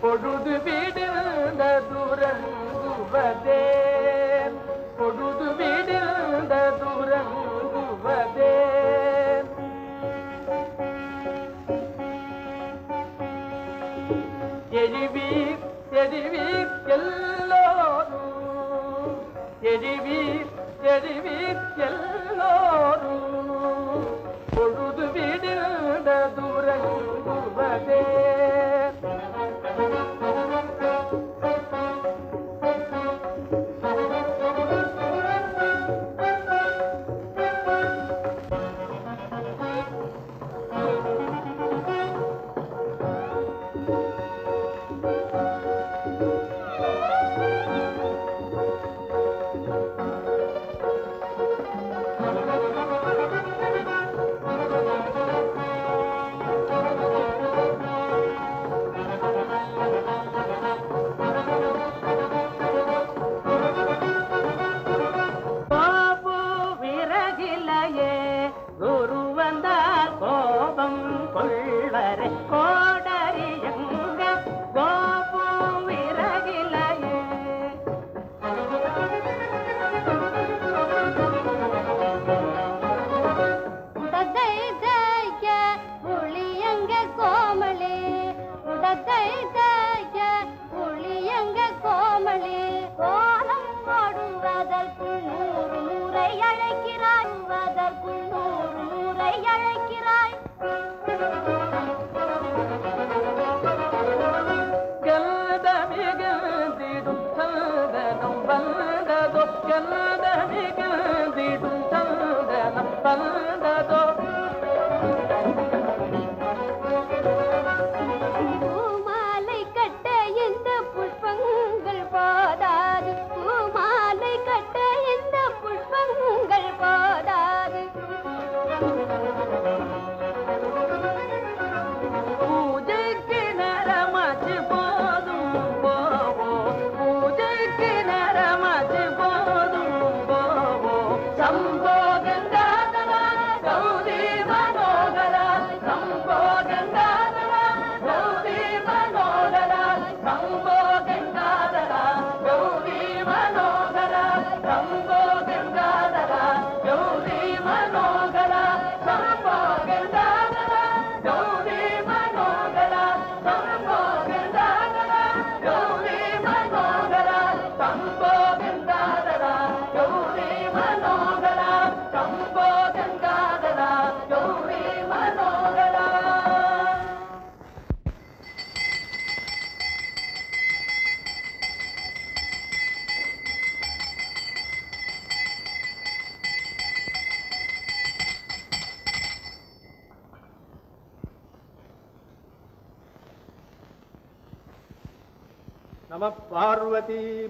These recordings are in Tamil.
பொழுது விடுந்த துரங்குவதே பொழுது விடுந்த துரங்குவதே எரிவீர் எரிவீர் எல்லோரும். எரிவீர் எரிவீர் எல்லோரும்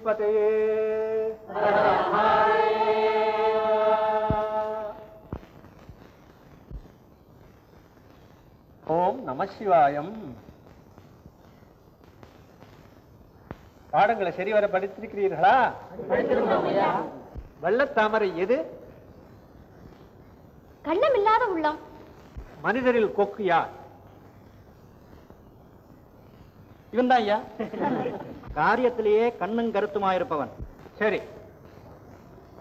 பார்வதி பதையே ஓம் நம சிவாயம். பாடங்களை சரிவர படித்திருக்கிறீர்களா? வெள்ளத்தாமரை எது? கண்ணமில்லாத உள்ளம். மனிதரில் கொக்கு யார்? இவன் தான் ஐயா. காரியத்திலேயே கண்ணும் கருத்துமாயிருப்பவன். சரி.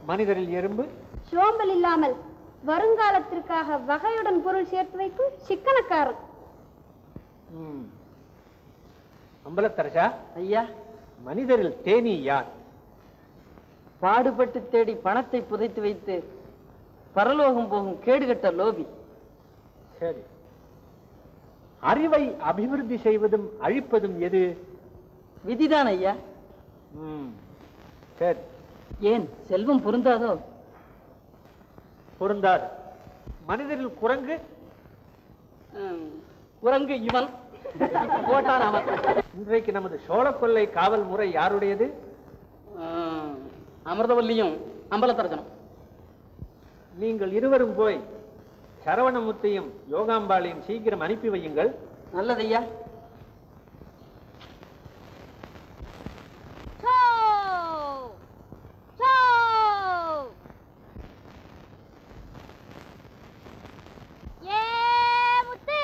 மனிதரில் எறும்பு? சோம்பல் இல்லாமல் வருங்காலத்திற்காக வகையுடன் பொருள் சேர்த்து வைக்கும் சிக்கனக்காரன். அம்பலத்தரசா? ஐயா. மனிதரில் தேனி யார்? பாடுபட்டு தேடி பணத்தை புதைத்து வைத்து பரலோகம் போகும் கேடுகட்ட லோபி. சரி. அறிவை அபிவிருத்தி செய்வதும் அழிப்பதும் எது? விதிதான் ஐயா. சரி. ஏன் செல்வம் பொருந்தாதோ? பொருந்தாது. மனிதரில் குரங்கு? குரங்கு இவன். போட்டான் அவன். இன்றைக்கு நமது சோழ காவல் முறை யாருடையது? அமிர்தவல்லியும் அம்பலத்தரசனும். நீங்கள் இருவரும் போய் சரவணமுத்தையும் யோகாம்பாளையும் சீக்கிரம் அனுப்பி வையுங்கள். நல்லதையா சோ சோ ஏ முத்து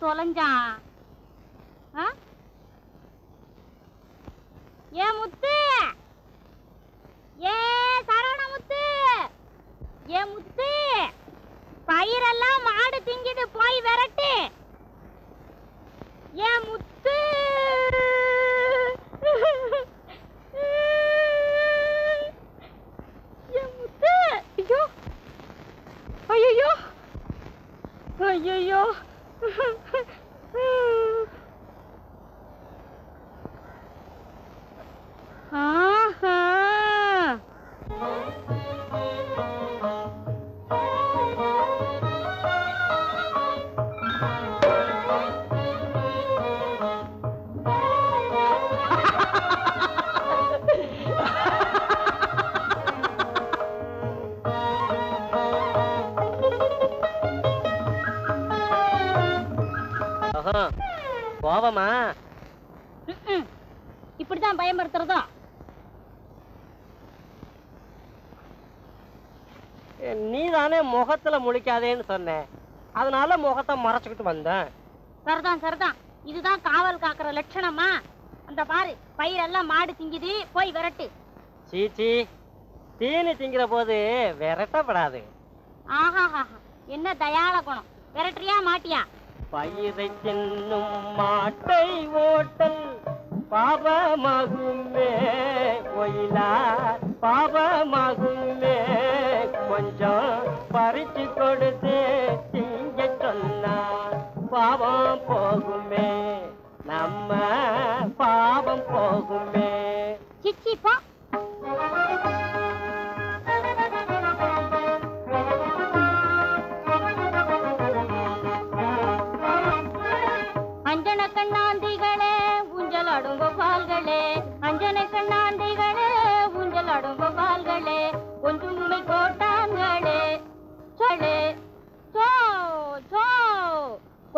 தொலைஞ்சான். ஆ? ஏ முத்து? ஏ சரவண முத்து? ஏ முத்து? பயிரெல்லாம் மாடு திங்கிட்டு போய் விரட்டு. ஏ முத்து? ஏ முத்து? ஐயோ. ஐயோ ஐயோ ஆஹா ஆஹா, இப்படிதான் பயமுறுத்துறதா நீ தானே முகத்துல முழிக்காதேன்னு சொன்ன. அதனால முகத்தை மறைச்சுக்கிட்டு வந்தேன். சரிதான் சரிதான். இதுதான் காவல் காக்குற லட்சணமா? அந்த பாரு பயிரெல்லாம் மாடு திங்குது போய் விரட்டு. சீச்சி தீனி திங்கிற போது விரட்டப்படாது. ஆஹாஹா என்ன தயாள குணம். விரட்டுறியா மாட்டியா? பயிரை தின்னும் மாட்டை ஓட்டல் பாபமாகுமே கோயிலா பாபமாகுமே கொஞ்சம் பறிச்சு கொடுத்து திங்க சொன்னா பாவம் போகுமே நம்ம பாவம் போகுமே. சிச்சிப்பா.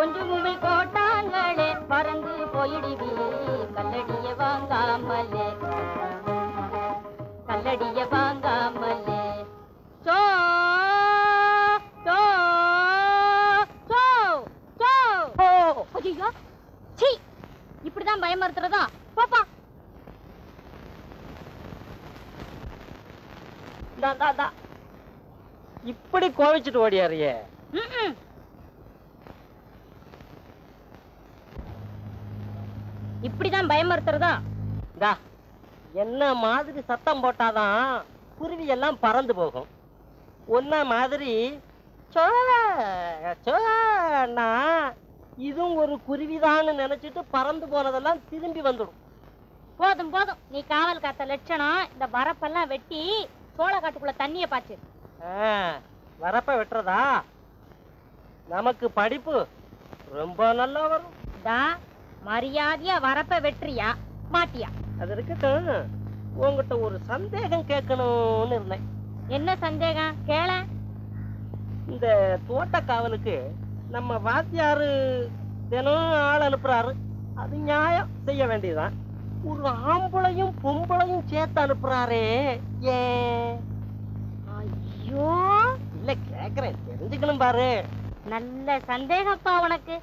கொஞ்சுமை கோட்டாங்களே பறந்து போயிடுவி கல்லடிய வாங்காமலே. கல்லடிய வாங்காமலே. சோ சோ சோ சோ. ஓ ஐயோ சீ இப்படிதான் பயமுறுத்துறதா. பாப்பா. இப்படி கோவிச்சுட்டு ஓடியாரியே இப்படிதான் பயமுறுத்துறதா தா என்ன மாதிரி சத்தம் போட்டாதான் குருவி எல்லாம் பறந்து போகும். ஒன்ன மாதிரி சோழ சோழனா இதுவும் ஒரு குருவிதான்னு நினைச்சிட்டு பறந்து போனதெல்லாம் திரும்பி வந்துடும். போதும் போதும். நீ காவல் காத்த லட்சணம் இந்த வரப்பெல்லாம் வெட்டி சோள காட்டுக்குள்ள தண்ணிய பாய்ச்சு. வரப்ப வெட்டுறதா? நமக்கு படிப்பு ரொம்ப நல்லா வரும். மரியாதையா வரப்ப வெட்டுறியா மாட்டியா? அது இருக்கட்டும். உங்ககிட்ட ஒரு சந்தேகம் கேட்கணும்னு இருந்தேன். என்ன சந்தேகம்? கேள. இந்த தோட்ட காவலுக்கு நம்ம வாத்தியாரு தினம் ஆள் அனுப்புறாரு. அது நியாயம். செய்ய வேண்டியதுதான். ஒரு ஆம்பளையும் பொம்பளையும் சேர்த்து அனுப்புறாரே. ஏன்? ஐயோ. இல்ல கேக்குறேன். தெரிஞ்சுக்கணும் பாரு. நல்ல சந்தேகப்பா உனக்கு.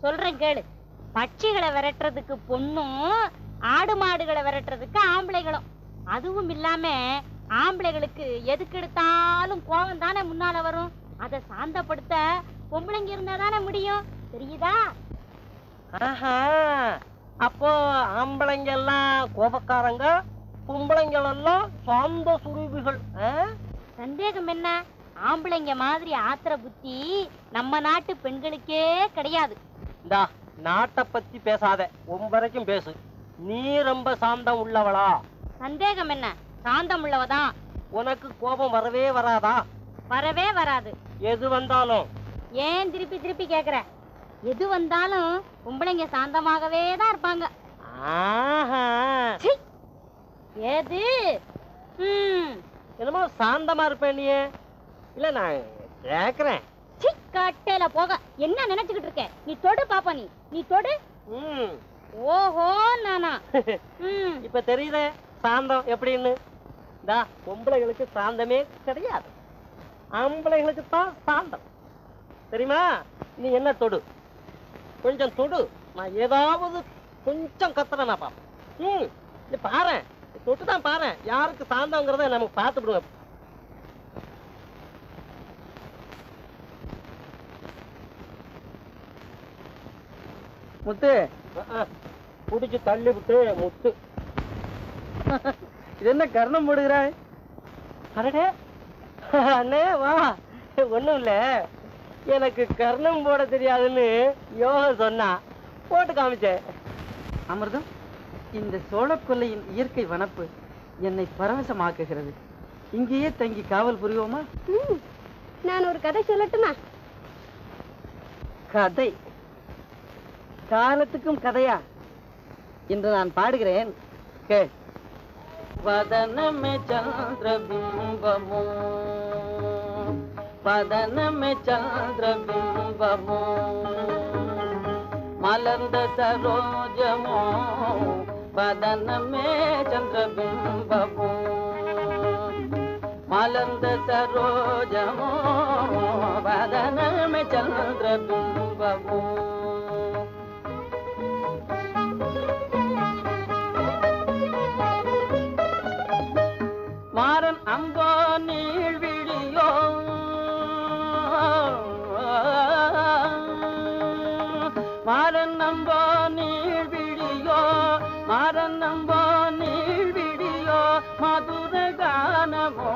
சொல்றேன் கேளு. பட்சிகளை விரட்டுறதுக்கு பொண்ணும் ஆடு மாடுகளை விரட்டுறதுக்கு ஆம்பளைகளும். அதுவும் இல்லாம ஆம்பளைகளுக்கு எதுக்கு எடுத்தாலும் கோவம் தானே முன்னால வரும். அதை சாந்தப்படுத்த பொம்பளைங்க இருந்தா தானே முடியும். தெரியுதா? ஆஹா. அப்போ ஆம்பளைங்க எல்லாம் கோபக்காரங்க பொம்பளைங்க எல்லாம் சொந்த சுரூபிகள்? சந்தேகம் என்ன? ஆம்பளைங்க மாதிரி ஆத்திர புத்தி நம்ம நாட்டு பெண்களுக்கே கிடையாது. இந்தா நாட்டை பத்தி பேசாத. ஒன்பரைக்கும் பேசு. நீ ரொம்ப சாந்தம் உள்ளவளா? சந்தேகம் என்ன? சாந்தம் உள்ளவதான் உனக்கு கோபம் வரவே வராதா? வரவே வராது. எது வந்தாலும். ஏன் திருப்பி திருப்பி கேக்குற? எது வந்தாலும் பொம்பளைங்க சாந்தமாகவே தான் இருப்பாங்க! எது? என்னமோ சாந்தமா இருப்பேன் நீ இல்ல நான் கேக்குறேன். கட்டையில போக. என்ன நினைச்சுக்கிட்டு இருக்க? நீ தொடு பாப்பா நீ. நீ தொடு. ஓஹோ நானா. இப்ப தெரியுதே சாந்தம் எப்படின்னு? இந்தா பொம்பளைகளுக்கு சாந்தமே கிடையாது. ஆம்பளைகளுக்கு தான் சாந்தம். தெரியுமா? நீ என்ன தொடு? கொஞ்சம் தொடு. நான் ஏதாவது கொஞ்சம் கத்துறேன் நான் பாப்பேன். ம். பாரு தொட்டு தான் பாரு யாருக்கு சாந்தங்கிறத நமக்கு பார்த்து முத்து. பிடிச்சி தள்ளி விட்டு முத்து. இது என்ன கர்ணம் போடுகிறாய் அரடே அண்ணே வா. ஒண்ணும் இல்ல. எனக்கு கர்ணம் போட தெரியாதுன்னு யோகம் சொன்னா. போட்டு காமிச்சேன். அமிர்தம் இந்த சோழக்கொல்லையின் இயற்கை வனப்பு என்னை பரவசமாக்குகிறது. இங்கேயே தங்கி காவல் புரிவோமா? நான் ஒரு கதை சொல்லட்டுமா? கதை? காலத்துக்கும் கதையா? இன்று நான் பாடுகிறேன். கேள் வதனமே சந்திரபிம்பமோ வதனமே சந்திரபிம்பமோ மலர்ந்த சரோஜமோ வதனமே சந்திரபிம்பமோ மலர்ந்த சரோஜமோ வதனமே சந்திரபிம்பமோ மாறன் நம்போ நீழ்விழியோ மாறன் நம்போ நீழ்விழியோ மதுர கானமோ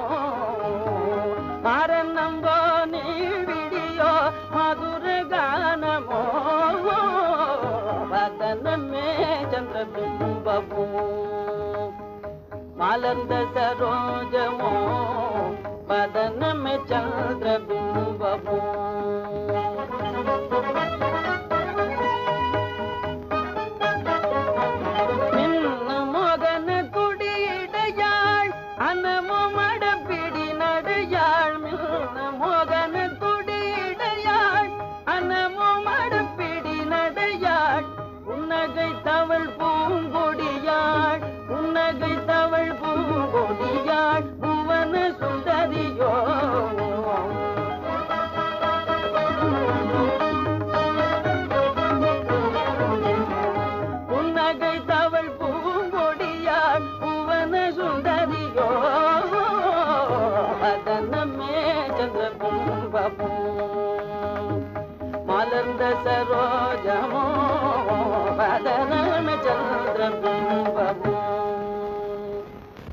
மாறன் நம்போ நீழ்விழியோ மதுர கானமோ வதனமே சந்திரபிம்பமோ மலர்ந்த சரோஜமோ. வதனமே சந்திரபிம்பமோ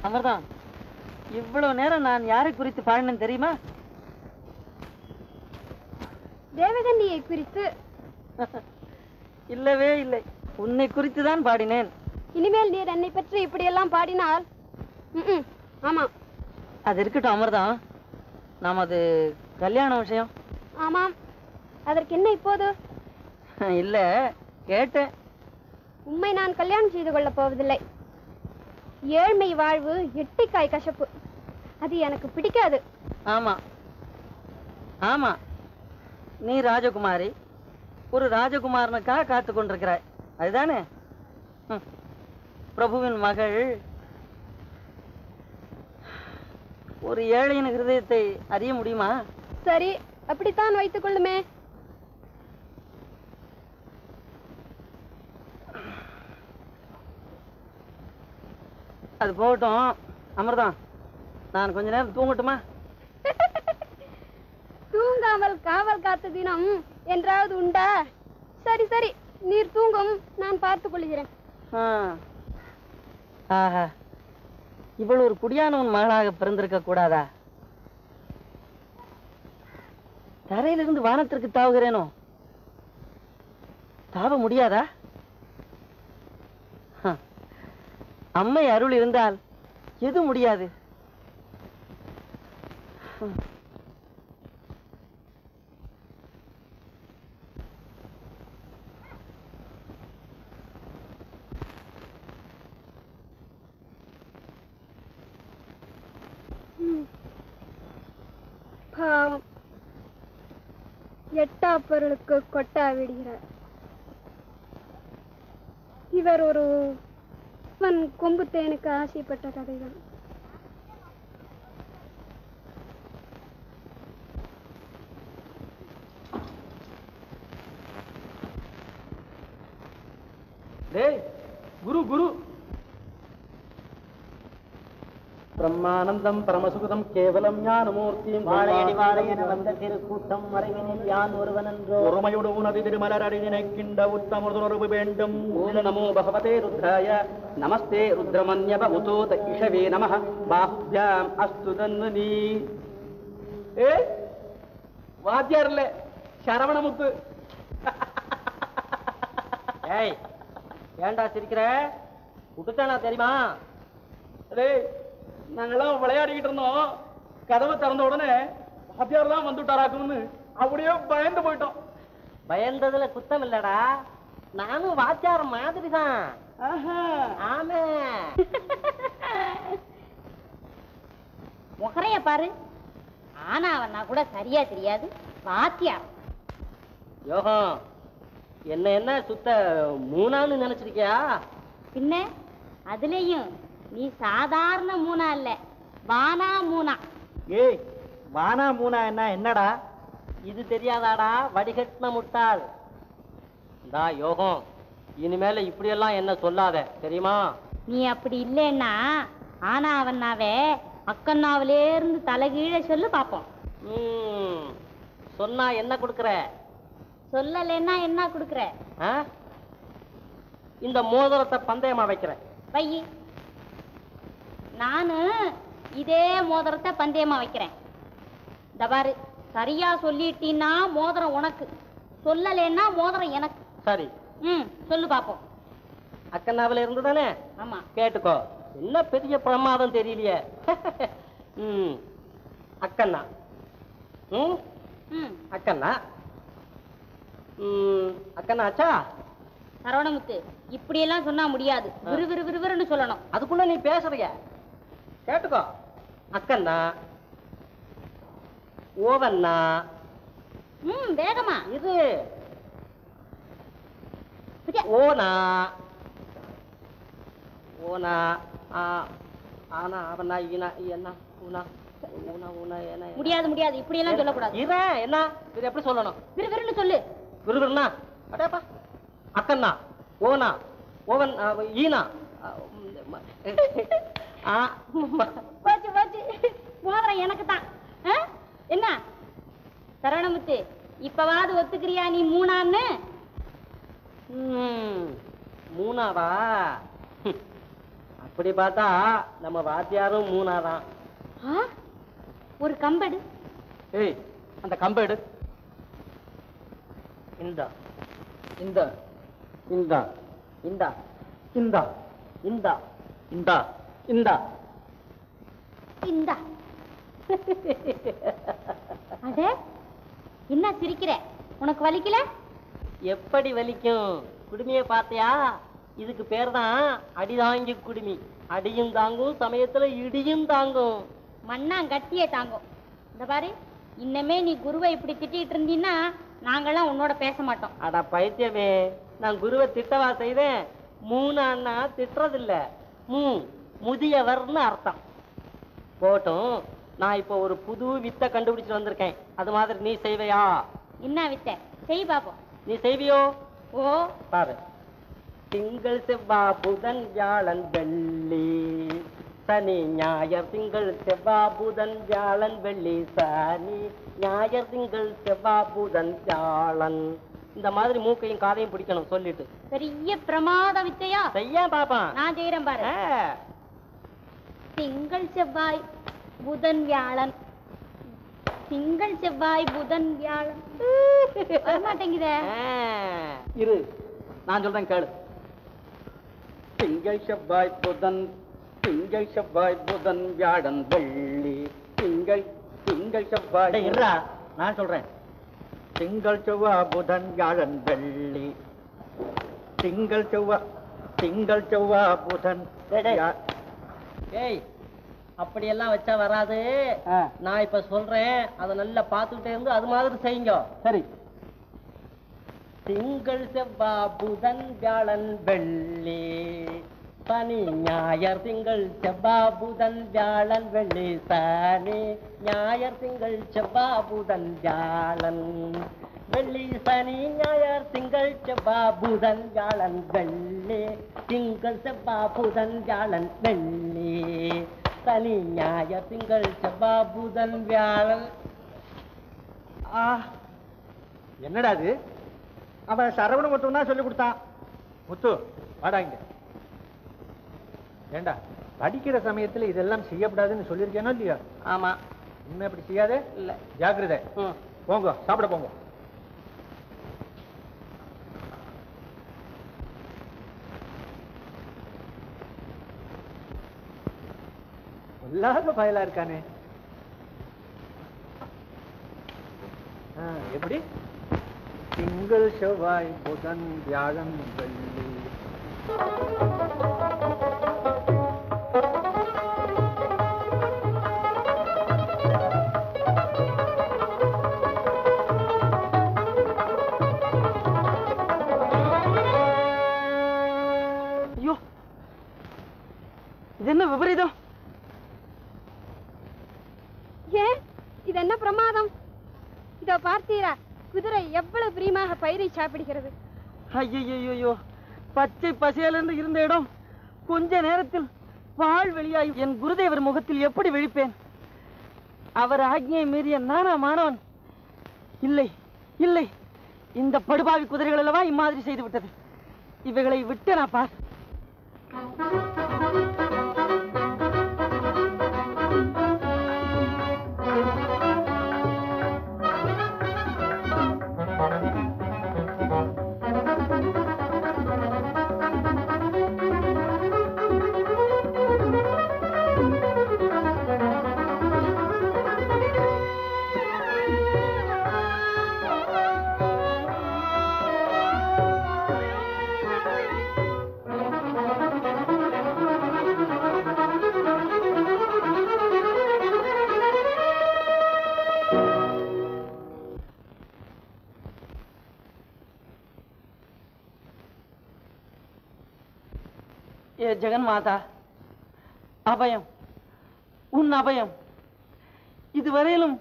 அமர்தான் இவ்வளவு நேரம் நான் யாரை குறித்து பாடினேன் தெரியுமா? தேவகன்னியை குறித்து. இல்லவே இல்லை. உன்னை குறித்து தான் பாடினேன். இனிமேல் நீர் என்னை பற்றி இப்படியெல்லாம் பாடினால் ஆமாம். அது இருக்கட்டும் அமர்தம் நமது கல்யாண விஷயம். ஆமாம். அதற்கு என்ன இப்போது? இல்ல. கேட்டேன். உம்மை நான் கல்யாணம் செய்து கொள்ளப் போவதில்லை. ஏழ்மை வாழ்வு எட்டிக்காய் கசப்பு. அது எனக்கு பிடிக்காது. ஆமா. ஆமா. நீ ராஜகுமாரி. ஒரு ராஜகுமாரனுக்காக காத்து கொண்டிருக்கிறாய். அதுதானே. பிரபுவின் மகள். ஒரு ஏழையின் ஹிருதயத்தை அறிய முடியுமா? சரி அப்படித்தான் வைத்துக் கொள்ளுமே. அது போகட்டும். அமிர்தம் நான் கொஞ்ச நேரம் தூங்கட்டுமா? தூங்காமல் காவல் காத்த தினம் என்றாவது உண்டா? சரி சரி. நீர் தூங்கும். நான் பார்த்துக் கொள்கிறேன். ஆஹா. இவள் ஒரு குடியானவன் மகளாக பிறந்திருக்க கூடாதா? தரையிலிருந்து வானத்திற்கு தாவுகிறேனோ? தாவ முடியாதா? அம்மை அருள் இருந்தால் எது முடியாது ஹம். பாவம் எட்டா பொருளுக்கு கொட்டா விடுகிறார் இவர் ஒரு கருப்பன் கொம்பு ஆசைப்பட்ட கதைகள். டேய் குரு குரு. பிரம்மானந்தம் பரமசுகதம் கேவலம் ஞானமூர்த்தியும் வாழையடி வாழையென வந்த திருக்கூட்டம் மறைவினில் யான் ஒருவனன்றோ? ஒருமையுடு உனது திருமலர் அடி நினைக்கின்ற உத்தமுதலுறவு வேண்டும். ஓம் நமோ பகவதே ருத்ராய. நமஸ்தே ருத்ரமன்யப உதோத இஷவே நம. பாஹ்யாம் அஸ்து தன்வனி ஏ? வாத்தியார்ல சரவணமுத்து. ஏய் ஏன்டா சிரிக்கிற? விட்டுட்டானா தெரியுமா? டேய் நாங்கெல்லாம் விளையாடிக்கிட்டு இருந்தோம். கதவை திறந்த உடனே வாத்தியார் தான் வந்துட்டாராக்குன்னு அப்படியே பயந்து போயிட்டோம். பயந்ததுல குத்தம் இல்லடா. நானும் வாத்தியார் மாதிரி தான் ஆமா. முகரைய பாரு. ஆனா அவனா கூட சரியா தெரியாது. வாத்தியார். யோகம் என்ன என்ன சுத்த மூணான்னு நினைச்சிருக்கியா? பின்ன அதுலயும் நீ சாதாரண மூணா இல்ல வானா மூணா ஏய் வானா மூணா என்ன என்னடா? இது தெரியாதாடா வடிகட்டின முட்டாள். இந்தா யோகம் இனிமேல இப்படியெல்லாம் என்ன சொல்லாத தெரியுமா? நீ அப்படி இல்லைன்னா ஆனா அவனாவே அக்கண்ணாவிலே இருந்து தலைகீழ சொல்லு பாப்போம். ம், சொன்னா என்ன கொடுக்குற? சொல்லலைன்னா என்ன கொடுக்குற? ஆ? இந்த மோதிரத்தை பந்தயமா வைக்கிறேன். வை நானு இதே மோதிரத்தை பந்தயமா வைக்கிறேன். இந்த பாரு சரியா சொல்லிட்டீன்னா மோதிரம் உனக்கு. சொல்லலைன்னா மோதிரம் எனக்கு. சரி. ம் சொல்லு பாப்போம். அக்கண்ணாவில இருந்து தானே ஆமா. கேட்டுக்கோ. என்ன பெரிய பிரமாதம் தெரியலையே. ம். அக்கண்ணா. ம்? ம். அக்கண்ணா. ம் அக்கண்ணா ஆச்சா? சரவணமுத்து இப்படியெல்லாம் சொன்னா முடியாது. விறு விறு விறுவிறுன்னு சொல்லணும். அதுக்குள்ள நீ பேசுறிய. கேட்டுக்கோ. அக்கண்ணா ஓவண்ணா. ம் வேகமா. இது ஓனா. ஓனா ஆ ஆனா அவனா ஈனா என்ன ஊனா. ஊனா ஊனா ஏனா. முடியாது முடியாது. இப்படியெல்லாம் சொல்லக்கூடாது. இவன் என்ன? இது எப்படி சொல்லணும்? விறுவிறுன்னு சொல்லு. விருதுண்ணா அடேப்பா அக்கண்ணா ஓனா ஓவன் ஈனா. போச்சு போச்சு. மோதிரம் எனக்கு தான் என்ன? சரவணமுத்து இப்பவாவது ஒத்துக்கிறியா நீ மூணான்னு? மூணாவா. அப்படி பார்த்தா நம்ம வாத்தியாரும் மூணாதான்? ஒரு கம்பெடு. ஏய் அந்த கம்பை எடு இந்த இந்த இந்த இந்த இந்த இந்த இந்த. இந்த. இந்தா. அடே என்ன சிரிக்கிற? உனக்கு வலிக்கல? எப்படி வலிக்கும்? குடுமியை பார்த்தியா? இதுக்கு பேர் தான் அடிதாங்கி குடுமி. அடியும் தாங்கும் சமயத்துல இடியும் தாங்கும். மண்ணா கட்டியே தாங்கும். இந்த பாரு இன்னமே நீ குருவை இப்படி திட்டிட்டு இருந்தீன்னா நாங்கெல்லாம் உன்னோட பேச மாட்டோம். அட பைத்தியமே நான் குருவை திட்டவா செய்தேன் மூணு அண்ணா திட்டுறதில்ல. மூ முதியவர்னு அர்த்தம். போட்டும் நான் இப்போ ஒரு புது வித்தை கண்டுபிடிச்சிட்டு வந்திருக்கேன். அது மாதிரி நீ செய்வையா? என்ன வித்த? செய் பாப்போம். நீ செய்வியோ? ஓ. பாரு. திங்கள் செவ்வாய் புதன் வியாழன் வெள்ளி. சனி ஞாயர் திங்கள் செவ்வாய் புதன் வியாழன் வெள்ளி. சனி ஞாயர் திங்கள் செவ்வாய் புதன் வியாழன். இந்த மாதிரி மூக்கையும் காதையும் பிடிக்கணும் சொல்லிட்டு. பெரிய பிரமாத வித்தையா? செய்ய பாப்பான் நான் செய்யறேன் பாரு. திங்கள் செவ்வாய் புதன் வியாழன். திங்கள் செவ்வாய் புதன் வியாழன். வரமாட்டேங்குதே. இரு. நான் சொல்றேன் கேளு. திங்கள் செவ்வாய் புதன். திங்கள் செவ்வாய் புதன் வியாழன் வெள்ளி. திங்கள் திங்கள் செவ்வாய். இருடா. நான் சொல்றேன். திங்கள் செவ்வாய் புதன் வியாழன் வெள்ளி. திங்கள் செவ்வாய் திங்கள் செவ்வாய் புதன் ஏய் அப்படியெல்லாம் வச்சா வராது. நான் இப்ப சொல்றேன் அதை நல்லா பார்த்துக்கிட்டே இருந்து அது மாதிரி செய்யுங்க. சரி. திங்கள் செவ்வாய் புதன் வியாழன் வெள்ளி சனி ஞாயர் திங்கள் செவ்வாய் புதன் வியாழன் வெள்ளி சனி ஞாயர் திங்கள் செவ்வாய் புதன் வியாழன். வெள்ளி சனி ஞாயர் திங்கள் செவ்வாய் புதன் வியாழன் வெள்ளி. திங்கள் செவ்வாய் புதன் வியாழன் வெள்ளி. சனி ஞாயர் திங்கள் செவ்வாய் புதன் வியாழன். ஆ என்னடா அது அவன் சரவண முத்து தான் சொல்லி கொடுத்தான். முத்து வாடா இங்க. ஏண்டா படிக்கிற சமயத்துல இதெல்லாம் செய்யக்கூடாதுன்னு சொல்லியிருக்கேனோ இல்லையா? ஆமா. இனிமே அப்படி செய்யாதே? இல்ல. ஜாக்கிரதை. போங்க சாப்பிட போங்க. இல்லாத பயலா இருக்கானே. எப்படி? திங்கள் செவ்வாய் புதன் வியாழன் வெள்ளி. என்ன விபரீதம் ஏன் இது என்ன பிரமாதம் இதோ பார்த்தீரா? குதிரை எவ்வளவு பிரியமாக பயிரை சாப்பிடுகிறது. ஐயோ பச்சை பசேலென்று இருந்த இடம் கொஞ்ச நேரத்தில் பால் வெளியாகி என் குருதேவர் முகத்தில் எப்படி விழிப்பேன்? அவர் ஆக்ஞையை மீறிய நானா மாணவன்? இல்லை இல்லை. இந்த படுபாவி குதிரைகள் அல்லவா இம்மாதிரி செய்து விட்டது. இவைகளை விட்டு நான் பார். மாதா. அபயம். உன் அபயம். இதுவரையிலும்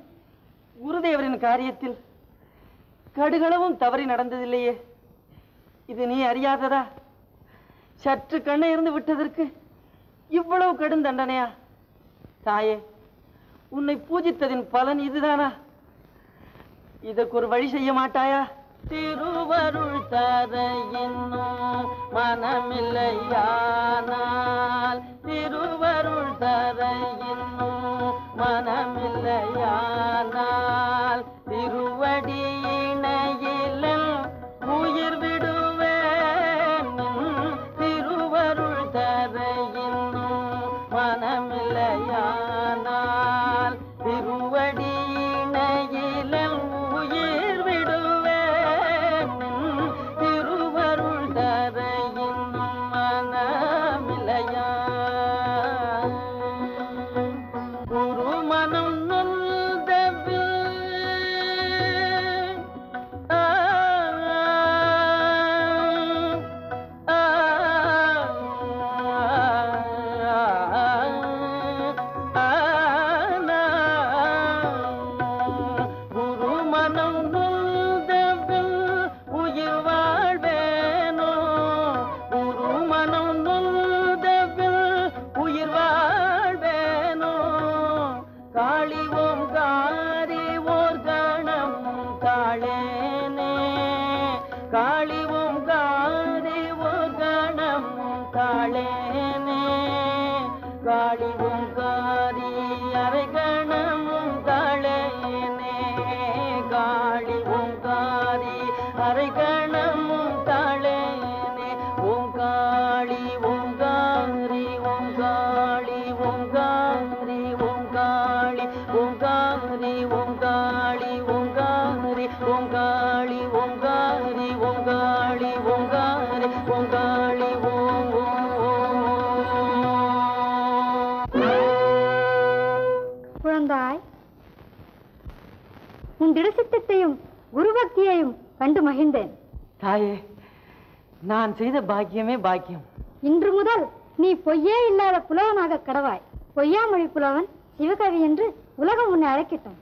குருதேவரின் காரியத்தில் கடுகளவும் தவறி நடந்ததில்லையே. இது நீ அறியாததா? சற்று கண்ணை இருந்து விட்டதற்கு இவ்வளவு கடும் தண்டனையா? தாயே உன்னை பூஜித்ததின் பலன் இதுதானா? இதற்கு ஒரு வழி செய்ய மாட்டாயா? திருவருள் தர இன்னும் மனமில்லையானால் திருவருள் தர இன்னும் மனமில்லையானால் கண்டு மகிழ்ந்தேன். தாயே நான் செய்த பாக்கியமே பாக்கியம். இன்று முதல் நீ பொய்யே இல்லாத புலவனாக கடவாய். பொய்யாமொழி புலவன் சிவகவி என்று உலகம் உன்னை அழைக்கட்டும்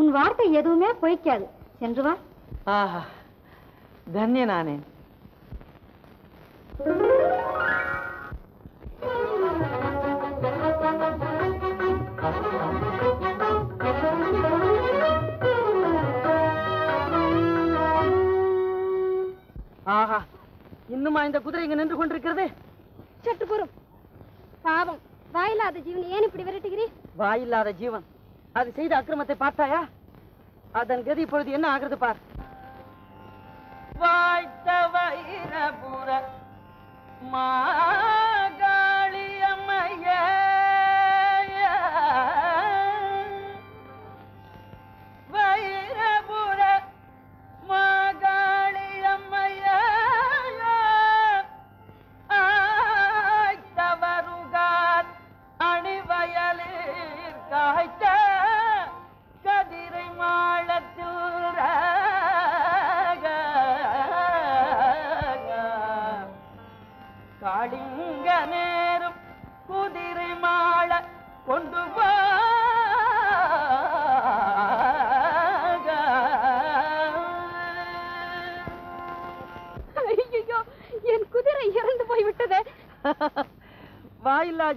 உன் வார்த்தை எதுவுமே பொய்க்காது. சென்று வா. ஆஹா தன்யனானேன். ஆஹா இன்னுமா இந்த குதிரை இங்க நின்று கொண்டிருக்கிறது? சற்று பொறும் பாவம் வாயில்லாத ஜீவன் ஏன் இப்படி விரட்டுகிறீர் வாயில்லாத ஜீவன். அது செய்த அக்கிரமத்தை பார்த்தாயா? அதன் கதி இப்பொழுது என்ன ஆகிறது பார்? வாய்த்த வைரபுர மாகாளியம்மைய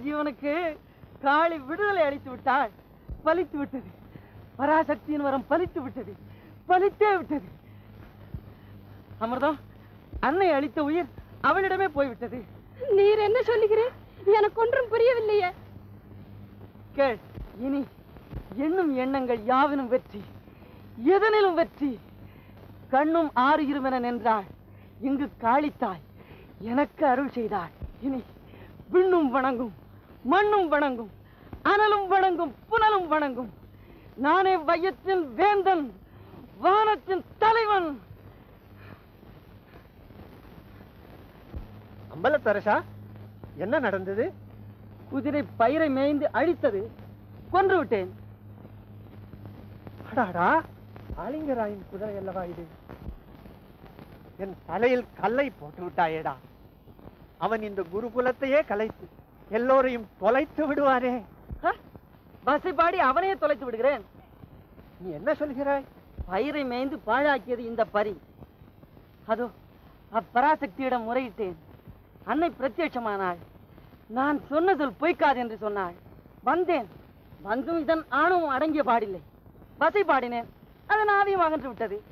ஜீவனுக்கு காளி விடுதலை அளித்து விட்டாள் பலித்து விட்டது. பராசக்தியின் வரம் பலித்து விட்டது. பலித்தே விட்டது. அமிர்தம் அன்னை அளித்த உயிர் அவளிடமே போய்விட்டது. நீர் என்ன சொல்லுகிறீர்? எனக்கு ஒன்றும் புரியவில்லையே. கேள் இனி எண்ணும் எண்ணங்கள் யாவினும் வெற்றி எதனிலும் வெற்றி? கண்ணும் ஆறு இருமென நின்றாள். இங்கு காளித்தாய் எனக்கு அருள் செய்தாள் இனி விண்ணும் வணங்கும். மண்ணும் வணங்கும் அனலும் வணங்கும் புனலும் வணங்கும். நானே வையத்தின் வேந்தன் வானத்தின் தலைவன். அம்பலத்தரசா என்ன நடந்தது? குதிரை பயிரை மேய்ந்து அழித்தது கொன்று விட்டேன். அடாடா ஆலிங்கராயின் குதிரை அல்லவா இது? என் தலையில் கல்லை போட்டு விட்டாயேடா. அவன் இந்த குருகுலத்தையே கலைத்து எல்லோரையும் தொலைத்து விடுவானே ஹ? பசை பாடி அவனையே தொலைத்து விடுகிறேன். நீ என்ன சொல்கிறாய்? பயிரை மேய்ந்து பாழாக்கியது இந்த பரி. அதோ அப்பராசக்தியிடம் முறையிட்டேன். அன்னை பிரத்யட்சமானாள். நான் சொன்ன சொல் பொய்க்காது என்று சொன்னாள். வந்தேன். வந்தும் இதன் ஆணவம் அடங்கிய பாடில்லை. பசை பாடினேன். அதன் ஆவியும் அகன்று விட்டது.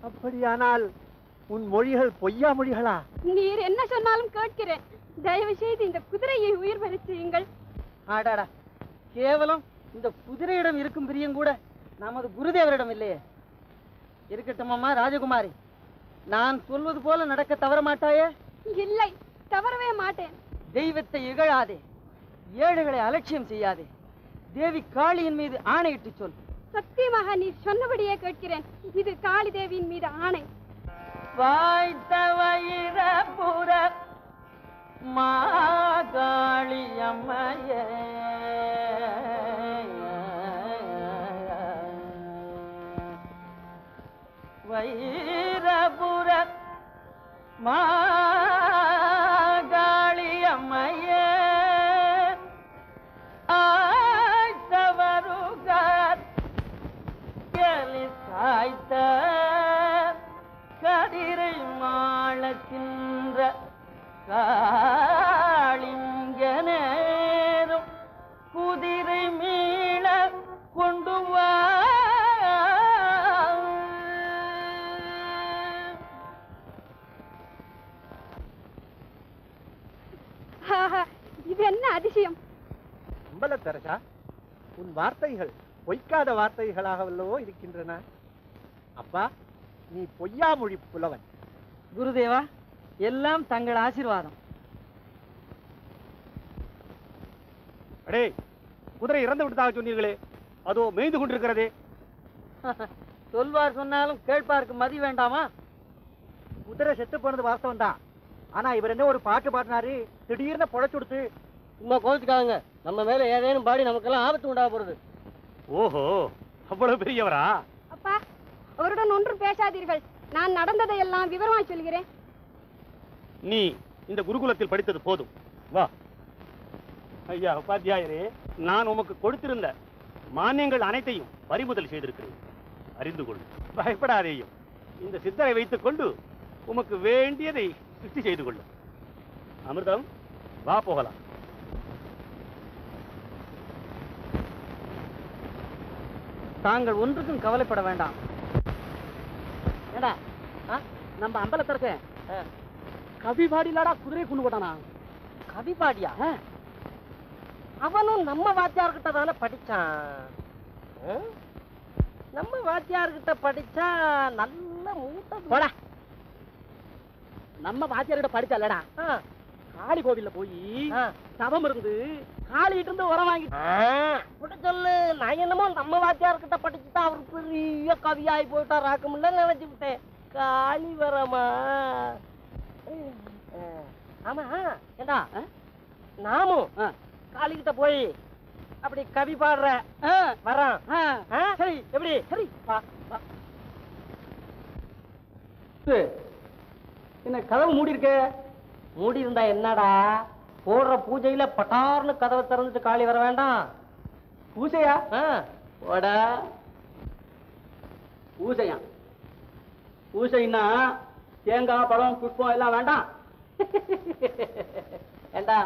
அப்படியானால் உன் மொழிகள் பொய்யா மொழிகளா? நீர் என்ன சொன்னாலும் கேட்கிறேன். தயவு செய்து இந்த குதிரையை உயிர் பெறச் செய்யுங்கள் ஆடாடா. கேவலம் இந்த குதிரையிடம் இருக்கும் பிரியம் கூட நமது குருதேவரிடம் இல்லையே. இருக்கட்டும் அம்மா ராஜகுமாரி. நான் சொல்வது போல நடக்க தவற மாட்டாயே? இல்லை தவறவே மாட்டேன். தெய்வத்தை இகழாதே. ஏழைகளை அலட்சியம் செய்யாதே. தேவி காளியின் மீது ஆணையிட்டு சொல். சத்தியமாக நீர் சொன்னபடியே கேட்கிறேன். இது காளி தேவியின் மீது ஆணை. வாய்த்த வயிறபுர மாகாளியம்மையே. வைரபுர மா காளிங்க நேரும் குதிரை மீள கொண்டு வா இது என்ன அதிசயம்? அம்பலத்தரசா உன் வார்த்தைகள் பொய்க்காத வார்த்தைகளாகவல்லவோ இருக்கின்றன. அப்பா நீ பொய்யா மொழி புலவன். குருதேவா எல்லாம் தங்கள் ஆசீர்வாதம். அடே குதிரை இறந்து விட்டதாக சொன்னீர்களே அதோ மேய்ந்து கொண்டிருக்கிறதே. சொல்வார் சொன்னாலும் கேட்பாருக்கு மதி வேண்டாமா? குதிரை செத்து போனது வாஸ்தவம் தான். ஆனா இவர் என்ன ஒரு பாட்டு பாடினாரு? திடீர்னு பொழைச்சு கொடுத்து சும்மா கோவிச்சுக்காங்க நம்ம மேல ஏதேனும் பாடி நமக்கெல்லாம் ஆபத்து உண்டாக போறது. ஓஹோ அவ்வளவு பெரியவரா? அப்பா அவருடன் ஒன்றும் பேசாதீர்கள். நான் நடந்ததை எல்லாம் விவரமாய் சொல்கிறேன். நீ இந்த குருகுலத்தில் படித்தது போதும். வா. ஐயா உபாத்தியாயரே நான் உமக்கு கொடுத்திருந்த மானியங்கள் அனைத்தையும் பறிமுதல் செய்திருக்கிறேன். அறிந்து கொள். பயப்படாதேயும். இந்த சித்தரை வைத்துக் கொண்டு உமக்கு வேண்டியதை சிருஷ்டி செய்து கொள்ளும் அமிர்தம் வா போகலாம். தாங்கள் ஒன்றுக்கும் கவலைப்பட வேண்டாம். ஏடா ஆ? நம்ம அம்பலத்திற்கு கவி பாடிலாடா குதிரை கொண்டு போட்டானா? கவி பாடியா அவனும் நம்ம வாத்தியார்கிட்ட தானே படிச்சான்? நம்ம வாத்தியார்கிட்ட படிச்சா நல்ல மூட்டை போடா. நம்ம வாத்தியார்கிட்ட படிச்சாலடா. காளி கோவில்ல போய். தவம் இருந்து காளிகிட்ட இருந்து உரம் வாங்கி சொல்லு நான் என்னமோ நம்ம வாத்தியார்கிட்ட படிச்சுட்டா அவர் பெரிய கவியாகி போயிட்டார் ஆக்கமுல்ல நினைச்சு விட்டேன். காளி வரமா? ஆமா ஏண்டா? நாமும். காளிகிட்ட போய் அப்படி கவி பாடுற வரான்? சரி. எப்படி? சரி. வா, வா. என்ன கதவு மூடி இருக்கே? மூடி இருந்தா என்னடா? போடுற பூஜையில பட்டார்னு கதவை திறந்துட்டு காளி வர வேண்டாம். போடா பூசையா பூசைன்னா தேங்காய் பழம் புஷ்பம் எல்லாம் வேண்டாம். ஏண்டா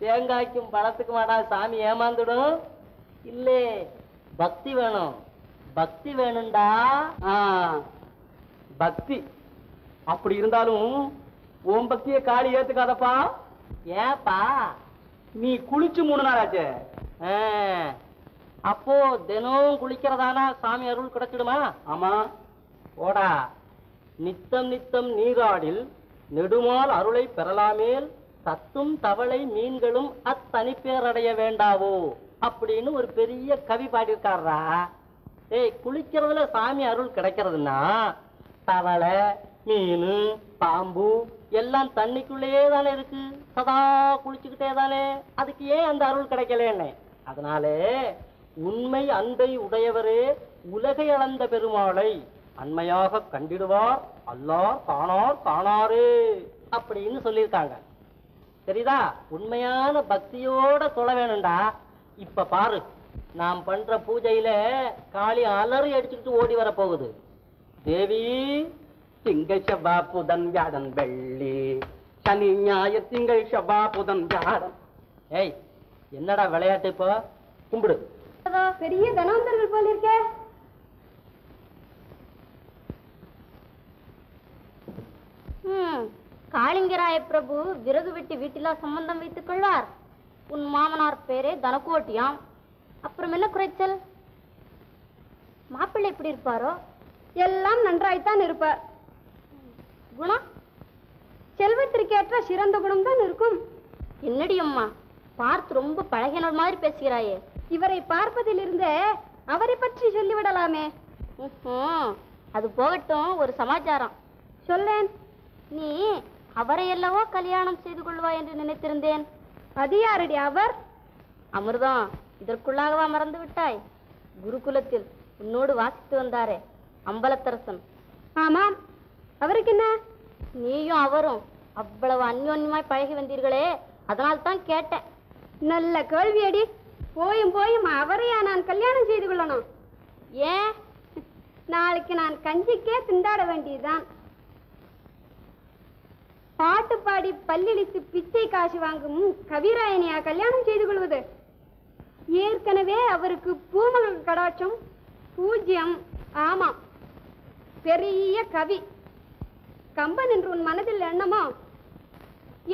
தேங்காய்க்கும் பழத்துக்குமாடா சாமி ஏமாந்துடும். இல்லே பக்தி வேணும். பக்தி வேணும்டா. ஆ, பக்தி. அப்படி இருந்தாலும் உன் பக்தியை காளி ஏத்துக்காதப்பா. ஏப்பா நீ குளிச்சு மூணு நாள் ஆ, அப்போ தினம் குளிக்கிறதானா சாமி அருள் கிடைச்சிடுமா? ஆமா. ஓடா நித்தம் நித்தம் நீராடில் நெடுமால் அருளை பெறலாமேல் தத்தும் தவளை மீன்களும் அத்தனிப்பேரடைய வேண்டாவோ? அப்படின்னு ஒரு பெரிய கவி பாடியிருக்காரா? ஏய் குளிக்கிறதுல சாமி அருள் கிடைக்கிறதுன்னா தவளை மீன் பாம்பு எல்லாம் தண்ணிக்குள்ளேயே தானே இருக்கு. சதா குளிச்சுக்கிட்டே தானே. அதுக்கு ஏன் அந்த அருள் கிடைக்கலன்னு? அதனாலே உண்மை அன்பை உடையவரே உலகை அளந்த பெருமாளை அண்மையாக கண்டிடுவார் அல்லார் காணார் காணாரே. அப்படின்னு சொல்லியிருக்காங்க. சரிதா? உண்மையான பக்தியோட சொல்ல வேணும்டா. இப்ப பாரு நாம் பண்ற பூஜையில காளி அலறி அடிச்சுக்கிட்டு ஓடி வர போகுது தேவி திங்கள் செவ்வா புதன் வியாழன் வெள்ளி. சனி ஞாய திங்கள் செவ்வா புதன் வியாழன். ஏய் என்னடா விளையாட்டு இப்போ? கும்பிடு. பெரிய தனவந்தர்கள் போல இருக்கே காளிங்கராய பிரபு விறகு வெட்டி வீட்டிலா சம்பந்தம் வைத்துக் கொள்வார். உன் மாமனார் பேரே தனக்கோட்டியாம். அப்புறம் என்ன குறைச்சல்? மாப்பிள்ளை எப்படி இருப்பாரோ? எல்லாம் நன்றாய்த்தான் இருப்பார். குணம்? செல்வத்திற்கேற்ற சிறந்த குணம் தான் இருக்கும். என்னடி அம்மா பார்த்து ரொம்ப பழகினவர் மாதிரி பேசுகிறாயே. இவரை பார்ப்பதிலிருந்தே அவரை பற்றி சொல்லிவிடலாமே. அது போகட்டும் ஒரு சமாச்சாரம். சொல்லேன். நீ அவரை அல்லவோ கல்யாணம் செய்து கொள்வாய் என்று நினைத்திருந்தேன். அது யாரடி அவர்? அமிர்தம் இதற்குள்ளாகவா மறந்து விட்டாய்? குருகுலத்தில் உன்னோடு வாசித்து வந்தாரே அம்பலத்தரசன். ஆமாம். அவருக்கு என்ன நீயும் அவரும் அவ்வளவு அந்யோன்யமாய் பழகி வந்தீர்களே அதனால் தான் கேட்டேன். நல்ல கேள்வியடி. போயும் போயும் அவரையா நான் கல்யாணம் செய்து கொள்ளணும்? ஏன்? நாளைக்கு நான் கஞ்சிக்கே திண்டாட வேண்டியதுதான். பாட்டு பாடி பல்லிழித்து பிச்சை காசு வாங்கும் கவிராயனியா கல்யாணம் செய்து கொள்வது? ஏற்கனவே அவருக்கு பூமக கடாட்சம் பூஜ்யம் ஆமாம் பெரிய கவி. கம்பன் என்று உன் மனதில் எண்ணமோ?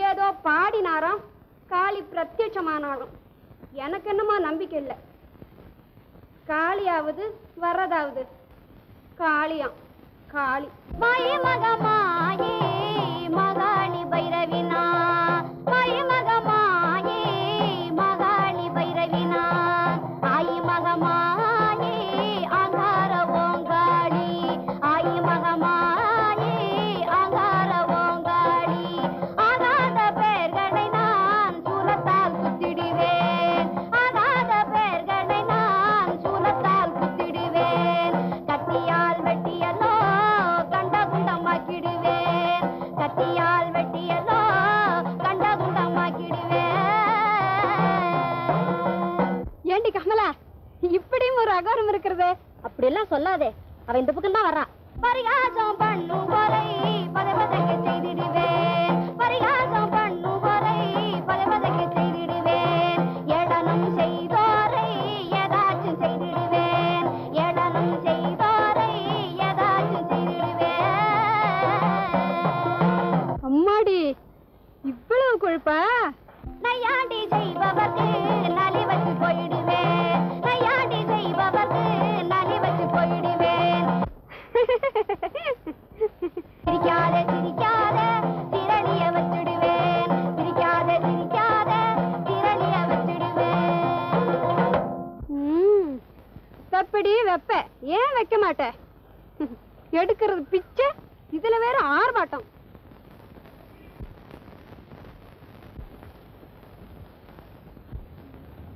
ஏதோ பாடினாராம் காளி பிரத்யட்சமானாலும் எனக்கு என்னமோ நம்பிக்கை இல்லை. காளியாவது வர்றதாவது காளியாம் காளி. மகமாயே மகாளி பைரவினா மாயே மகமாயே மகாளி பைரவினா ஆயி மகமா ஒரு அகாரம் இருக்கிறதே. அப்படி எல்லாம் சொல்லாதே. அவன் இந்த பக்கம் தான் வர்றான். பரிகாசம் பண்ணும் கொலை பதை பதைக்க செய்திடுவே ஏன் வைக்க மாட்டேன் எடுக்கிறது பிச்சை இதுல வேற ஆர்ப்பாட்டம்.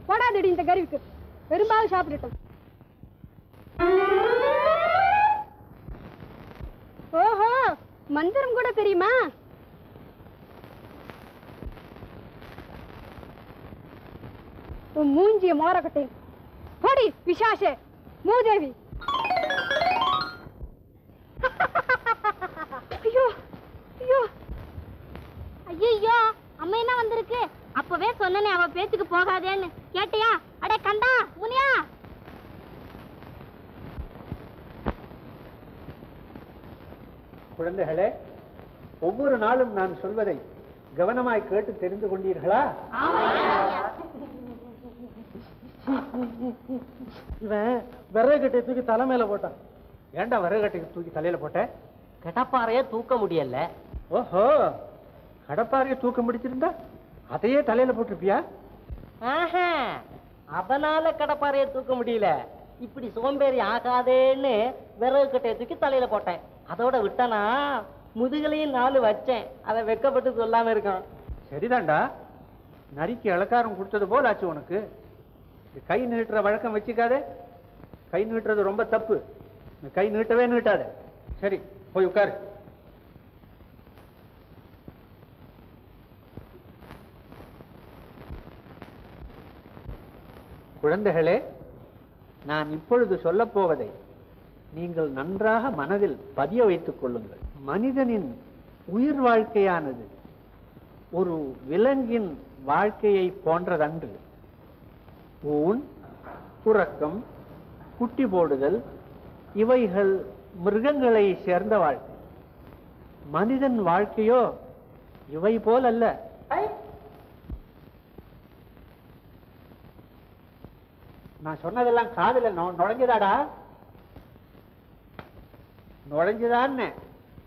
போடாதடி இந்த கருவிக்கு. பெரும்பாலும் சாப்பிட்டுட்டோம் ஓஹோ மந்திரம் கூட தெரியுமா? உன் மூஞ்சிய மோரக்கட்டை போடி விசாசே மூதேவி. ஐயோ ஐயோ. ஐயோ அம்மா என்ன வந்திருக்கு. அப்பவே சொன்னனே அவ பேச்சுக்கு போகாதேன்னு. கேட்டியா? அடே கண்டா முனியா. குழந்தைகளே ஒவ்வொரு நாளும் நான் சொல்வதை கவனமாய் கேட்டு தெரிந்து கொண்டீர்களா? இவன் விறகு கட்டையை தூக்கி தலைமையில போட்டான். ஏன்டா விறகட்டைக்கு தூக்கி தலையில போட்ட? கடப்பாறைய தூக்க முடியல. ஓஹோ கடப்பாறையை தூக்க முடிச்சிருந்தா அதையே தலையில போட்டிருப்பியா? ஆஹா, அதனால கடப்பாறைய தூக்க முடியல. இப்படி சோம்பேறி ஆகாதேன்னு விறகு கட்டையை தூக்கி தலையில போட்டேன். அதோட விட்டனா முதுகலையும் நாலு வச்சேன். அதை வெக்கப்பட்டு சொல்லாம இருக்கான். சரிதான்டா. நரிக்கு இளக்காரம் கொடுத்தது போல் ஆச்சு உனக்கு. கை நீட்டுற வழக்கம் வச்சுக்காதே. கை நீட்டுறது ரொம்ப தப்பு. நீ கை நீட்டவே நீட்டாத. சரி போய் உட்காரு. குழந்தைகளே நான் இப்பொழுது சொல்ல போவதை நீங்கள் நன்றாக மனதில் பதிய வைத்துக் கொள்ளுங்கள். மனிதனின் உயிர் வாழ்க்கையானது ஒரு விலங்கின் வாழ்க்கையை போன்றதன்று. ஊன் உறக்கம் குட்டி போடுதல் இவைகள் மிருகங்களை சேர்ந்த வாழ்க்கை. மனிதன் வாழ்க்கையோ இவை போல் அல்ல நான் சொன்னதெல்லாம் காதுல நு- நுழைஞ்சுதாடா. நுழைஞ்சுதான்னு.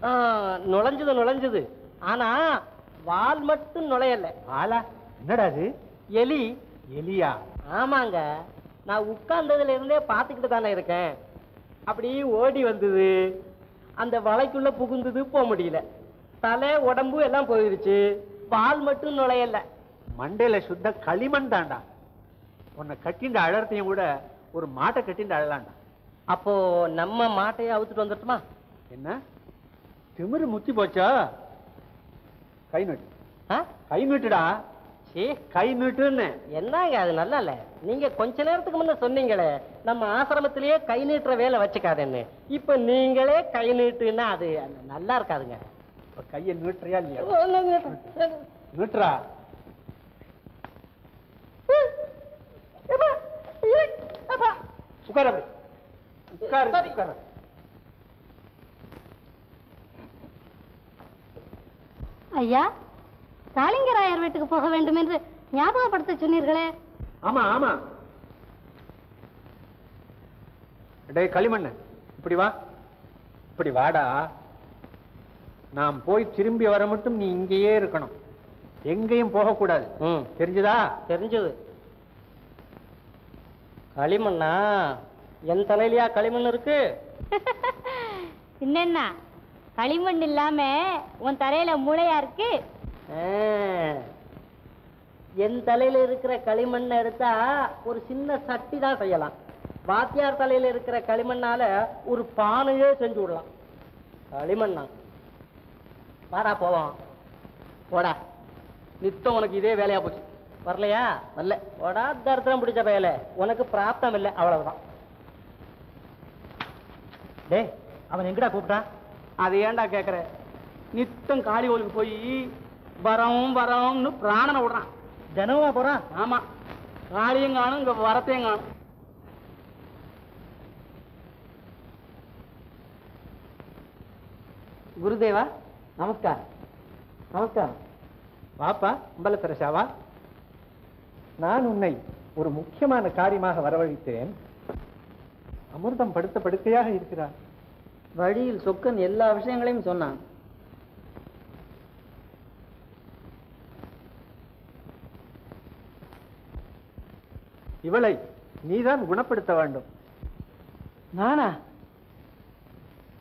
ஆ, நுழைஞ்சது நுழைஞ்சது. ஆனா வால் மட்டும் நுழையல. ஆலா என்னடா அது? எலி. எலியா? ஆமாங்க. நான் உட்கார்ந்ததுல இருந்தே பார்த்துக்கிட்டு தானே இருக்கேன். அப்படி ஓடி வந்தது. அந்த வலைக்குள்ள புகுந்தது போக முடியல. தலை உடம்பு எல்லாம் போயிருச்சு. வால் மட்டும் நுழையல. மண்டையில சுத்த களிமண் தாண்டா உன்னை கட்டிண்டு அழறதையும் கூட ஒரு மாட்டை கட்டிண்டு அழலாண்டா அப்போ நம்ம மாட்டையை அவுத்துட்டு வந்துட்டுமா என்ன? திமிரு முத்தி போச்சா? கை நீட்டு. ஆ? கை நீட்டுடா. கை நீட்டுன்னு. என்னங்க அது நல்லா இல்ல நீங்க கொஞ்ச நேரத்துக்கு முன்ன சொன்னீங்களே நம்ம ஆசிரமத்திலேயே கை நீட்டுற வேலை வச்சுக்காதேன்னு. இப்ப நீங்களே கை நீட்டுன்னா அது நல்லா இருக்காதுங்க. இப்ப கையை நீட்டுறியா இல்லையா? நீட்டுறா. உட்கார உட்காரு உட்காரு. ஐயா காளிங்கராயர் வீட்டுக்கு போக வேண்டும் என்று ஞாபகப்படுத்த சொன்னீர்களே? ஆமா ஆமா. டேய் களிமண்ணு இப்படி வா. இப்படி வாடா. நாம் போய் திரும்பி வர மட்டும் நீ இங்கேயே இருக்கணும். எங்கேயும் போகக்கூடாது. தெரிஞ்சுதா? தெரிஞ்சது. களிமண்ணா? என் தலையிலயா களிமண் இருக்கு? என்னென்ன களிமண் இல்லாம உன் தரையில மூளையா இருக்கு? என் தலையில இருக்கிற களிமண்ணை எடுத்தா ஒரு சின்ன சட்டி தான் செய்யலாம். வாத்தியார் தலையில இருக்கிற களிமண்ணால ஒரு பானையே செஞ்சு விடலாம். களிமண்ணா. வாடா போவோம். போடா. நித்தம் உனக்கு இதே வேலையா போச்சு. வரலையா? வரல. போடா தரித்திரம் பிடிச்ச வேலை. உனக்கு பிராப்தம் இல்லை. அவ்வளவுதான். டேய் அவன் எங்கடா கூப்பிட்டான்? அது ஏன்டா கேக்குற? நித்தம் காளி ஓலுக்கு போய் வரோம் வரோம்னு பிராணனை விடுறான். தினமா போறான். ஆமா. காளியும் காணும் இங்க வரத்தையும் காணும். குருதேவா நமஸ்காரம். நமஸ்காரம். வாப்பா அம்பலத்தரசாவா நான் உன்னை ஒரு முக்கியமான காரியமாக வரவழைத்தேன். அமிர்தம் படுத்த படுக்கையாக இருக்கிறார். வழியில் சொக்கன் எல்லா விஷயங்களையும் சொன்னான். இவளை நீதான் குணப்படுத்த வேண்டும். நானா?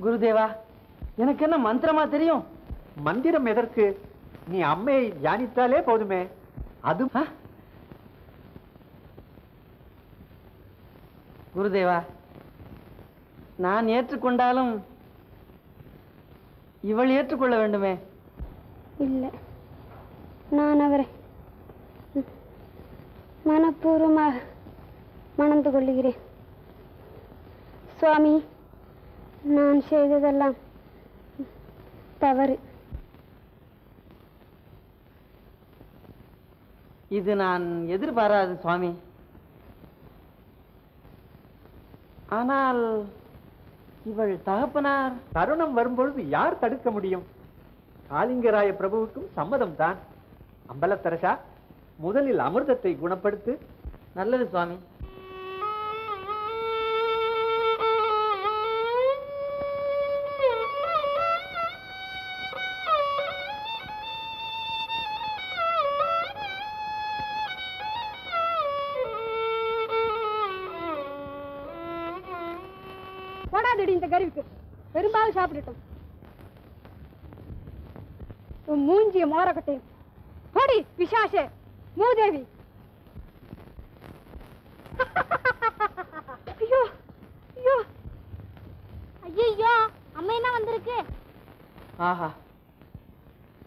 குருதேவா எனக்கு என்ன மந்திரமா தெரியும்? மந்திரம் எதற்கு? நீ அம்மையை தியானித்தாலே போதுமே. அது? குருதேவா நான் ஏற்றுக்கொண்டாலும் இவள் ஏற்றுக்கொள்ள வேண்டுமே? இல்லை நான் அவரை மனப்பூர்வமாக மணந்து கொள்ளுகிறேன் சுவாமி நான் செய்ததெல்லாம் தவறு. இது நான் எதிர்பாராது சுவாமி. ஆனால் இவள் தகப்பனார். தருணம் வரும்பொழுது யார் தடுக்க முடியும்? காளிங்கராய பிரபுவுக்கும் சம்மதம் தான் அம்பலத்தரசா முதலில் அமிர்தத்தை குணப்படுத்து. நல்லது சுவாமி. சாப்பிடட்டும். உன் மூஞ்சிய மாறக்கட்டேன் போடி விசாசே மூதேவி. ஐயோ ஐயோ. ஐயோ அம்மா என்ன வந்திருக்கு? ஆஹா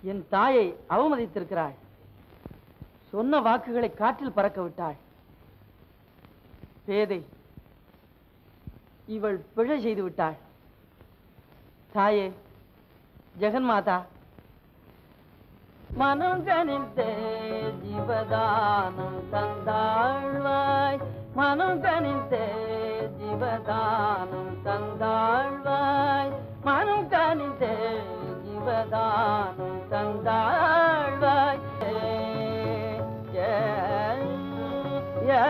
என் தாயை அவமதித்திருக்கிறாள் சொன்ன வாக்குகளை காற்றில் பறக்க விட்டாள் பேதை இவள் பிழை செய்து விட்டாள். தாயே ஜெகன்மாதா மனம் கணித்தே ஜீவதானம் தந்தாழ்வாய் மனம் கணித்தே ஜீவதானம் தந்தாழ்வாய் மனம் கணித்தே ஜீவதானம் தந்தாழ்வாய் ஏ,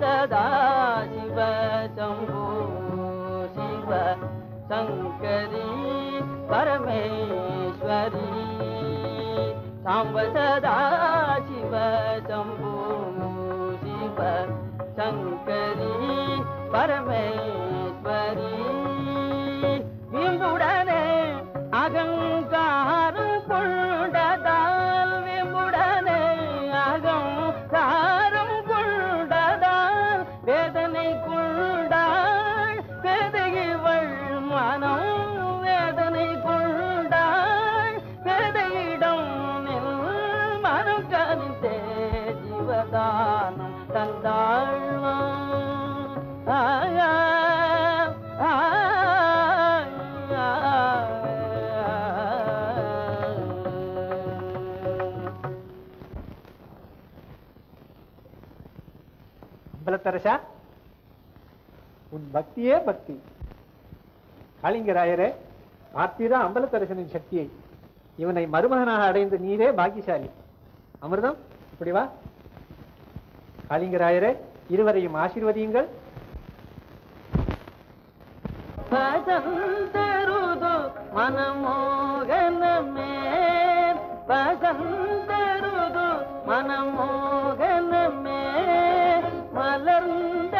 सदा शिव शम्भो शिव शङ्करी परमेश्वरी। साम्ब सदा அம்பலத்தரசா உன் பக்தியே பக்தி. காளிங்கராயரே பார்த்தீரா அம்பலத்தரசனின் சக்தியை இவனை மருமகனாக அடைந்த நீரே பாக்கியசாலி. அமிர்தம் இப்படி வா. காளிங்கராயரே இருவரையும் ஆசீர்வதியுங்கள். பசந்தருது மனமோகனமே. பசந்தருது மனமோகனமே. மலர்ந்த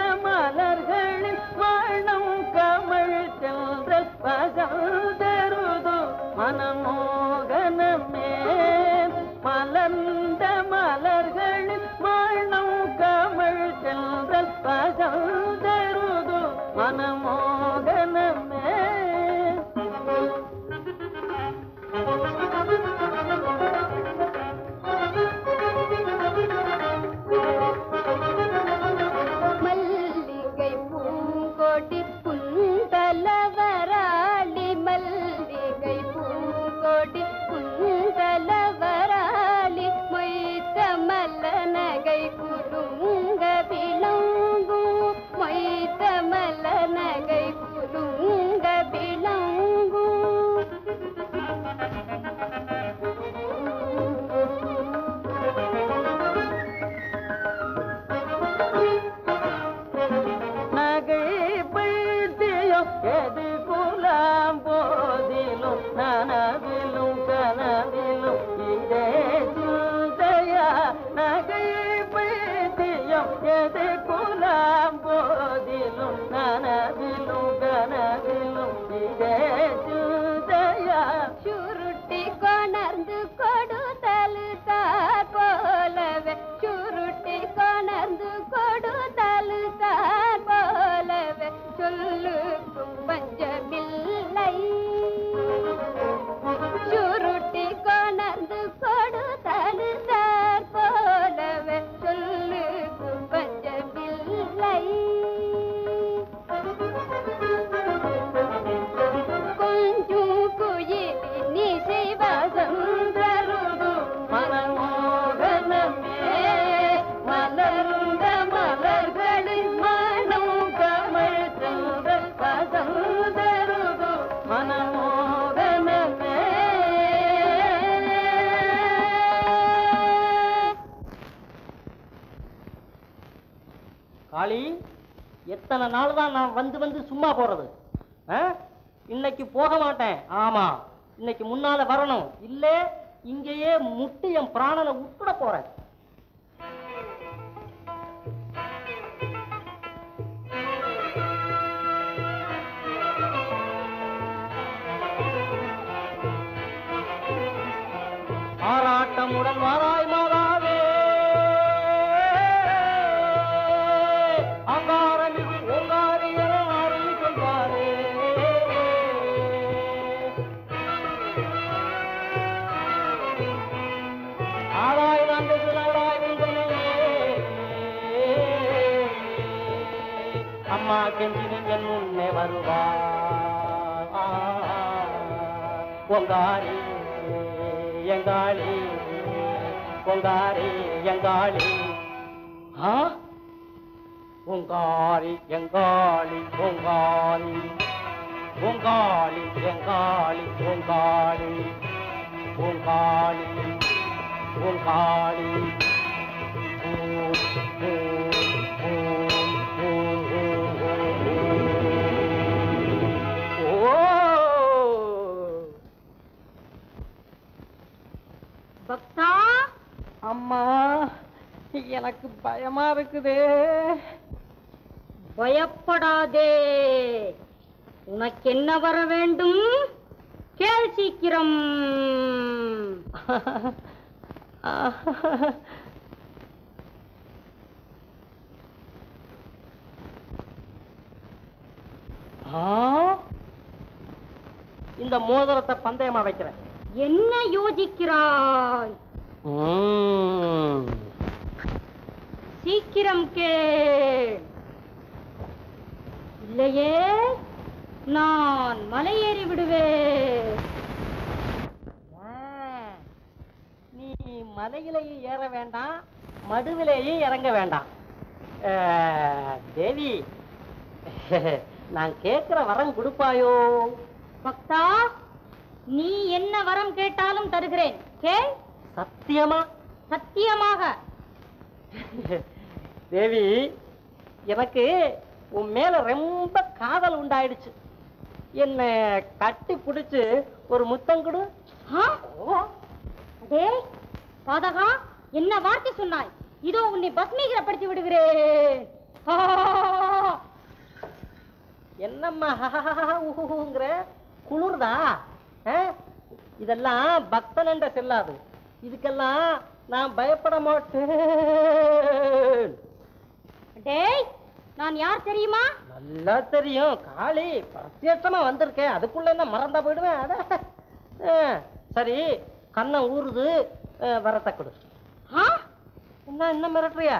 ஆளி எத்தனை நாள் தான் நான் வந்து வந்து சும்மா போறது? இன்னைக்கு போக மாட்டேன். ஆமா இன்னைக்கு முன்னால வரணும். இல்ல இங்கேயே முட்டி என் பிராணனை உட்பட போறேன். ஆராட்டமுடன் வாரா வருவார். பொங்காரி எங்காளி பொங்காரி எங்காளி. ஆ? பொங்காரி எங்காளி பொங்காளி பொங்காளி எங்காளி பொங்காளி பொங்காளி பொங்காளி ஓம் ஓம் பக்தா அம்மா எனக்கு பயமா இருக்குதே. பயப்படாதே. உனக்கு என்ன வர வேண்டும்? கேள் சீக்கிரம்? இந்த மோதிரத்தை பந்தயமா வைக்கிறேன். என்ன யோசிக்கிறாய். சீக்கிரம் கேள். இல்லையே நான் மலையேறி விடுவேன். ஆ, நீ மலையிலேயும் ஏற வேண்டாம் மடுவிலேயும் இறங்க வேண்டாம். தேவி நான் கேட்கிற வரம் கொடுப்பாயோ? பக்தா நீ என்ன வரம் கேட்டாலும் தருகிறேன். கேள் சத்தியமா? சத்தியமாக. தேவி எனக்கு உன் மேல ரொம்ப காதல் உண்டாயிடுச்சு. என்ன கட்டி பிடிச்சு ஒரு முத்தம் கொடு. ஆ? அடே பாதகா என்ன வார்த்தை சொன்னாய்? இதோ உன்னை பஸ்மீகரப்படுத்தி விடுகிறேன்! என்னம்மா குளிர்தா? இதெல்லாம் பக்தன் என்ற செல்லாது. இதுக்கெல்லாம் நான் பயப்பட மாட்டேன். டேய் நான் யார் தெரியுமா? நல்லா தெரியும். காளி பிரத்யட்சமா வந்திருக்கேன். அதுக்குள்ள என்ன மறந்தா போயிடுவேன்? சரி கண்ணை ஊறுது. வரத்தை கொடு? என்ன என்ன மிரட்டுறியா?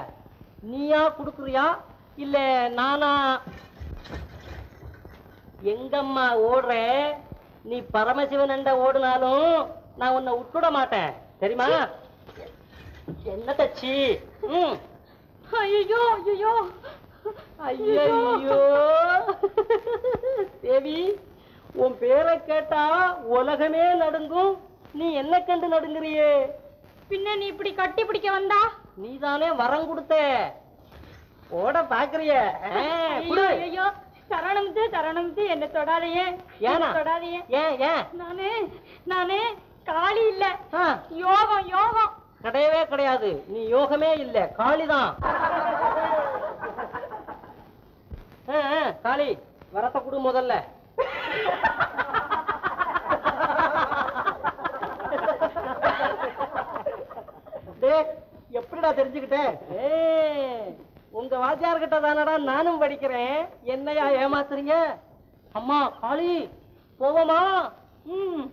நீயா குடுக்குறியா? இல்ல நானா? எங்கம்மா ஓடுற? நீ பரமசிவன் என்ற ஓடுனாலும் நான் உன்னை விட்டுட மாட்டேன். தெரியுமா? என்ன தச்சி? ஐயோ ஐயோ ஐயோ தேவி உன் பேரை கேட்டா உலகமே நடுங்கும். நீ என்ன கண்டு நடுங்குறியே? பின்ன நீ இப்படி கட்டி பிடிக்க வந்தா? நீதானே வரம் கொடுத்த. ஓட பாக்குறிய. ஐயோ சரணம்து சரணம்து என்ன தொடாதையே ஏனா தொடாதையே ஏன் ஏன்? நானே நானே காளி இல்ல. யோகம் யோகம். கிடையவே கிடையாது. நீ யோகமே இல்ல. காளிதான். காளி வரத்தை கொடு முதல்ல. எப்படிடா தெரிஞ்சுக்கிட்டேன்? ஏய், உங்க வாத்தியார் கிட்ட தானடா நானும் படிக்கிறேன். என்னையா ஏமாத்துறீங்க? அம்மா காளி போவோமா? ம்.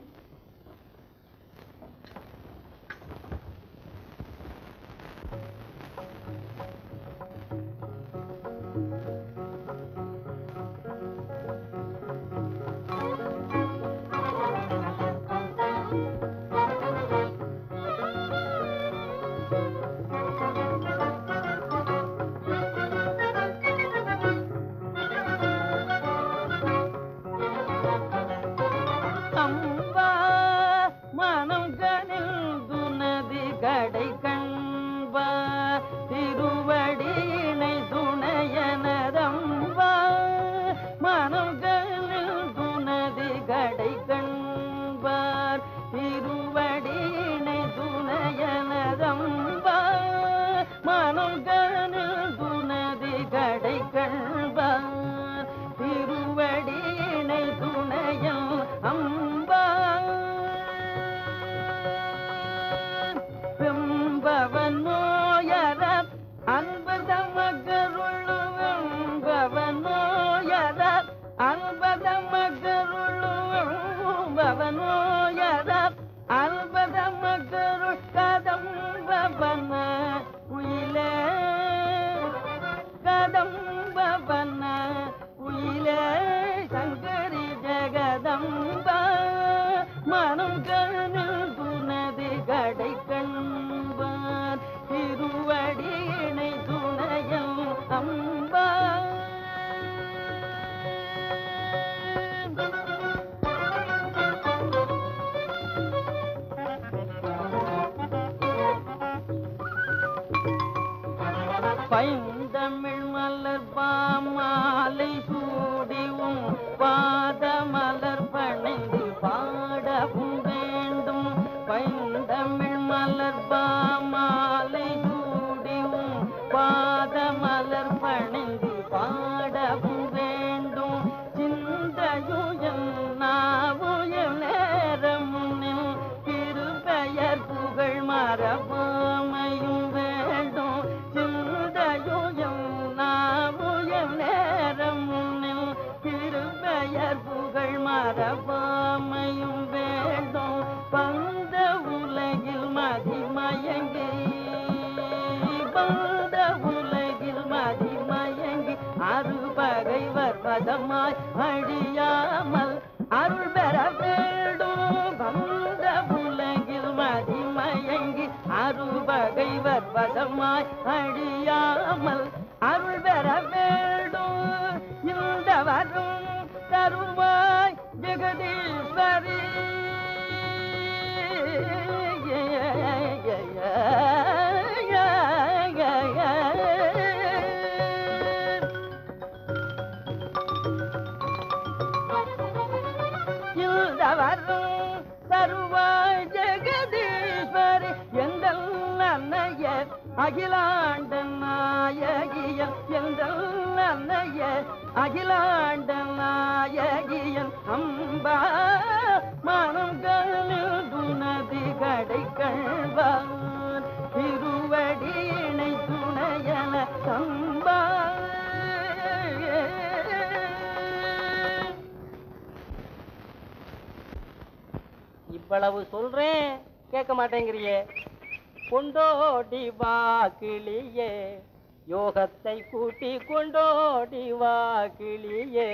யோகத்தை கூட்டி கொண்டோடி வா கிளியே.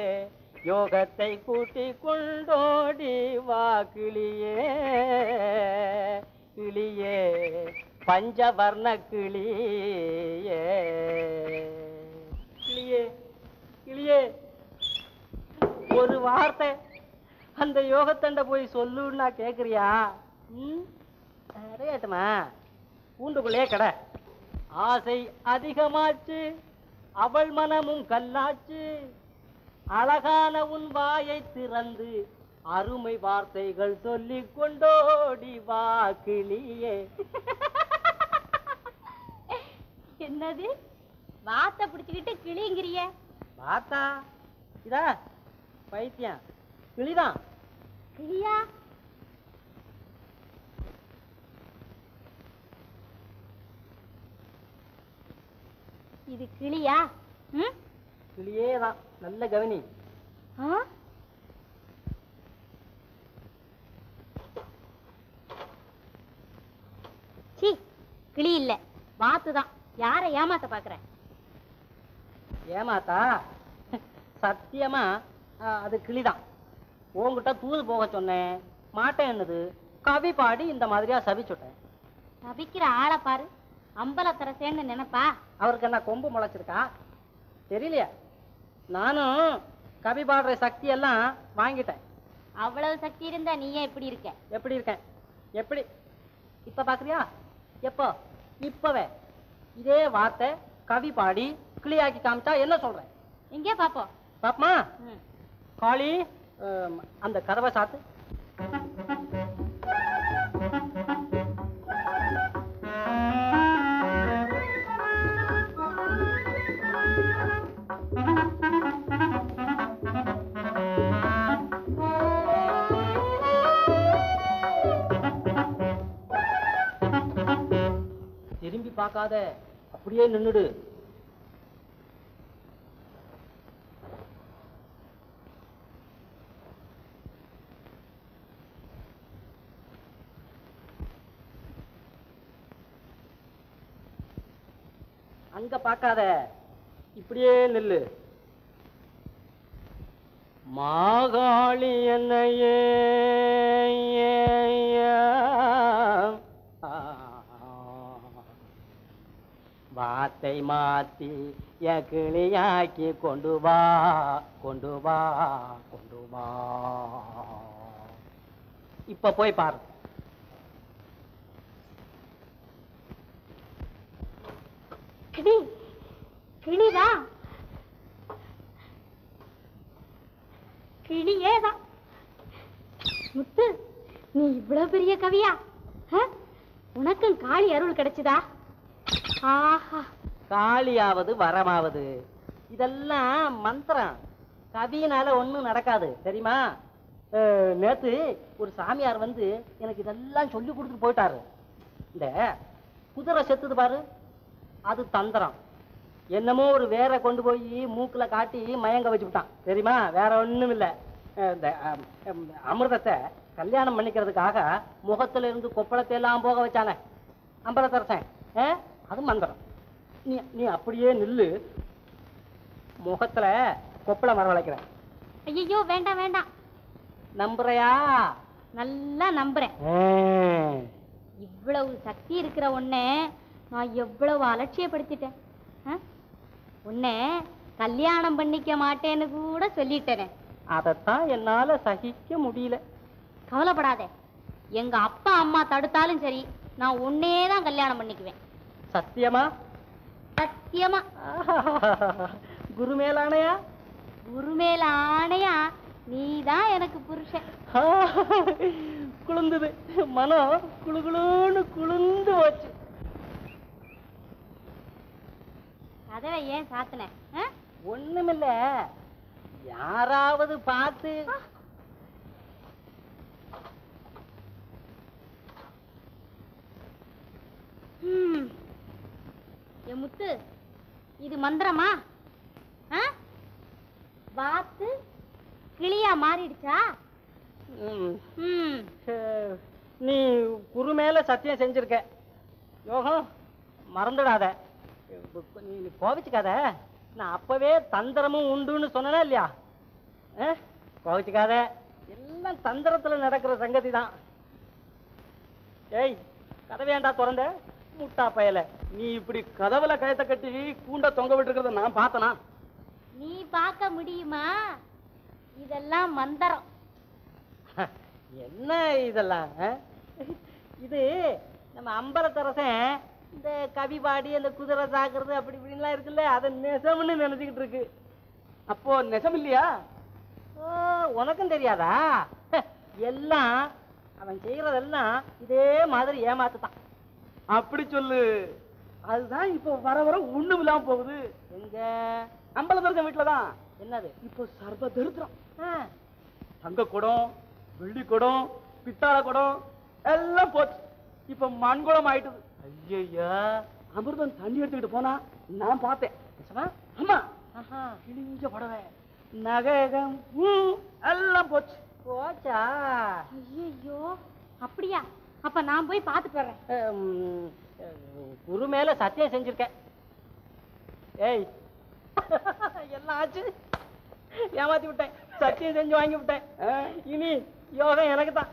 யோகத்தை கூட்டி கொண்டோடி வா கிளியே. கிளியே பஞ்சவர்ண கிளியே. கிளியே கிளியே. ஒரு வார்த்தை அந்த யோகத்தண்டை போய் சொல்லுன்னா கேட்குறியா ம்? அடையாட்டுமா கூண்டுக்குள்ளே கடை. ஆசை அதிகமாச்சு அவள் மனமும் கல்லாச்சு. அழகான உன் வாயை திறந்து அருமை வார்த்தைகள் சொல்லிக் கொண்டோடி வா கிளியே. என்னது? வாத்தை பிடிச்சுக்கிட்டு கிளிங்கிறிய பார்த்தா இதா பைத்தியம். கிளிதான். கிளியா? இது கிளியா? ம்? கிளியே தான் நல்ல கவனி. ஆ? சீ கிளி இல்ல. வாத்து தான் யாரை ஏமாத்த பாக்குற? ஏமாத்தா? சத்தியமா? அது கிளிதான். உன்கிட்ட தூது போக சொன்னேன். மாட்டேன் என்னது? கவி பாடி இந்த மாதிரியா சபிச்சுட்டேன். தவிக்கிற ஆளை பாரு. அம்பலத்தரசேன்னு நினைப்பா? அவருக்கு என்ன கொம்பு முளைச்சிருக்கா? தெரியலையா. நானும் கவி பாடுற சக்தி எல்லாம் வாங்கிட்டேன். அவ்வளவு சக்தி இருந்தா நீ ஏன் இப்படி இருக்க. எப்படி இருக்கேன்? எப்படி? இப்ப பாக்குறியா? எப்போ? இப்பவே. இதே வார்த்தை கவி பாடி கிளியாக்கி காமிச்சா என்ன சொல்றேன்? எங்கே பாப்போம்? பாப்பமா. காளி அந்த கதவை சாத்து. திரும்பி பார்க்காத. அப்படியே நின்னுடு. அங்க பார்க்காத. இப்படியே நில்லு. மாகாளி என்னையே வாத்தை மாத்தி என் கிளியாக்கி கொண்டு வா கொண்டு வா கொண்டு வா. இப்ப போய் பாரு. கிளி கிளிதா கிளியேதான் முத்து நீ இவ்வளவு பெரிய கவியா? உனக்கும் காளி அருள் கிடைச்சுதா? காளியாவது வரமாவது. இதெல்லாம் மந்திரம். கவியினால ஒண்ணும் நடக்காது தெரியுமா? நேற்று நேத்து ஒரு சாமியார் வந்து எனக்கு இதெல்லாம் சொல்லி கொடுத்துட்டு போயிட்டாரு. இந்த குதிரை செத்துது பாரு அது தந்திரம். என்னமோ ஒரு வேற கொண்டு போய் மூக்கில் காட்டி மயங்க வச்சுக்கிட்டான் தெரியுமா? வேற ஒன்றும் இல்லை. இந்த அமிர்தத்தை கல்யாணம் பண்ணிக்கிறதுக்காக முகத்துல இருந்து கொப்பளத்தை எல்லாம் போக வச்சானே அம்பலத்தரசன். அது மந்திரம். நீ நீ அப்படியே நில்லு. முகத்துல கொப்பளம் வரவழைக்கிறேன் ஐயோ வேண்டாம் வேண்டாம். நம்புறையா? நல்லா நம்புறேன். இவ்வளவு சக்தி இருக்கிற உன்னை நான் எவ்வளவு அலட்சியப்படுத்திட்டேன்? உன்னை கல்யாணம் பண்ணிக்க மாட்டேன்னு கூட சொல்லிட்டேனே. அதைத்தான் என்னால சகிக்க முடியல. கவலைப்படாதே. எங்க அப்பா அம்மா தடுத்தாலும் சரி நான் உன்னே தான் கல்யாணம் பண்ணிக்குவேன். சத்தியமா? சத்தியமா. குரு மேலானையா குரு மேல ஆணையா நீதான் எனக்கு புருஷன். குளிர்ந்தது. மனம் குளு குளுன்னு குளிர்ந்து போச்சு. கதவை ஏன் சாத்தின? ஒண்ணுமில்ல. யாராவது பார்த்து. ம். என் முத்து இது மந்திரமா? ஆ? வாத்து கிளியா மாறிடுச்சா? நீ குரு மேல சத்தியம் செஞ்சிருக்க. யோகம் மறந்துடாத. நீ கோவிச்சுக்காத. நான் அப்பவே தந்திரமும் உண்டுன்னு சொன்னனா இல்லையா? கோவிச்சுக்காத. எல்லாம் தந்திரத்துல நடக்கிற சங்கதி தான். ஏய் கதவையாண்டா திறந்த. முட்டா பயல. நீ இப்படி கதவுல கயத்தை கட்டி கூண்ட தொங்க விட்டுருக்கிறத நான் பார்த்தனா? நீ பார்க்க முடியுமா? இதெல்லாம் மந்திரம். என்ன இதெல்லாம்? இது நம்ம அம்பலத்தரசன் இந்த கவி பாடி அந்த குதிரை தாக்குறது அப்படி இப்படின்லாம் இருக்குல்ல அதை நெசம்னு நினைச்சுக்கிட்டு இருக்கு. அப்போ நெசம் இல்லையா? ஓ உனக்கும் தெரியாதா? எல்லாம் அவன் செய்யறதெல்லாம் இதே மாதிரி ஏமாத்துதான். அப்படி சொல்லு. அதுதான் இப்போ வர வர ஒண்ணும் இல்லாம போகுது. எங்க? அம்பலத்தரசன் வீட்டுல தான் என்னது? இப்போ சர்வ தரித்திரம் தங்க குடம் வெள்ளி குடம் பித்தாள குடம் எல்லாம் போச்சு. இப்ப மண் குடம் ஆயிட்டுது. ஐயா அமிர்தம் தண்ணி எடுத்துக்கிட்டு போனா நான் பார்த்தேன்? ஆமா கிழிஞ்ச புடவை நககம் எல்லாம் போச்சு. போச்சா? ஐயோ அப்படியா? அப்ப நான் போய் பார்த்துட்டு ஹம், குரு மேல சத்தியம் செஞ்சிருக்கேன். ஏய். எல்லாம் ஆச்சு. ஏமாத்தி விட்டேன். சத்தியம் செஞ்சு வாங்கி விட்டேன். இனி யோகம் எனக்கு தான்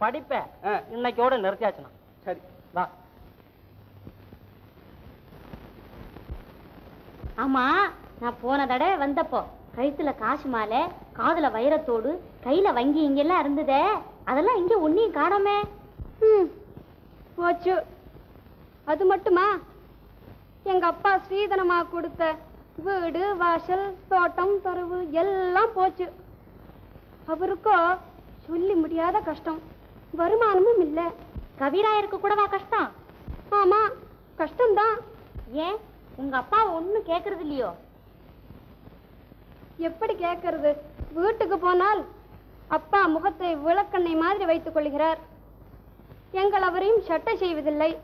படிப்பேன் இன்னைக்கோட நிறுத்தியாச்சுண்ணா. சரி. வா. ஆமா நான் போன தடவை வந்தப்போ கழுத்துல காசு மாலை காதுல வைரத்தோடு கையில வங்கி இங்கெல்லாம் இருந்ததே. அதெல்லாம் இங்க ஒன்னையும் காணோமே. போச்சு. அது மட்டுமா? எங்க அப்பா ஸ்ரீதனமா கொடுத்த வீடு வாசல் தோட்டம் தொரவு எல்லாம் போச்சு. அவருக்கோ சொல்லி முடியாத கஷ்டம். வருமானமும் இல்லை. கவிராயருக்கு கூடவா கஷ்டம்? ஆமா கஷ்டம்தான். ஏன்? உங்க அப்பா ஒண்ணும் கேக்குறது இல்லையோ? எப்படி கேட்கறது வீட்டுக்கு போனால் அப்பா முகத்தை விளக்கெண்ணெய் மாதிரி வைத்துக் கொள்கிறார். எங்கள் அவரையும் சட்டை செய்வதில்லை.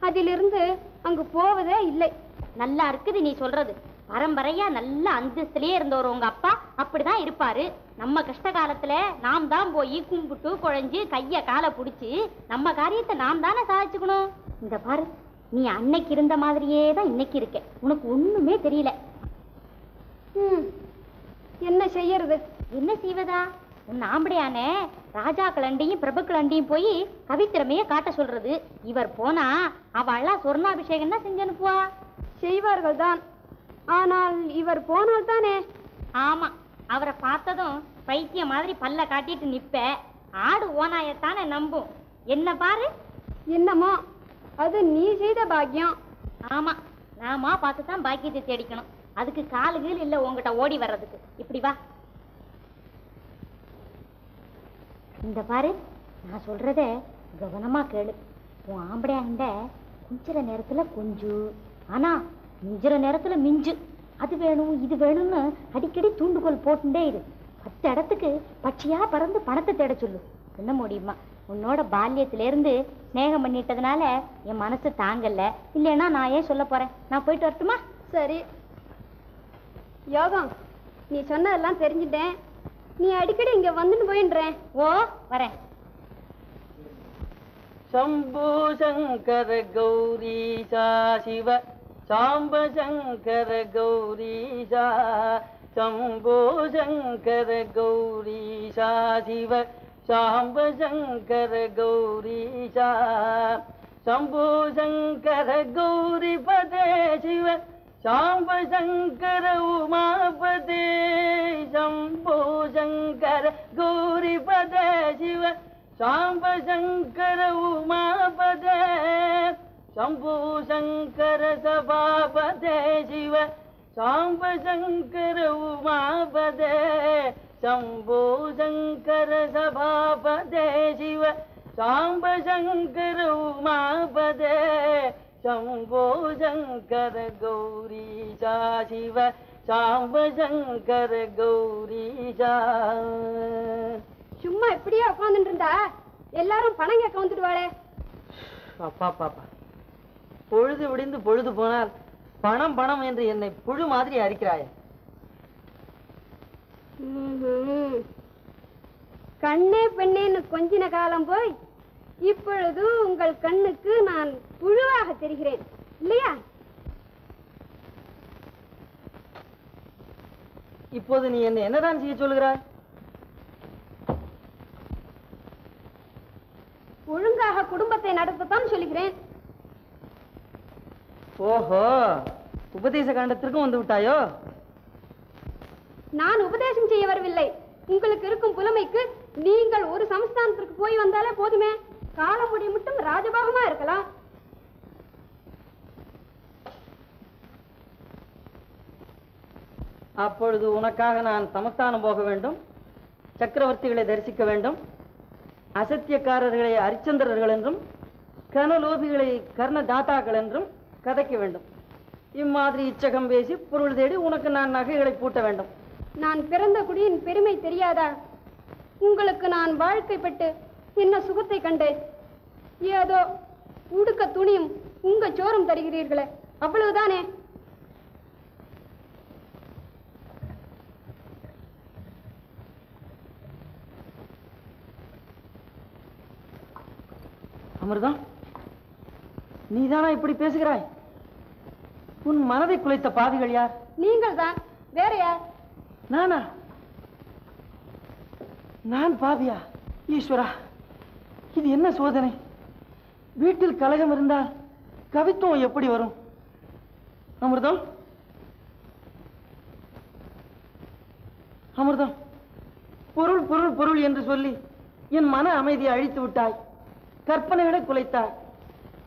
அதிலிருந்து அங்கு போவதே இல்லை. நல்லா இருக்குது நீ சொல்றது. பரம்பரையா நல்ல அந்தஸ்துலயே இருந்தவர் உங்க அப்பா அப்படிதான் இருப்பாரு. நம்ம கஷ்ட காலத்துல நாம் தான் போய் கும்பிட்டு குழஞ்சு கைய காலை புடிச்சு நம்ம காரியத்தை நாம் தானே சாதிச்சுக்கணும். இந்த பாரு நீ அன்னைக்கு இருந்த மாதிரியே தான் இன்னைக்கு இருக்க. உனக்கு ஒண்ணுமே தெரியல. ம். என்ன செய்யறது? என்ன செய்வதா? உன் ஆம்படையானே ராஜாக்களண்டையும் பிரபுக்களண்டையும் போய் கவித்திறமைய காட்ட சொல்றது. இவர் போனா அவள்லாம் சொர்ணாபிஷேகம் தான் செஞ்சு அனுப்புவா. செய்வார்கள் தான் ஆனால் இவர் போனால் தானே? ஆமா அவரை பார்த்ததும் பைத்தியம் மாதிரி பல்ல காட்டிட்டு நிப்ப. ஆடு ஓனாயத்தானே நம்பும். என்ன பாரு? என்னமோ அது நீ செய்த பாக்கியம். ஆமா நாமா பார்த்து தான் பாக்கியத்தை தேடிக்கணும். அதுக்கு காலு கீழ் இல்ல உங்ககிட்ட ஓடி வர்றதுக்கு. இப்படி வா. இந்த பாரு நான் சொல்கிறத கவனமாக கேளு. உன் ஆம்படையாண்ட குஞ்சுற நேரத்தில் கொஞ்சு. ஆனால் மிஞ்சிற நேரத்தில் மிஞ்சு. அது வேணும் இது வேணும்னு அடிக்கடி தூண்டுகோல் போட்டுட்டே இரு. பத்து இடத்துக்கு பட்சியாக பறந்து பணத்தை தேட சொல்லு. என்ன முடியுமா? உன்னோட பால்யத்திலேருந்து ஸ்நேகம் பண்ணிட்டதுனால என் மனசு தாங்கலை. இல்லைன்னா நான் ஏன் சொல்ல போகிறேன் நான் போயிட்டு வரட்டுமா? சரி. யோகம் நீ சொன்னதெல்லாம் தெரிஞ்சுட்டேன். நீ அடிக்கடி இங்க வந்துன்னு போயின்றேன் ஓ வரேன். சம்போ சங்கர கௌரீசா சிவ சாம்ப சங்கர கௌரீசா சம்போ சங்கர கௌரீசா சிவ சாம்ப சங்கர கௌரீசா சம்போ சங்கர கௌரி பதே சிவ. शाम्बशङ्कर उमापदे उ मा शम्भो शङ्कर गौरीपदे शिव। शाम्बशङ्कर शङ्कर उ शङ्कर सभापदे शिव। शाम्बशङ्कर शङ्कर उ शम्भो शङ्कर सभापदे शिव। शाम्बशङ्कर उमापदे சாம்ப சங்கர உமாபதே சம்போ சங்கர கௌரீஷா சிவ சாம்ப சங்கர கௌரீஷா சும்மா இப்படியே உட்காந்துட்டு இருந்தா எல்லாரும் பணம் கேட்க வந்துடுவாளே. அப்பா பாப்பா பொழுது விடிந்து பொழுது போனால் பணம் பணம் என்று என்னை புழு மாதிரி அரிக்கிறாயே. கண்ணே பெண்ணேன்னு கொஞ்சின காலம் போய் இப்பொழுது உங்கள் கண்ணுக்கு நான் புழுவாக தெரிகிறேன் இல்லையா? இப்போது நீ என்ன என்னதான் செய்ய சொல்கிறாய் ஒழுங்காக குடும்பத்தை நடத்தத்தான் சொல்கிறேன் ஓஹோ உபதேச காண்டத்திற்கும் வந்து விட்டாயோ? நான் உபதேசம் செய்ய வரவில்லை. உங்களுக்கு இருக்கும் புலமைக்கு நீங்கள் ஒரு சமஸ்தானத்திற்கு போய் வந்தாலே போதுமே. காலம் முடி மட்டும் ராஜபாகமா இருக்கலாம். அப்பொழுது உனக்காக நான் சமஸ்தானம் போக வேண்டும் சக்கரவர்த்திகளை தரிசிக்க வேண்டும் அசத்தியக்காரர்களை அரிச்சந்திரர்கள் என்றும் கனலோபிகளை கர்ண தாத்தாக்கள் என்றும் கதைக்க வேண்டும். இம்மாதிரி இச்சகம் பேசி பொருள் தேடி உனக்கு நான் நகைகளை பூட்ட வேண்டும். நான் பிறந்த குடியின் பெருமை தெரியாதா? உங்களுக்கு நான் வாழ்க்கைப்பட்டு என்ன சுகத்தை கண்டேன்? ஏதோ உடுக்க துணியும் உங்க சோறும் தருகிறீர்களே அவ்வளவுதானே? அமிர்தம் நீதானா இப்படி பேசுகிறாய்? உன் மனதை குலைத்த பாவிகள் யார்? நீங்கள் தான் வேற யார்? நானா? நான் பாவியா? ஈஸ்வரா? இது என்ன சோதனை? வீட்டில் கலகம் இருந்தால் கவித்துவம் எப்படி வரும்? அமிர்தம்? அமிர்தம். பொருள் பொருள் பொருள் என்று சொல்லி என் மன அமைதியை அழித்து விட்டாய். கற்பனைகளை குலைத்தாய்.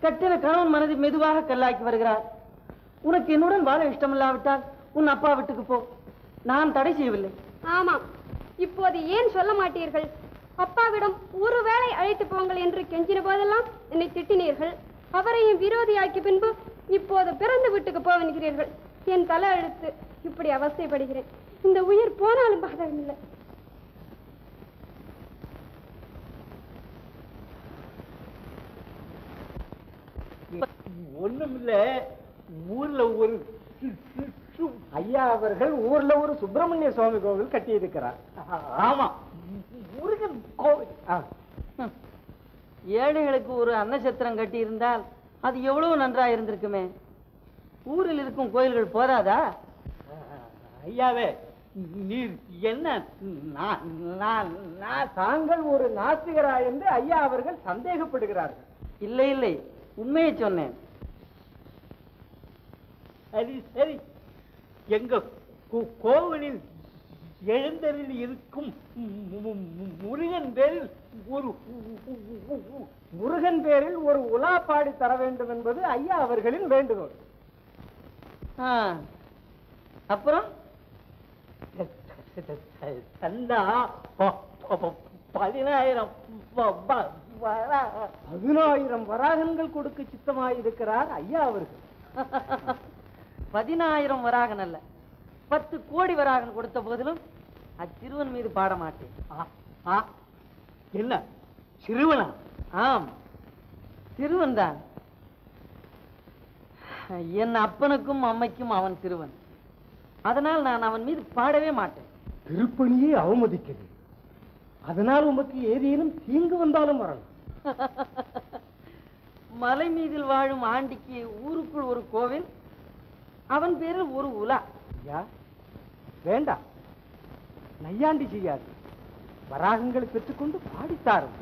கட்டின கணவன் மனதை மெதுவாக கல்லாக்கி வருகிறார். உனக்கு என்னுடன் வாழ இஷ்டமில்லாவிட்டால் உன் அப்பா வீட்டுக்கு போ. நான் தடை செய்யவில்லை. ஆமாம். இப்போது ஏன் சொல்ல மாட்டீர்கள்? அப்பாவிடம் ஒருவேளை அழைத்து போங்கள் என்று கெஞ்சின போதெல்லாம் என்னை திட்டினீர்கள். அவரையும் விரோதியாக்கி பின்பு இப்போது பிறந்து வீட்டுக்கு போவென்கிறீர்கள். என் தலை அழுத்து இப்படி அவஸ்தைப்படுகிறேன். இந்த உயிர் போனாலும் பாதகமில்லை. ஒண்ணுமில்ல. ஊர்ல ஒரு ஐயா அவர்கள் ஊர்ல ஒரு சுப்பிரமணிய சுவாமி கோவில் கட்டி இருக்கிறார் ஆமா. முருகன் கோவில். ஏழைகளுக்கு ஒரு அன்னசத்திரம் கட்டி இருந்தால் அது எவ்வளவு நன்றாக இருந்திருக்குமே. ஊரில் இருக்கும் கோயில்கள் போதாதா? ஐயாவே நீர் என்ன? நான் நான் நான் தாங்கள் ஒரு நாஸ்திகரா என்று ஐயா அவர்கள் சந்தேகப்படுகிறார்கள். இல்லை இல்லை. உண்மையை சொன்னேன். சரி சரி. எங்க கோ- கோவிலில் எழுந்தரில் இருக்கும் முருகன் பேரில் ஒரு முருகன் பேரில் ஒரு உலா பாடி தர வேண்டும் என்பது ஐயா அவர்களின் வேண்டுகோள். அப்புறம்? சந்தா பதினாயிரம் பதினாயிரம் வராகன்கள் கொடுக்க சித்தமாயிருக்கிறார் ஐயா அவர்கள். பதினாயிரம் வராகன் அல்ல பத்து கோடி வராகன் கொடுத்த போதிலும் அச்சிறுவன் மீது பாட மாட்டேன் என்ன? சிறுவனா? ஆம். சிறுவன் தான். என் அப்பனுக்கும் அம்மைக்கும் அவன் சிறுவன். அதனால் நான் அவன் மீது பாடவே மாட்டேன். திருப்பணியை அவமதிக்கிறது அதனால் உமக்கு ஏதேனும் தீங்கு வந்தாலும் வரலாம். மலை மீதில் வாழும் ஆண்டிக்கு ஊருக்குள் ஒரு கோவில் அவன் பேரில் ஒரு உலா. வேண்டாம் நையாண்டி செய்யாது. வராகங்களை பெற்றுக்கொண்டு பாடித்தாரும்.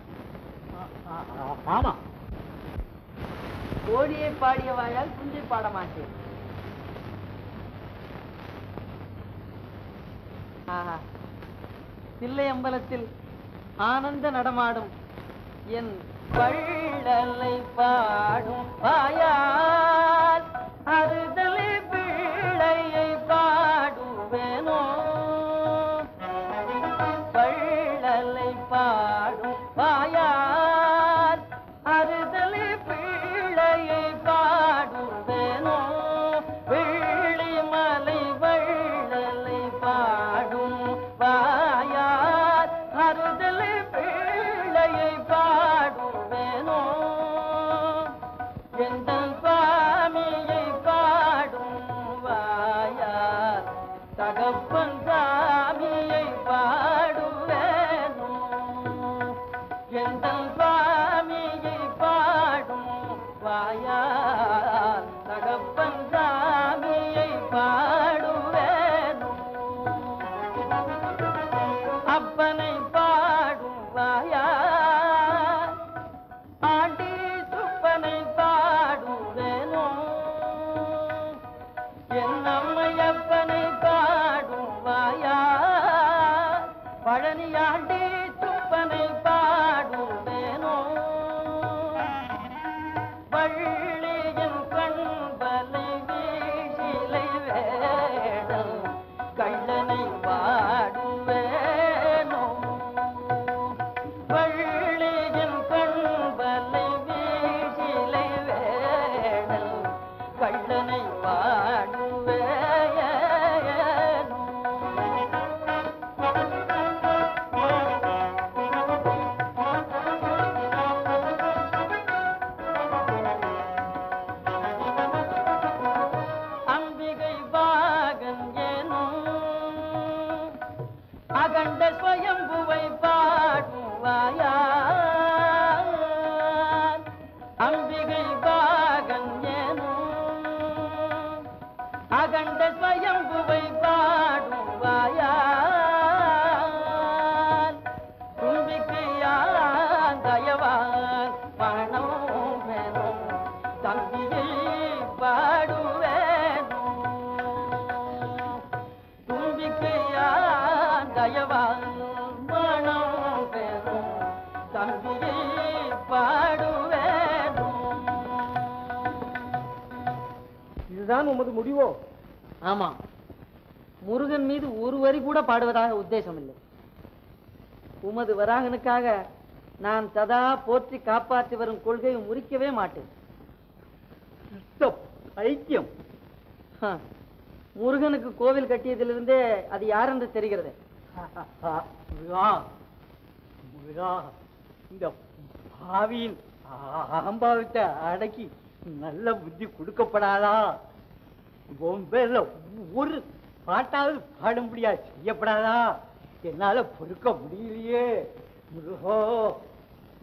ஆமா. கோழியை பாடிய வாயால் குஞ்சை பாட மாட்டேன். தில்லை அம்பலத்தில் ஆனந்த நடமாடும் என் பள்ளலை பாடும் பாயால் அறுதலை பிள்ளையை பாடுவேனோ? பாடும் வாயால் பாடுவதாக உத்தேசம் இல்லை உமது வராகனுக்காக நான் சதா போற்றி காப்பாற்றி வரும் கொள்கையை முறிக்கவே மாட்டேன். முருகனுக்கு கோவில் கட்டியதிலிருந்தே அது யாரென்று தெரிகிறது? முருகா முருகா இந்த பாவியின் அகம்பாவத்தை அடக்கி நல்ல புத்தி கொடுக்கப்படாதா? ஒரு பாட்டாவது பாடும்படியா செய்யப்படாதா? என்னால பொறுக்க முடியலையே. முருகோ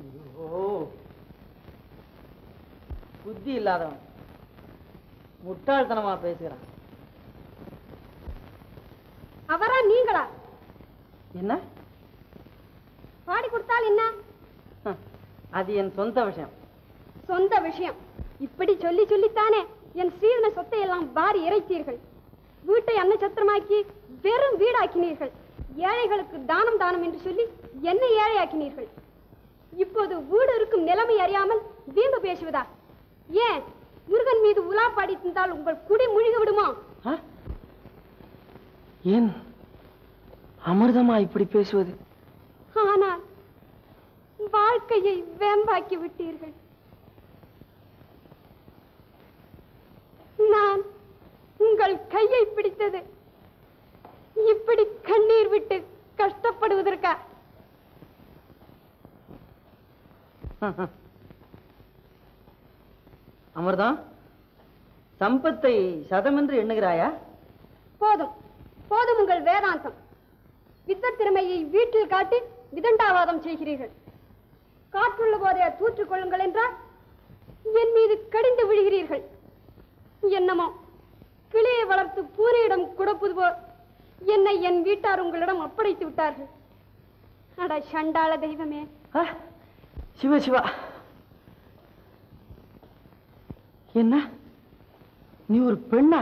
முருகோ. புத்தி இல்லாதவன் முட்டாள்தனமா பேசுகிறான். அவரா நீங்களா? என்ன? பாடி கொடுத்தால் என்ன? அது என் சொந்த விஷயம். சொந்த விஷயம். இப்படி சொல்லி சொல்லித்தானே என் சீரண சொத்தை எல்லாம் வாரி இறைத்தீர்கள். வீட்டை அன்னச்சத்திரமாக்கி வெறும் வீடாக்கினீர்கள். ஏழைகளுக்கு தானம் தானம் என்று சொல்லி என்னை ஏழையாக்கினீர்கள். இப்போது வீடு இருக்கும் நிலைமை அறியாமல் வீம்பு பேசுவதா? ஏன்? முருகன் மீது உலா பாடி தந்தால் உங்கள் குடி முழுகி விடுமா? ஏன்? அமிர்தமா இப்படி பேசுவது? ஆனால் வாழ்க்கையை வேம்பாக்கி விட்டீர்கள். நான் உங்கள் கையை பிடித்தது. இப்படி கண்ணீர் விட்டு கஷ்டப்படுவதற்கா? அமிர்தம் சம்பத்தை சதமென்று எண்ணுகிறாயா? போதும். போதும் உங்கள் வேதாந்தம். வித்த திறமையை வீட்டில் காட்டி விதண்டாவாதம் செய்கிறீர்கள். காற்றுள்ள போதே தூற்றுக் கொள்ளுங்கள் என்றால் என் மீது கடிந்து விழுகிறீர்கள். என்னமோ? கிளியை வளர்த்து பூனையிடம் கொடுப்பது போல் என்னை என் வீட்டார் உங்களிடம் ஒப்படைத்து விட்டார்கள். அட சண்டாள தெய்வமே. சிவ சிவா. என்ன? நீ ஒரு பெண்ணா?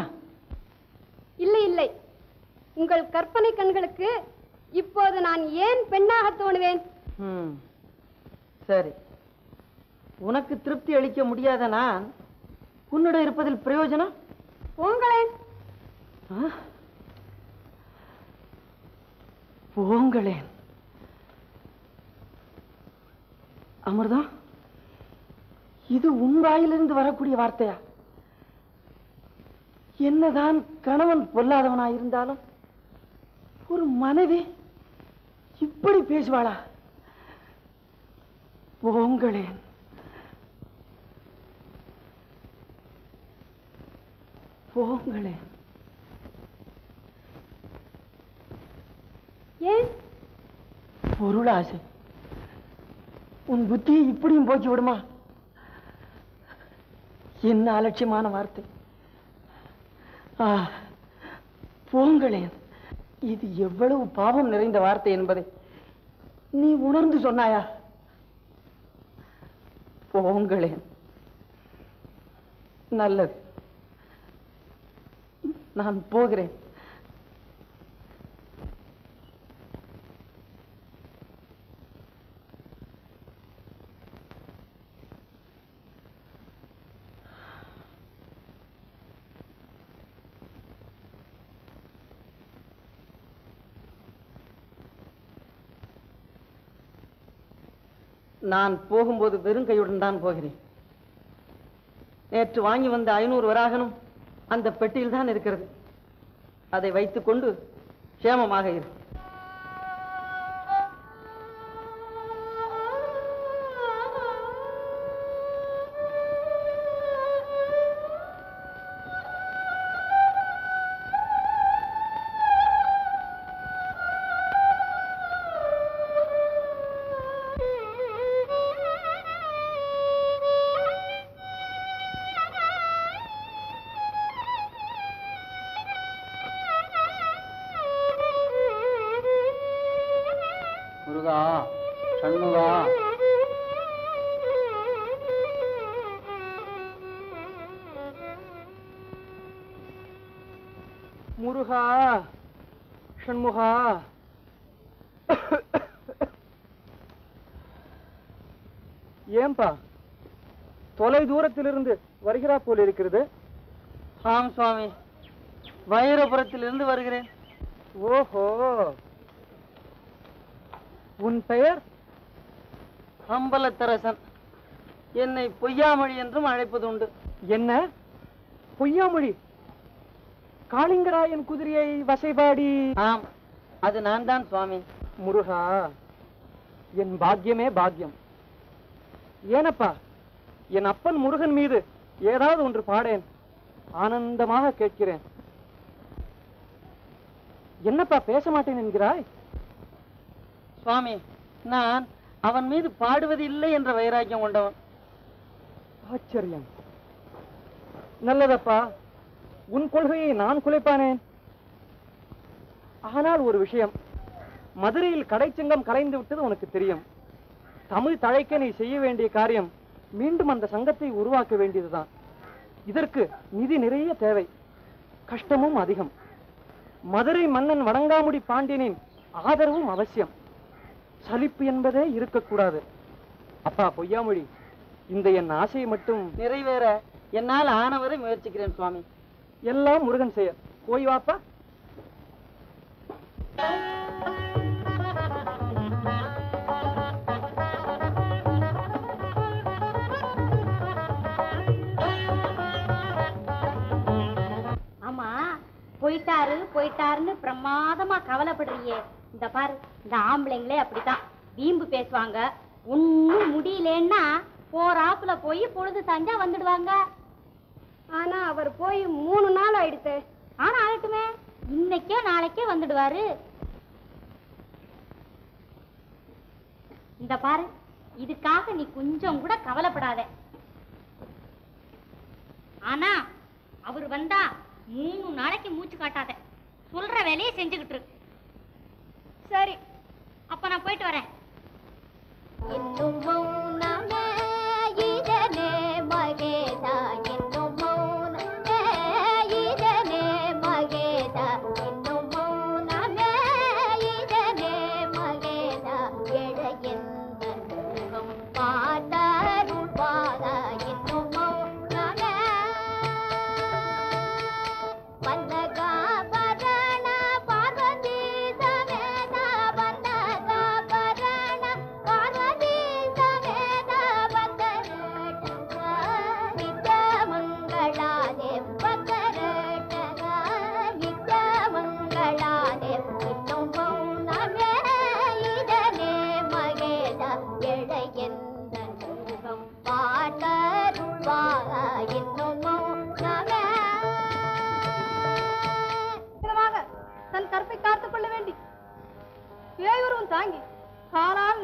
இல்லை இல்லை. உங்கள் கற்பனை கண்களுக்கு இப்போது நான் ஏன் பெண்ணாக தோணுவேன்? ம் சரி. உனக்கு திருப்தி அளிக்க முடியாத நான் உன்னிடம் இருப்பதில் பிரயோஜனம்? போங்களேன் ஆ? அமிர்தம் இது உன் வாயிலிருந்து வரக்கூடிய வார்த்தையா? என்னதான் கணவன் பொல்லாதவனாயிருந்தாலும் ஒரு மனைவி இப்படி பேசுவாளா? போங்களேன். போங்களேன் ஏன்? பொருளாசை. உன் புத்தி இப்படியும் போக்கி விடுமா? என்ன அலட்சியமான வார்த்தை. போங்களேன் இது எவ்வளவு பாவம் நிறைந்த வார்த்தை என்பதை நீ உணர்ந்து சொன்னாயா? போங்களேன் நல்லது. நான் போகிறேன். நான் போகும்போது வெறும் கையுடன் தான் போகிறேன். நேற்று வாங்கி வந்த ஐநூறு வராகனும் அந்த பெட்டியில் தான் இருக்கிறது. அதை வைத்துக்கொண்டு சேமமாக இரு. இருக்கிறது? ஆம் சுவாமி. வைரபுரத்திலிருந்து வருகிறேன். ஓஹோ. உன் பெயர்? அம்பலத்தரசன். என்னை பொய்யாமொழி என்றும் அழைப்பது உண்டு. என்ன? பொய்யாமொழி? காளிங்கராயன் குதிரையை வசைபாடி. ஆம் அது நான் தான் சுவாமி. முருகா என் பாக்கியமே பாக்கியம். ஏனப்பா என் அப்பன் முருகன் மீது ஏதாவது ஒன்று பாடேன். ஆனந்தமாக கேட்கிறேன். என்னப்பா பேச மாட்டேன் என்கிறாய்? சுவாமி நான் அவன் மீது பாடுவது இல்லை என்ற வைராக்கியம் கொண்டவன். ஆச்சரியம். நல்லதப்பா. உன் கொள்கையை நான் குலைப்பானேன் ஆனால் ஒரு விஷயம். மதுரையில் கடைச்சங்கம் கலைந்து விட்டது உனக்கு தெரியும். தமிழ் தழைக்க நீ செய்ய வேண்டிய காரியம். மீண்டும் அந்த சங்கத்தை உருவாக்க வேண்டியதுதான். இதற்கு நிதி நிறைய தேவை. கஷ்டமும் அதிகம். மதுரை மன்னன் வடங்காமுடி பாண்டியனின் ஆதரவும் அவசியம். சலிப்பு என்பதே இருக்கக்கூடாது. அப்பா பொய்யாமொழி இந்த என் ஆசையை மட்டும் நிறைவேற என்னால் ஆனவரை முயற்சிக்கிறேன் சுவாமி. எல்லாம் முருகன் செய்ய போய் வாப்பா. போயிட்டாரு போயிட்டாருன்னு பிரமாதமா கவலைப்படுறியே. இந்த பாரு இந்த ஆம்பளைங்களே அப்படித்தான். வீம்பு பேசுவாங்க. ஒண்ணும் முடியலன்னா போறாப்புல போய் பொழுது சாஞ்சா வந்துடுவாங்க. ஆனா அவர் போய் மூணு நாள் ஆயிடுத்து. ஆனா ஆகட்டுமே. இன்னைக்கோ நாளைக்கோ வந்துடுவாரு. இந்த பாரு இதுக்காக நீ கொஞ்சம் கூட கவலைப்படாத. ஆனா அவர் வந்தா மூணு நாளைக்கு மூச்சு காட்டாத. சொல்ற வேலையை செஞ்சுக்கிட்டு இரு. சரி அப்ப நான் போயிட்டு வரேன்.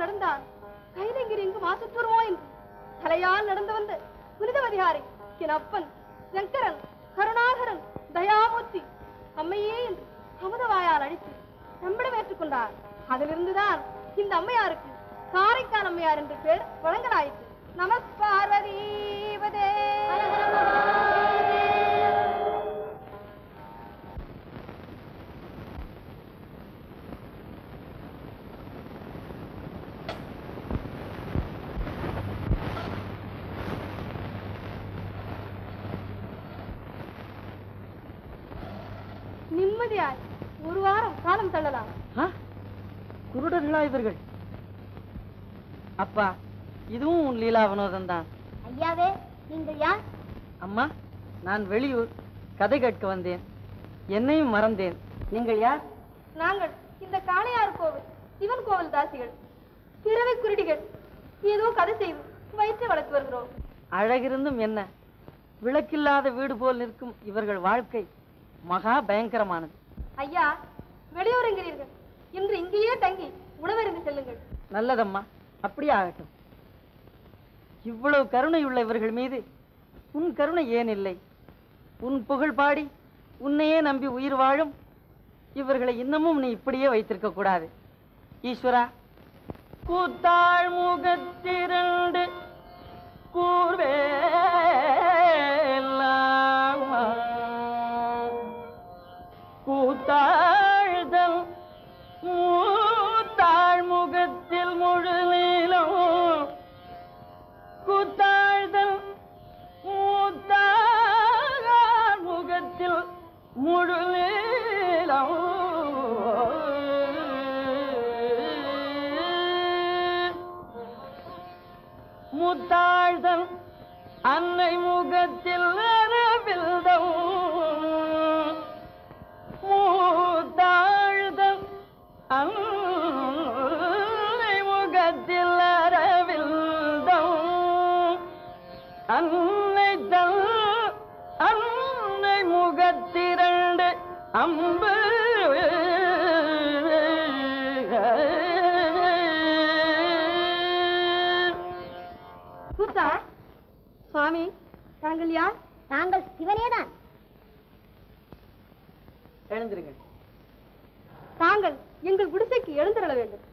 நடந்தார் கைலங்கிரி இங்கு மாசத்துருமோ என்று தலையால் நடந்து வந்த புனிதவதிகாரி என் அப்பன் சங்கரன் கருணாகரன் தயாமூர்த்தி அம்மையே என்று அமுதவாயால் அடித்து நம்மிடம் ஏற்றுக்கொண்டார் அதிலிருந்துதான் இந்த அம்மையாருக்கு காரைக்கால் அம்மையார் என்று பேர் வழங்கலாயிற்று. நமஸ்பார்வதீபதே நிம்மதியாய் ஒரு வாரம் காலம் தள்ளலாம் ஆ? இவர்கள் அப்பா இதுவும் உன் லீலா வினோதம் தான். ஐயாவே நீங்கள் யார்? அம்மா நான் வெளியூர் கதை கேட்க வந்தேன். என்னையும் மறந்தேன். நீங்கள் யார்? நாங்கள் இந்த காளையார் கோவில் சிவன் கோவில் தாசிகள் பிறவை குருடிகள் ஏதோ கதை செய்து வயிற்று வளர்த்து வருகிறோம். அழகிருந்தும் என்ன? விளக்கில்லாத வீடு போல் நிற்கும் இவர்கள் வாழ்க்கை மகா பயங்கரமானது. ஐயா வெளியூர் என்கிறீர்கள். இன்று இங்கேயே தங்கி உணவருந்து செல்லுங்கள். நல்லதம்மா அப்படியே ஆகட்டும் இவ்வளவு கருணை உள்ள இவர்கள் மீது உன் கருணை ஏன் இல்லை? உன் புகழ் பாடி உன்னையே நம்பி உயிர் வாழும் இவர்களை இன்னமும் நீ இப்படியே வைத்திருக்க கூடாது. ஈஸ்வரா கூத்தாள் முகத்திரண்டு கூர்வே கூத்தாழ்தல் மூத்தார் முகத்தில் முழு நீளம் முத்தாழ்தல் அன்னை முகத்தில் அரவில்தம் மூத்தாழ்தல் அன்னை அன்னை தல் அன்னை முகத்திரண்டு அம்பு. கூத்தா சுவாமி தாங்கள் யார் நாங்கள் சிவனேதான். எழுந்திருங்கள் தாங்கள் எங்கள் குடிசைக்கு எழுந்திரள வேண்டும்.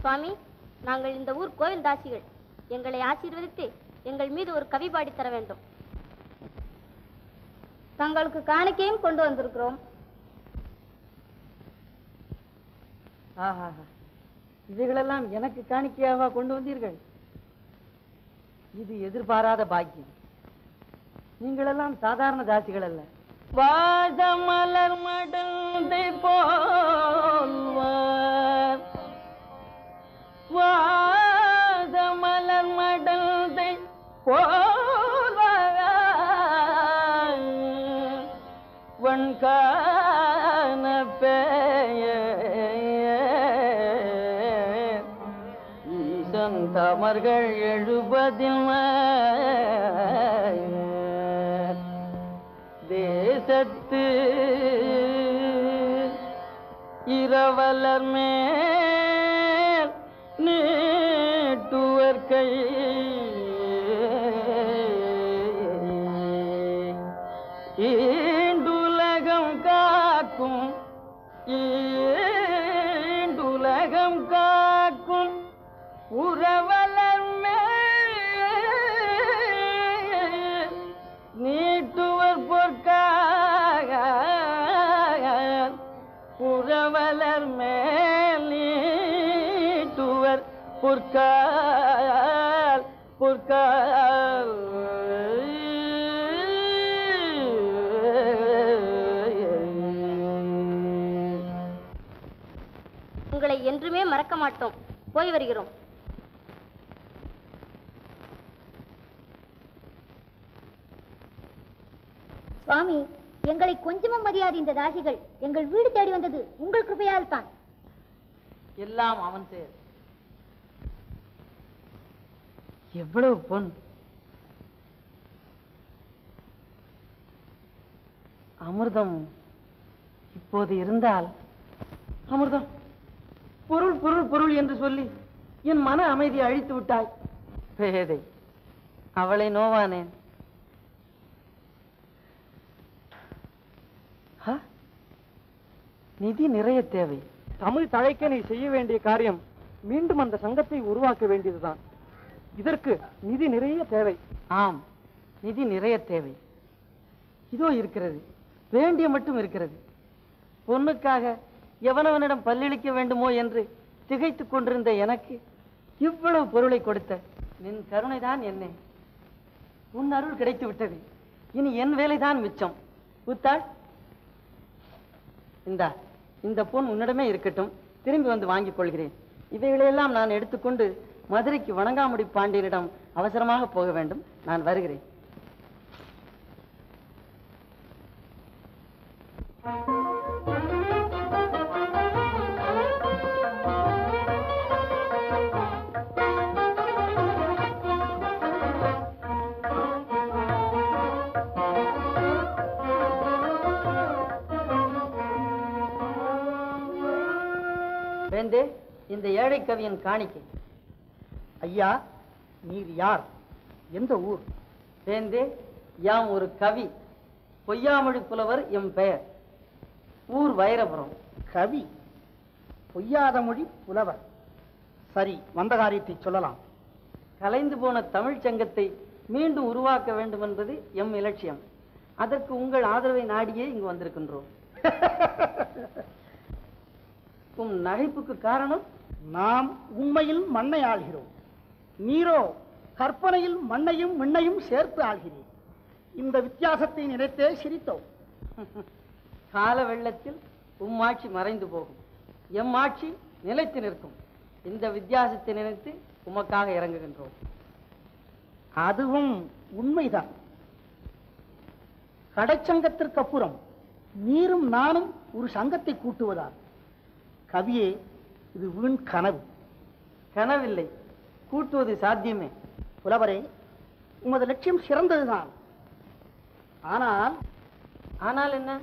சுவாமி நாங்கள் இந்த ஊர் கோவில் தாசிகள். எங்களை ஆசீர்வதித்து எங்கள் மீது ஒரு கவி பாடித் தர வேண்டும். தங்களுக்கு காணிக்கையும் கொண்டு வந்திருக்கிறோம். ஆஹா இவைகளெல்லாம் எனக்கு காணிக்கையாவா கொண்டு வந்தீர்கள். இது எதிர்பாராத பாக்கியம். நீங்களெல்லாம் சாதாரண தாசிகள் அல்ல. வாசமலர் ஈசன் எழுபதில் தேசத்து இரவலர் மே போய் வருகிறோம். சுவாமி எங்களை கொஞ்சமும் மரியாதை இந்த தாசிகள் எங்கள் வீடு தேடி வந்தது உங்கள் கிருபையால் தான் எல்லாம் அவன் செயல் எவ்வளவு பொன். அமிர்தம் இப்போது இருந்தால் அமிர்தம் என்று சொல்லி என் மன அமைதியை அழித்து விட்டாய். பேதை அவளை நோவானேன். ஹ? நிதி நிறைய தேவை. தமிழ் தழைக்க நீ செய்ய வேண்டிய காரியம் மீண்டும் அந்த சங்கத்தை உருவாக்க வேண்டியதுதான். இதற்கு நிதி நிறைய தேவை. ஆம் நிதி நிறைய தேவை. இதோ இருக்கிறது வேண்டிய மட்டும் இருக்கிறது. பொண்ணுக்காக எவனவனிடம் பல்லிழிக்க வேண்டுமோ என்று திகைத்துக் கொண்டிருந்த எனக்கு இவ்வளவு பொருளை கொடுத்த நின் கருணைதான் என்ன. உன் அருள் கிடைத்து விட்டது இனி என் வேலைதான் மிச்சம். உத்தாள். இந்தா இந்த பொன் உன்னிடமே இருக்கட்டும். திரும்பி வந்து வாங்கிக் கொள்கிறேன். இவைகளையெல்லாம் நான் எடுத்துக்கொண்டு மதுரைக்கு வணங்காமுடி பாண்டியனிடம் அவசரமாக போக வேண்டும். நான் வருகிறேன். வேந்தே இந்த ஏழை கவியின் காணிக்கை. ஐயா நீர் யார்? எந்த ஊர்? வேந்தே யாம் ஒரு கவி. பொய்யாமொழி புலவர் எம் பெயர். ஊர் வைரபுரம். கவி? பொய்யாத மொழி புலவர். சரி வந்த காரியத்தை சொல்லலாம். கலைந்து போன தமிழ்ச் சங்கத்தை மீண்டும் உருவாக்க வேண்டும் என்பது எம் இலட்சியம். அதற்கு உங்கள் ஆதரவை நாடியே இங்கு வந்திருக்கின்றோம். உம் நகைப்புக்கு காரணம்? நாம் உண்மையில் மண்ணை ஆள்கிறோம். நீரோ கற்பனையில் மண்ணையும் மின்னையும் சேர்த்து ஆள்கிறீர். இந்த வித்தியாசத்தை நினைத்தே சிரித்தோம். கால வெள்ளத்தில் உம் ஆட்சி மறைந்து போகும். எம் ஆட்சி நிலைத்து நிற்கும். இந்த வித்தியாசத்தை நினைத்து உமக்காக இறங்குகின்றோம். அதுவும் உண்மைதான். கடைச்சங்கத்திற்கு அப்புறம் நீரும் நானும் ஒரு சங்கத்தை கூட்டுவதால். கவியே இது வீண் கனவு. கனவில்லை. கூட்டுவது சாத்தியமே. புலவரே உமது லட்சியம் சிறந்ததுதான். ஆனால் ஆனால் என்ன?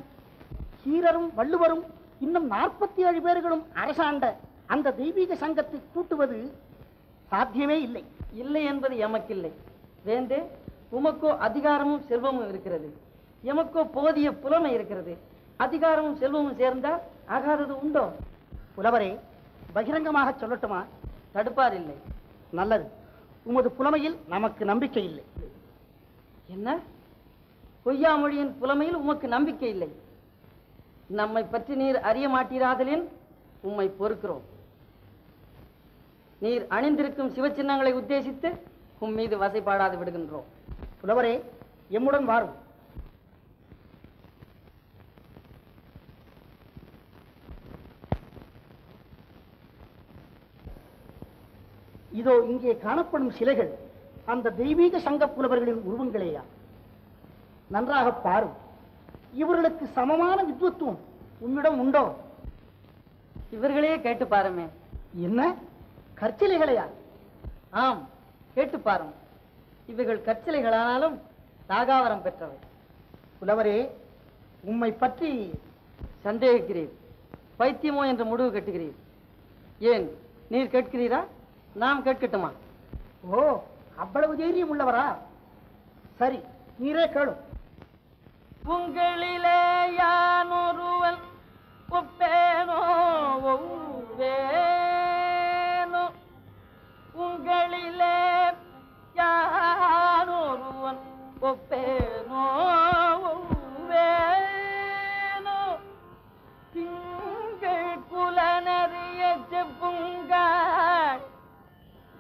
கீரரும் வள்ளுவரும் இன்னும் நாற்பத்தி ஏழு பேர்களும் அரசாண்ட அந்த தெய்வீக சங்கத்தை கூட்டுவது சாத்தியமே இல்லை. இல்லை என்பது எமக்கில்லை. வேந்தே உமக்கோ அதிகாரமும் செல்வமும் இருக்கிறது. எமக்கோ போதிய புலமை இருக்கிறது. அதிகாரமும் செல்வமும் சேர்ந்தால் ஆகாதது உண்டோ? புலவரே பகிரங்கமாக சொல்லட்டுமா? தடுப்பார் இல்லை. நல்லது. உமது புலமையில் நமக்கு நம்பிக்கை இல்லை. என்ன? பொய்யாமொழியின் புலமையில் உமக்கு நம்பிக்கை இல்லை. நம்மை பற்றி நீர் அறிய மாட்டீராதலின் உம்மை பொறுக்கிறோம். நீர் அணிந்திருக்கும் சிவச்சின்னங்களை உத்தேசித்து உம் மீது வசைப்பாடாது விடுகின்றோம். புலவரே எம்முடன் வாரும். இதோ இங்கே காணப்படும் சிலைகள் அந்த தெய்வீக சங்க புலவர்களின் உருவங்களேயா? நன்றாக பாரும். இவர்களுக்கு சமமான வித்வத்துவம் உம்மிடம் உண்டோ? இவர்களையே கேட்டு பாருமே. என்ன? கற்சிலைகளையா? ஆம் கேட்டு பாரும். இவைகள் கற்சிலைகளானாலும் தாகாவரம் பெற்றவை. புலவரே உம்மை பற்றி சந்தேகிக்கிறீர். பைத்தியமோ என்ற முடிவு கட்டுகிறீர். ஏன் நீர் கேட்கிறீரா? நாம் கேட்கட்டுமா? ஓ அவ்வளவு தைரியம் உள்ளவரா? சரி நீரே கேளு. உங்களிலே யான் ஒருவன் ஒப்பேனோ ஒவ்வேனோ? உங்களிலே யான் ஒருவன் ஒப்பேனோ?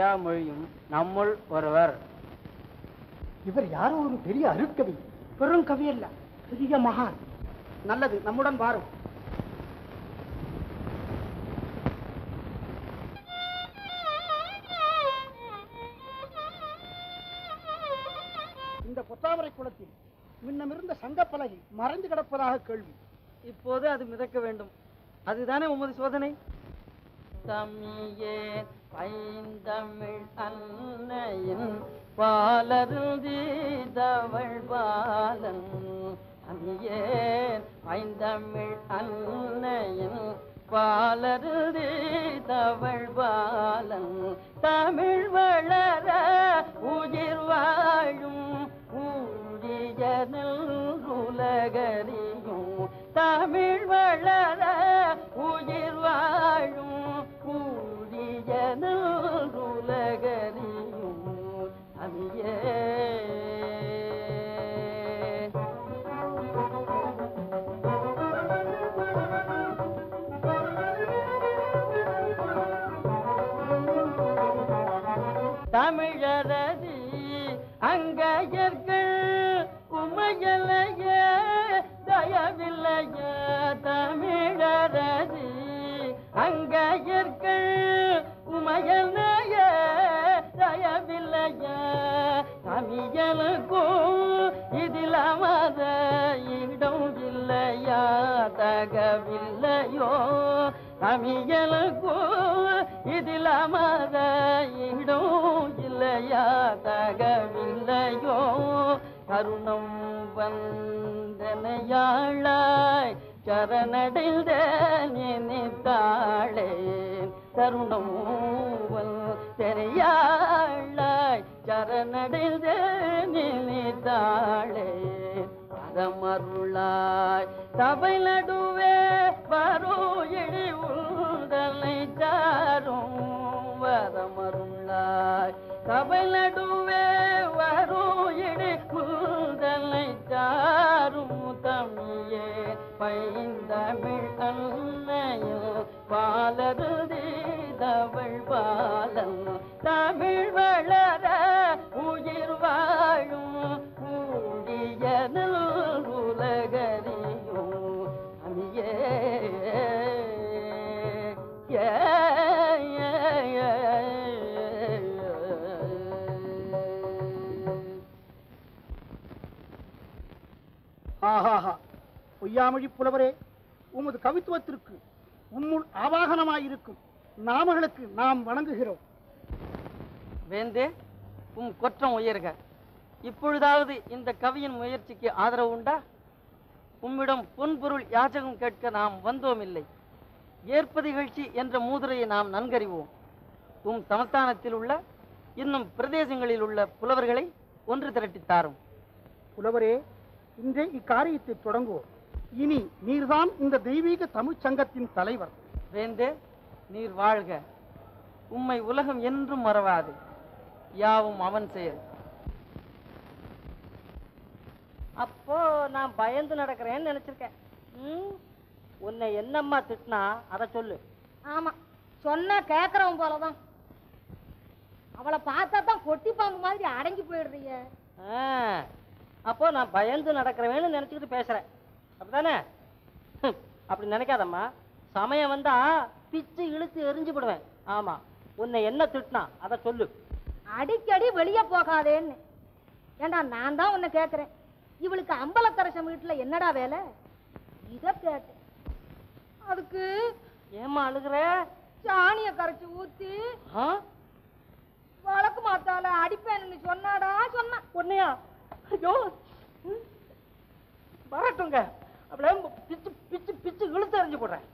பொய்யாமொழியும் நம்முள் ஒருவர். இவர் யாரோ ஒரு பெரிய அருட்கவி பெரும் கவி அல்ல பெரிய மகான். நல்லது நம்முடன் வாரும். இந்த பொத்தாமரை குளத்தில் முன்னமிருந்த சங்கப்பலகை மறைந்து கிடப்பதாக கேள்வி. இப்போது அது மிதக்க வேண்டும். அதுதானே உமது சோதனை? தமிழே பைந்தமிழ் அன்னையின் பாலருந்தீதவள் பாலன். தமிழே பைந்தமிழ் அன்னையின் பாலருந்தீதவள் பாலன். தமிழ் வளர உயிர் வாழும் ஊழியனல் உலகறியும் தமிழ் வளர உயிர் வாழும் உலகறியும் அமியே தமிழரதி அங்கையர்கள் உமையலைய தயவில்லைய தமிழரதி அங்கையர்கள் உமையலைய தயவில்லைய. தமிழனுக்கும் இதில் அமர இடம் இல்லையா தகவில்லையோ. தமிழனுக்கும் இதில் அமர இடம் இல்லையா தகவில்லையோ. கருணம் வந்தனையாளாய் சரணடைந்த நினைத்தாளே கருணம் வந்தனையாளாய் சரணடைந்த நினைத்தாளே பரமருளாய் சபை நடுவே வரோ எழி உந்தலை சாரும். வரமருளாய் சபை நடுவே வரோ எழி உந்தலை சாரும். தமிழே பைந்தமிழ் அன்னையோ பாலருதே தவள் பாதம் தமிழ் வளர உயிர் வாழும். ஊழியனல் உலகறியும். அமியே ஆஹாஹா பொய்யாமொழி புலவரே உமது கவித்துவத்திற்கு உம்முள் ஆவாகனமாயிருக்கும். நாமகளுக்கு நாம் வணங்குகிறோம். வேந்தே உம் குற்றம் உயர்க. இப்பொழுதாவது இந்த கவியின் முயற்சிக்கு ஆதரவு உண்டா? உம்மிடம் பொன்பொருள் யாச்சகம் கேட்க நாம் வந்தோம் இல்லை ஏற்பதிகழ்ச்சி என்ற மூதுரையை நாம் நன்கறிவோம். உம் சமஸ்தானத்தில் உள்ள இன்னும் பிரதேசங்களில் உள்ள புலவர்களை ஒன்று திரட்டித் தாரும். புலவரே இன்றே இக்காரியத்தை தொடங்குவோம். இனி நீர்தான் இந்த தெய்வீக தமிழ்ச் சங்கத்தின் தலைவர். வேந்தே நீர் வாழ்க. உம்மை உலகம் என்றும் மறவாது. யாவும் அவன் செயல். அப்போ நான் பயந்து நடக்கிறேன்னு நினைச்சிருக்கேன். ம்? உன்னை என்னம்மா திட்டினா அதை சொல்லு. ஆமா. சொன்னா கேக்குறவன் போலதான். அவளை பார்த்தா தான் கொட்டி பாம்பு மாதிரி அடங்கி போயிடுறீங்க. அப்போ நான் பயந்து நடக்கிறவேன்னு நினைச்சுக்கிட்டு பேசுறேன். அப்படிதானே அப்படி நினைக்காதம்மா. சமயம் வந்தா பிச்சு இழுத்து எரிஞ்சு விடுவேன் ஆமா உன்னை என்ன திட்டினா அதை சொல்லு. அடிக்கடி வெளியே போகாதேன்னு. ஏண்டா நான் தான் உன்னை கேட்குறேன் இவளுக்கு அம்பலத்தரசன் வீட்டுல என்னடா வேலை? இத கேட்டேன் அதுக்கு ஏம்மா அழுகுற? சாணிய கரைச்சு ஊத்தி ஆ? வழக்கு மாத்தால அடிப்பேன்னு சொன்னாடா சொன்னா. உன்னையா? ஐயோ. வரட்டுங்க. அப்படியே பிச்சு பிச்சு பிச்சு இழுத்து எறிஞ்சு போடுறேன்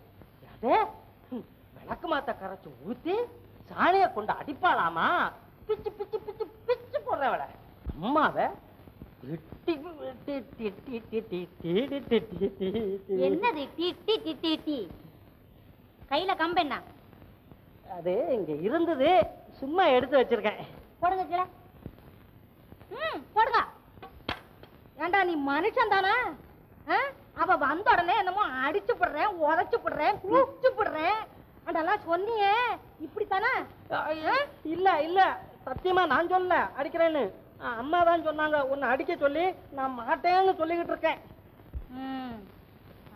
அதே விளக்கு மாத்த கரைச்சு ஊத்தி சாணியை கொண்டு அடிப்பாளாமா? பிச்சு பிச்சு பிச்சு பிச்சு போடுறேன் அவளை அம்மாவை என்னது? டீ டீ டீ கையில கம்பெண்ணா அது இங்க இருந்தது. சும்மா எடுத்து வச்சிருக்கேன். போடுங்க கீழே. ம் போடுங்க. ஏண்டா நீ மனுஷன் தானே? அவ வந்த உடனே என்னமோ அடிச்சு போடுறேன் உதைச்சு போடுறேன் குடிச்சு போடுறேன். அந்த முன்னாடெல்லாம் சொன்னியே இப்படித்தானே? இல்ல இல்ல. சத்தியமா நான் சொல்ல அடிக்கிறேன்னு. அம்மா தான் சொன்னாங்க. உன்னை அடிக்க சொல்லி நான் மாட்டேன்னு சொல்லிக்கிட்டு இருக்கேன். ம்,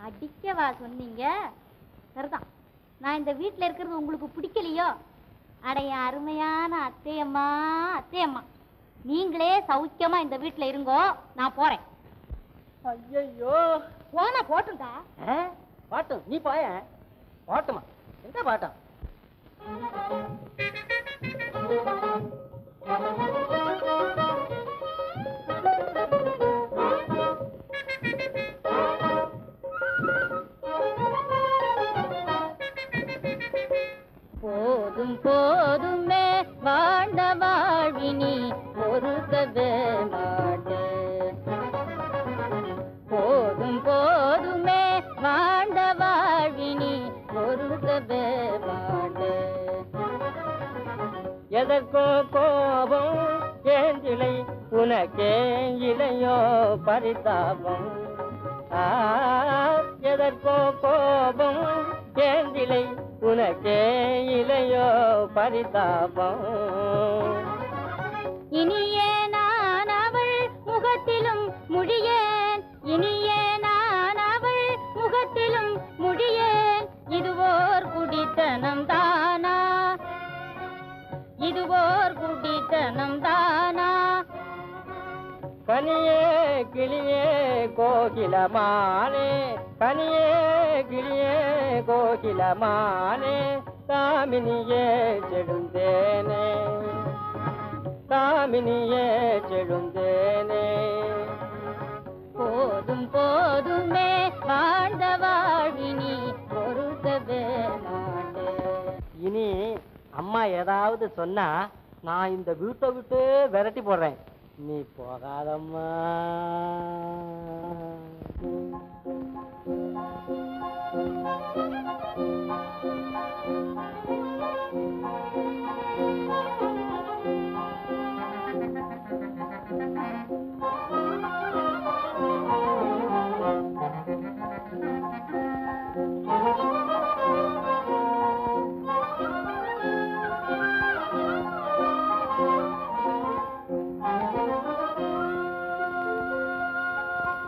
அடிக்கவா சொன்னீங்க? சரிதான். நான் இந்த வீட்டில் இருக்கிறது உங்களுக்கு பிடிக்கலையோ? அடைய அருமையான அத்தையம்மா அத்தையம்மா. நீங்களே சௌக்கியமா இந்த வீட்டில் இருங்கோ. நான் போறேன். ஐயோ போனா போட்டும்டா பாட்டு நீ பாய. பாட்டுமா? எந்த பாட்டம்? போதும் போதுமே வாழ்ந்த வாழ்வினி பொறுக்கவே மாட்டேன் பொறுக்கவே எதற்கோ கோபம் ஏஞ்சிலை உனக்கே இலையோ பரிதாபம். எதற்கோ கோபம் ஏந்திலை உனக்கே இலையோ பரிதாபம். இனியே நான் அவள் முகத்திலும் முடியே குடித்தனம் தானா? இதுவோர் குடித்தனம் தானா? கனியே கிளியே கோகிலமானே. கனியே கிளியே கோகிலமானே. காமினியே செழுந்தேனே. காமினியே செழுந்தேனே. போதும் போதுமே வாழ்ந்த வாழ்வினி மாட்டேன் இனி அம்மா ஏதாவது சொன்னா நான் இந்த வீட்டை விட்டு விரட்டி போடுறேன். நீ போகாதம்மா.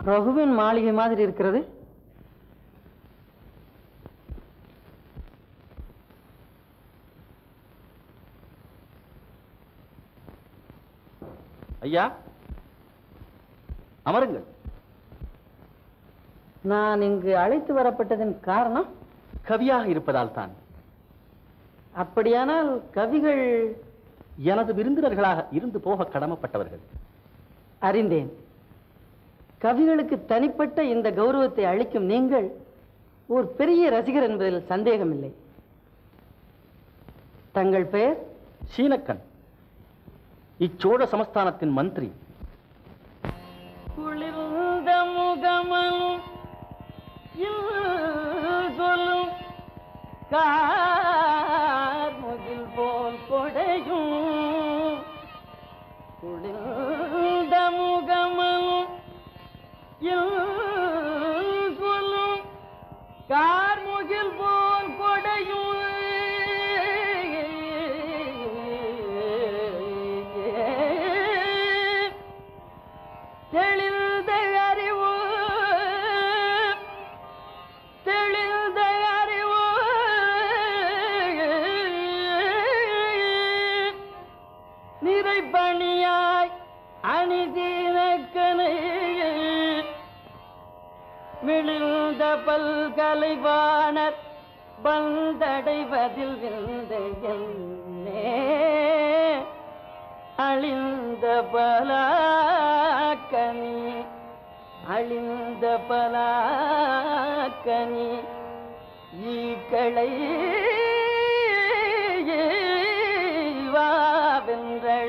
ரகுவின் மாளிகை மாதிரி இருக்கிறது. ஐயா அமருங்கள். நான் இங்கு அழைத்து வரப்பட்டதன் காரணம்? கவியாக இருப்பதால் தான். அப்படியானால் கவிகள் எனது விருந்தினர்களாக இருந்து போக கடமைப்பட்டவர்கள். அறிந்தேன். கவிகளுக்கு தனிப்பட்ட இந்த கௌரவத்தை அளிக்கும் நீங்கள் ஒரு பெரிய ரசிகர் என்பதில் சந்தேகமில்லை. தங்கள் பெயர்? சீனக்கன் இச்சோழ சமஸ்தானத்தின் மந்திரி. குளிர்ந்த முகமனும் சொல்லும் கார்முகில் போல் கொடையும் சொல்லும் கார்முகில் போ பல்கலைவாணர் பந்தடைவதில் விழுந்த அழிந்த பலாக்கனி அழிந்த பலாக்கனி ஈக்களை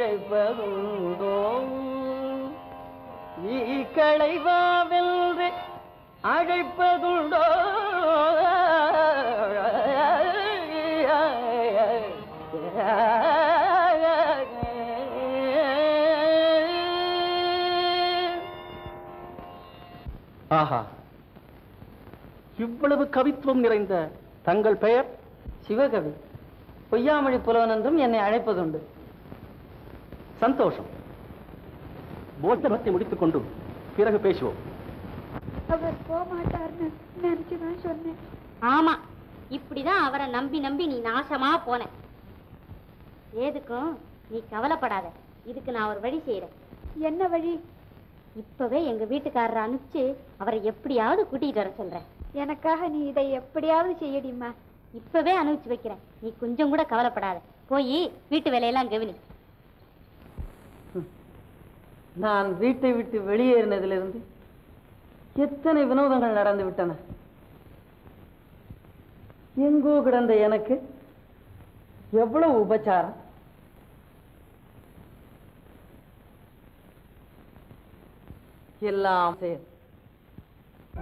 வாவென்றழைப்பதுண்டோ? ஈக்களை வாவென்று அழைப்பதுண்டோ? ஆஹா. இவ்வளவு கவித்துவம் நிறைந்த தங்கள் பெயர்? சிவகவி. பொய்யாமொழி புலவன் என்றும் என்னை அழைப்பதுண்டு. சந்தோஷம். போஜனத்தை முடித்துக் கொண்டு பிறகு பேசுவோம். அவர் போக மாட்டார்னு நினைச்சுதான் சொன்னேன். ஆமா இப்படிதான் அவரை நம்பி நம்பி நீ நாசமா போன. ஏதுக்கும் நீ கவலைப்படாத இதுக்கு நான் ஒரு வழி செய்யறேன் என்ன வழி? இப்பவே எங்க வீட்டுக்காரரை அனுப்பிச்சு அவரை எப்படியாவது கூட்டிட்டு வர சொல்றேன். எனக்காக நீ இதை எப்படியாவது செய்யடிம்மா. இப்பவே அனுப்பிச்சு வைக்கிறேன். நீ கொஞ்சம் கூட கவலைப்படாத. போய் வீட்டு வேலையெல்லாம் கவனி நான் வீட்டை விட்டு வெளியேறினதிலிருந்து எத்தனை வினோதங்கள் நடந்து விட்டன? எங்கோ கிடந்த எனக்கு எவ்வளவு உபச்சாரம்? எல்லாம் சேர்.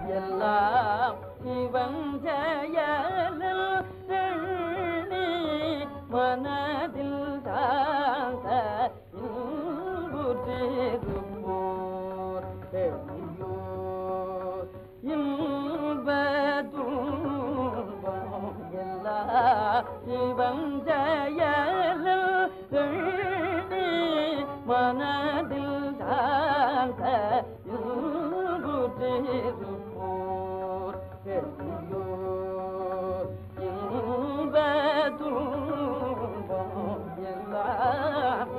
எல்லாம் இவன் ஜெயலில் எண்ணி மனதில் துன்பம் எல்லாம் இவன் ஜெயலில் மனதில் தாழ்ந்த இன்புற்றிருப்போர் இன்ப எல்லாம்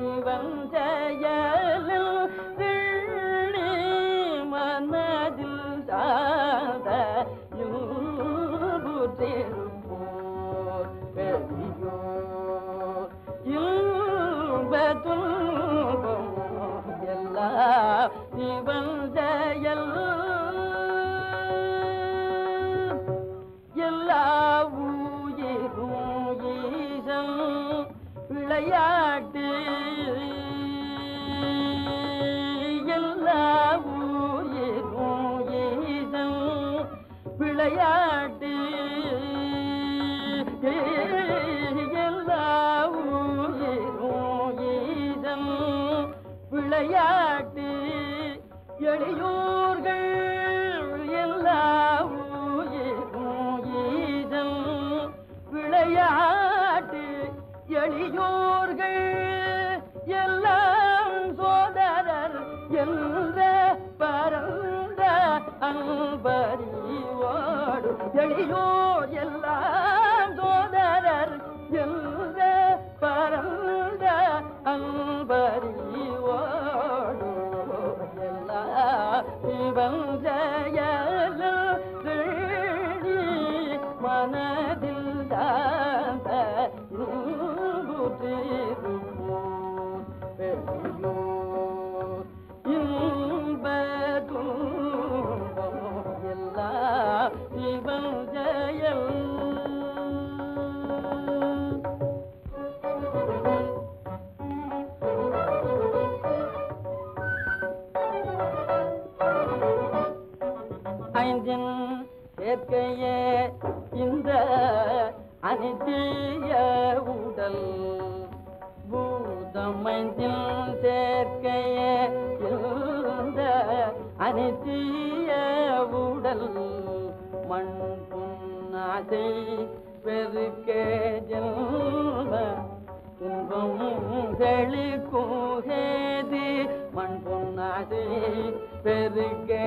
இவன் எல்லா உயிரும் ஈசன் விளையாட்டு. எல்லா உயிரும் ஈசன் விளையாட்டு. எல்லா உயிரும் ஈசன் விளையாட்டு. எளியோர்கள் எல்லா உயிரும் ஈசன் விளையாட்டு எளியோர்கள் எல்லாம் சோதரர் என்ற பரந்த அன்பறிவோடு எளியோர் புன்னாதை பெருக்கே ஜென்ம துன்பம் செழிக்குகேதி மண் பொன்னாதே பெருக்கே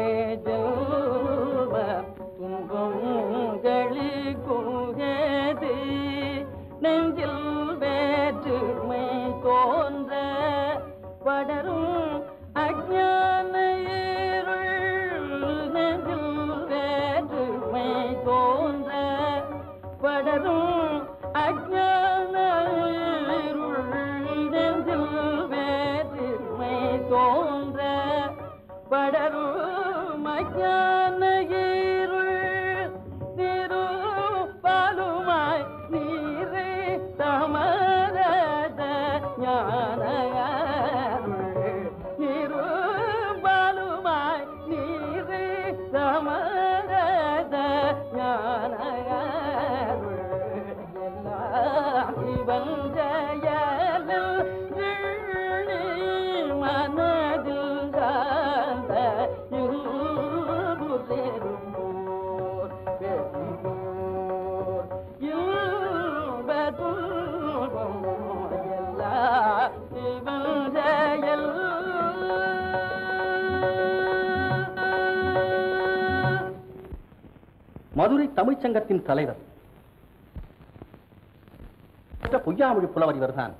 மதுரை தமிழ்ச் சங்கத்தின் தலைவர். பொய்யாமொழி புலவர் இவர்தான்.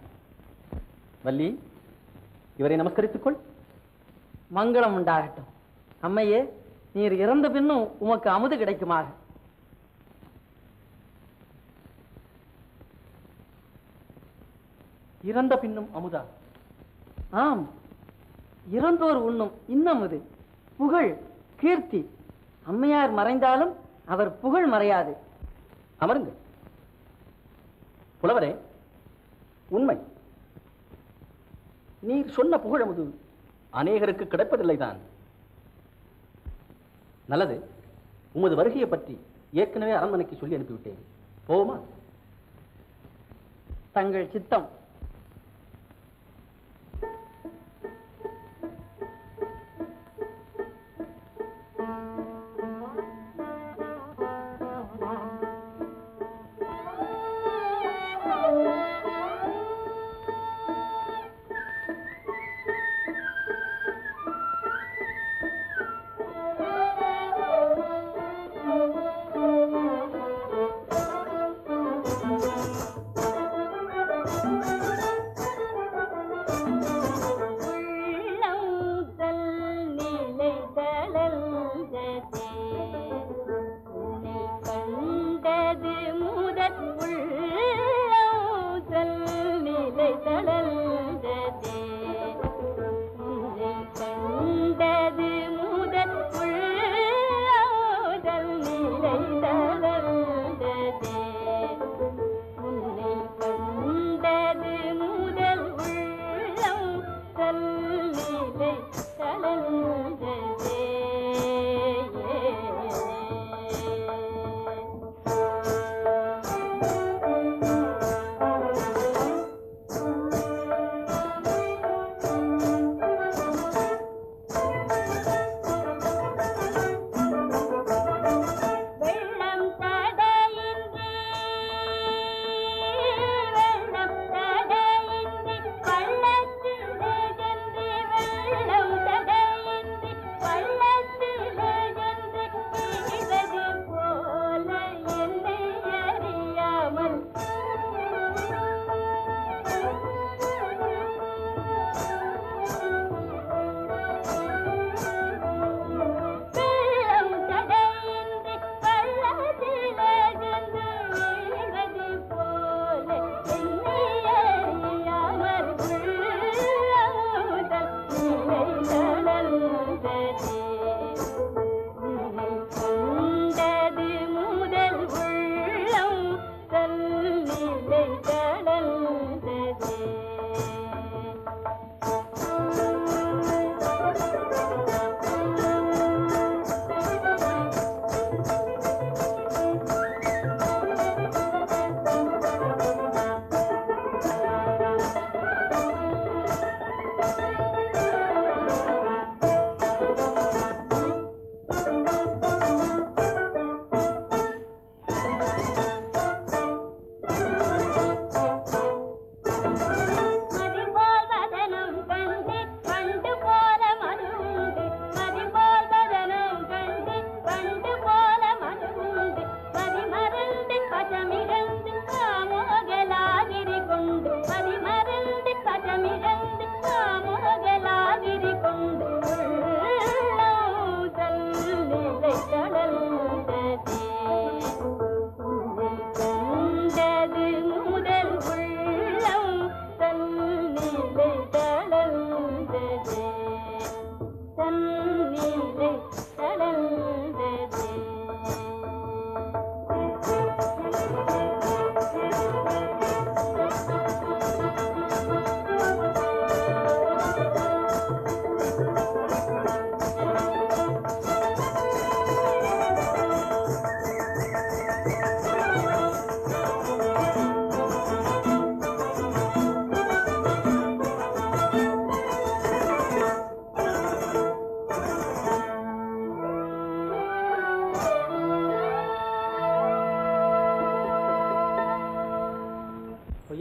வள்ளி இவரை நமஸ்கரித்துக் கொள் மங்களம் உண்டாகட்டும். அம்மையே நீர் இறந்த பின்னும் உமக்கு அமுது கிடைக்குமாக. இறந்த பின்னும் அமுதா? ஆம். இறந்தோர் உண்ணும் இன்னமுது. புகழ் கீர்த்தி. அம்மையார் மறைந்தாலும் அவர் புகழ் மறையாது. அமருங்கள். புலவரே உண்மை. நீர் சொன்ன புகழமுது அநேகருக்கு கிடைப்பதில்லைதான். நல்லது உமது வருகையை பற்றி ஏற்கனவே அரண்மனைக்கு சொல்லி அனுப்பிவிட்டேன். போவோமா? தங்கள் சித்தம்.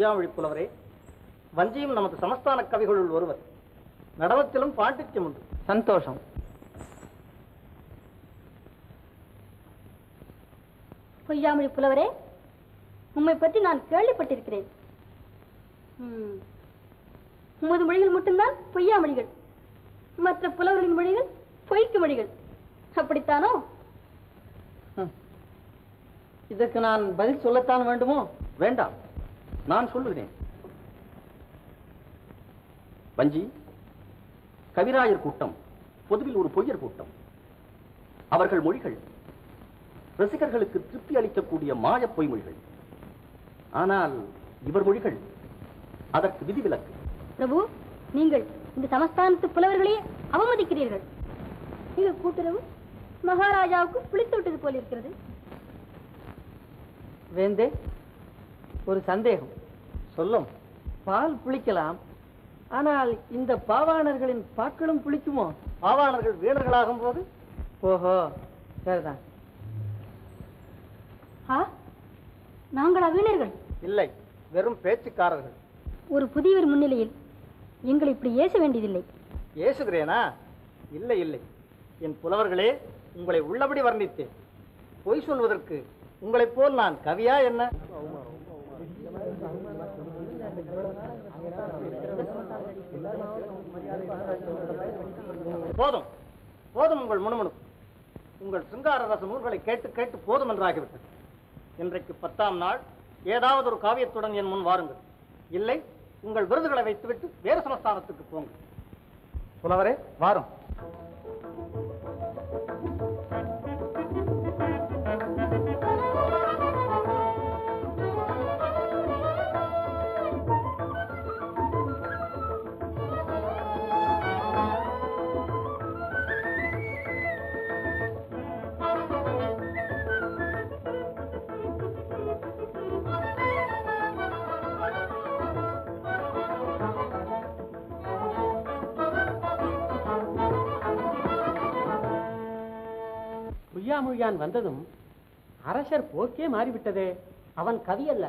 பொய்யாமொழி புலவரே வஞ்சியும் நமது சமஸ்தான கவிகளுள் ஒருவர். நடனத்திலும் பாண்டித்யம் உண்டு. சந்தோஷம். பொய்யாமொழி புலவரே உம்மை பற்றி நான் கேள்விப்பட்டிருக்கிறேன். ம். உமது மொழிகள் மட்டும்தான் பொய்யாமொழிகள். மற்ற புலவர்களின் மொழிகள் பொய்க்கு மொழிகள். அப்படித்தானோ? இதற்கு நான் பதில் சொல்லத்தான் வேண்டுமோ? வேண்டாம். நான் சொல்லுகிறேன். வஞ்சி கவிராயர் கூட்டம் பொதுவில் ஒரு பொய்யர் கூட்டம். அவர்கள் மொழிகள் ரசிகர்களுக்கு திருப்தி அளிக்கக்கூடிய மாயப் பொய்மொழிகள் ஆனால் இவர் மொழிகள் அதற்கு விதிவிலக்கு பிரபு நீங்கள் இந்த சமஸ்தானத்து புலவர்களையே அவமதிக்கிறீர்கள். மிக கூட்டுறவு மகாராஜாவுக்கு புளித்து விட்டது போல் இருக்கிறது வேந்தே ஒரு சந்தேகம். சொல்லும். பால் புளிக்கலாம். ஆனால் இந்த பாவாணர்களின் பாக்களும் புளிக்குமோ? பாவாணர்கள் வீரர்களாகும் போது? ஓஹோ சரிதான். ஆ? நாங்களா வீணர்கள்? இல்லை வெறும் பேச்சுக்காரர்கள். ஒரு புதியவர் முன்னிலையில் எங்களை இப்படி ஏச வேண்டியதில்லை. ஏசுகிறேனா? இல்லை இல்லை. என் புலவர்களே உங்களை உள்ளபடி வர்ணித்தேன். பொய் சொல்வதற்கு உங்களைப் போல் நான் கவியா என்ன? போதும். போதும் உங்கள் முணுமுணுப்பு உங்கள் சிங்கார ரச நூல்களை கேட்டு கேட்டு போதும் என்றாகிவிட்டது. இன்றைக்கு பத்தாம் நாள். ஏதாவது ஒரு காவியத்துடன் என் முன் வாருங்கள். இல்லை உங்கள் விருதுகளை வைத்துவிட்டு வேறு சமஸ்தானத்துக்கு போங்கள். புலவரே வாரும். பொய்யாமொழியான் வந்ததும் அரசர் போக்கே மாறிவிட்டதே. அவன் கவி அல்ல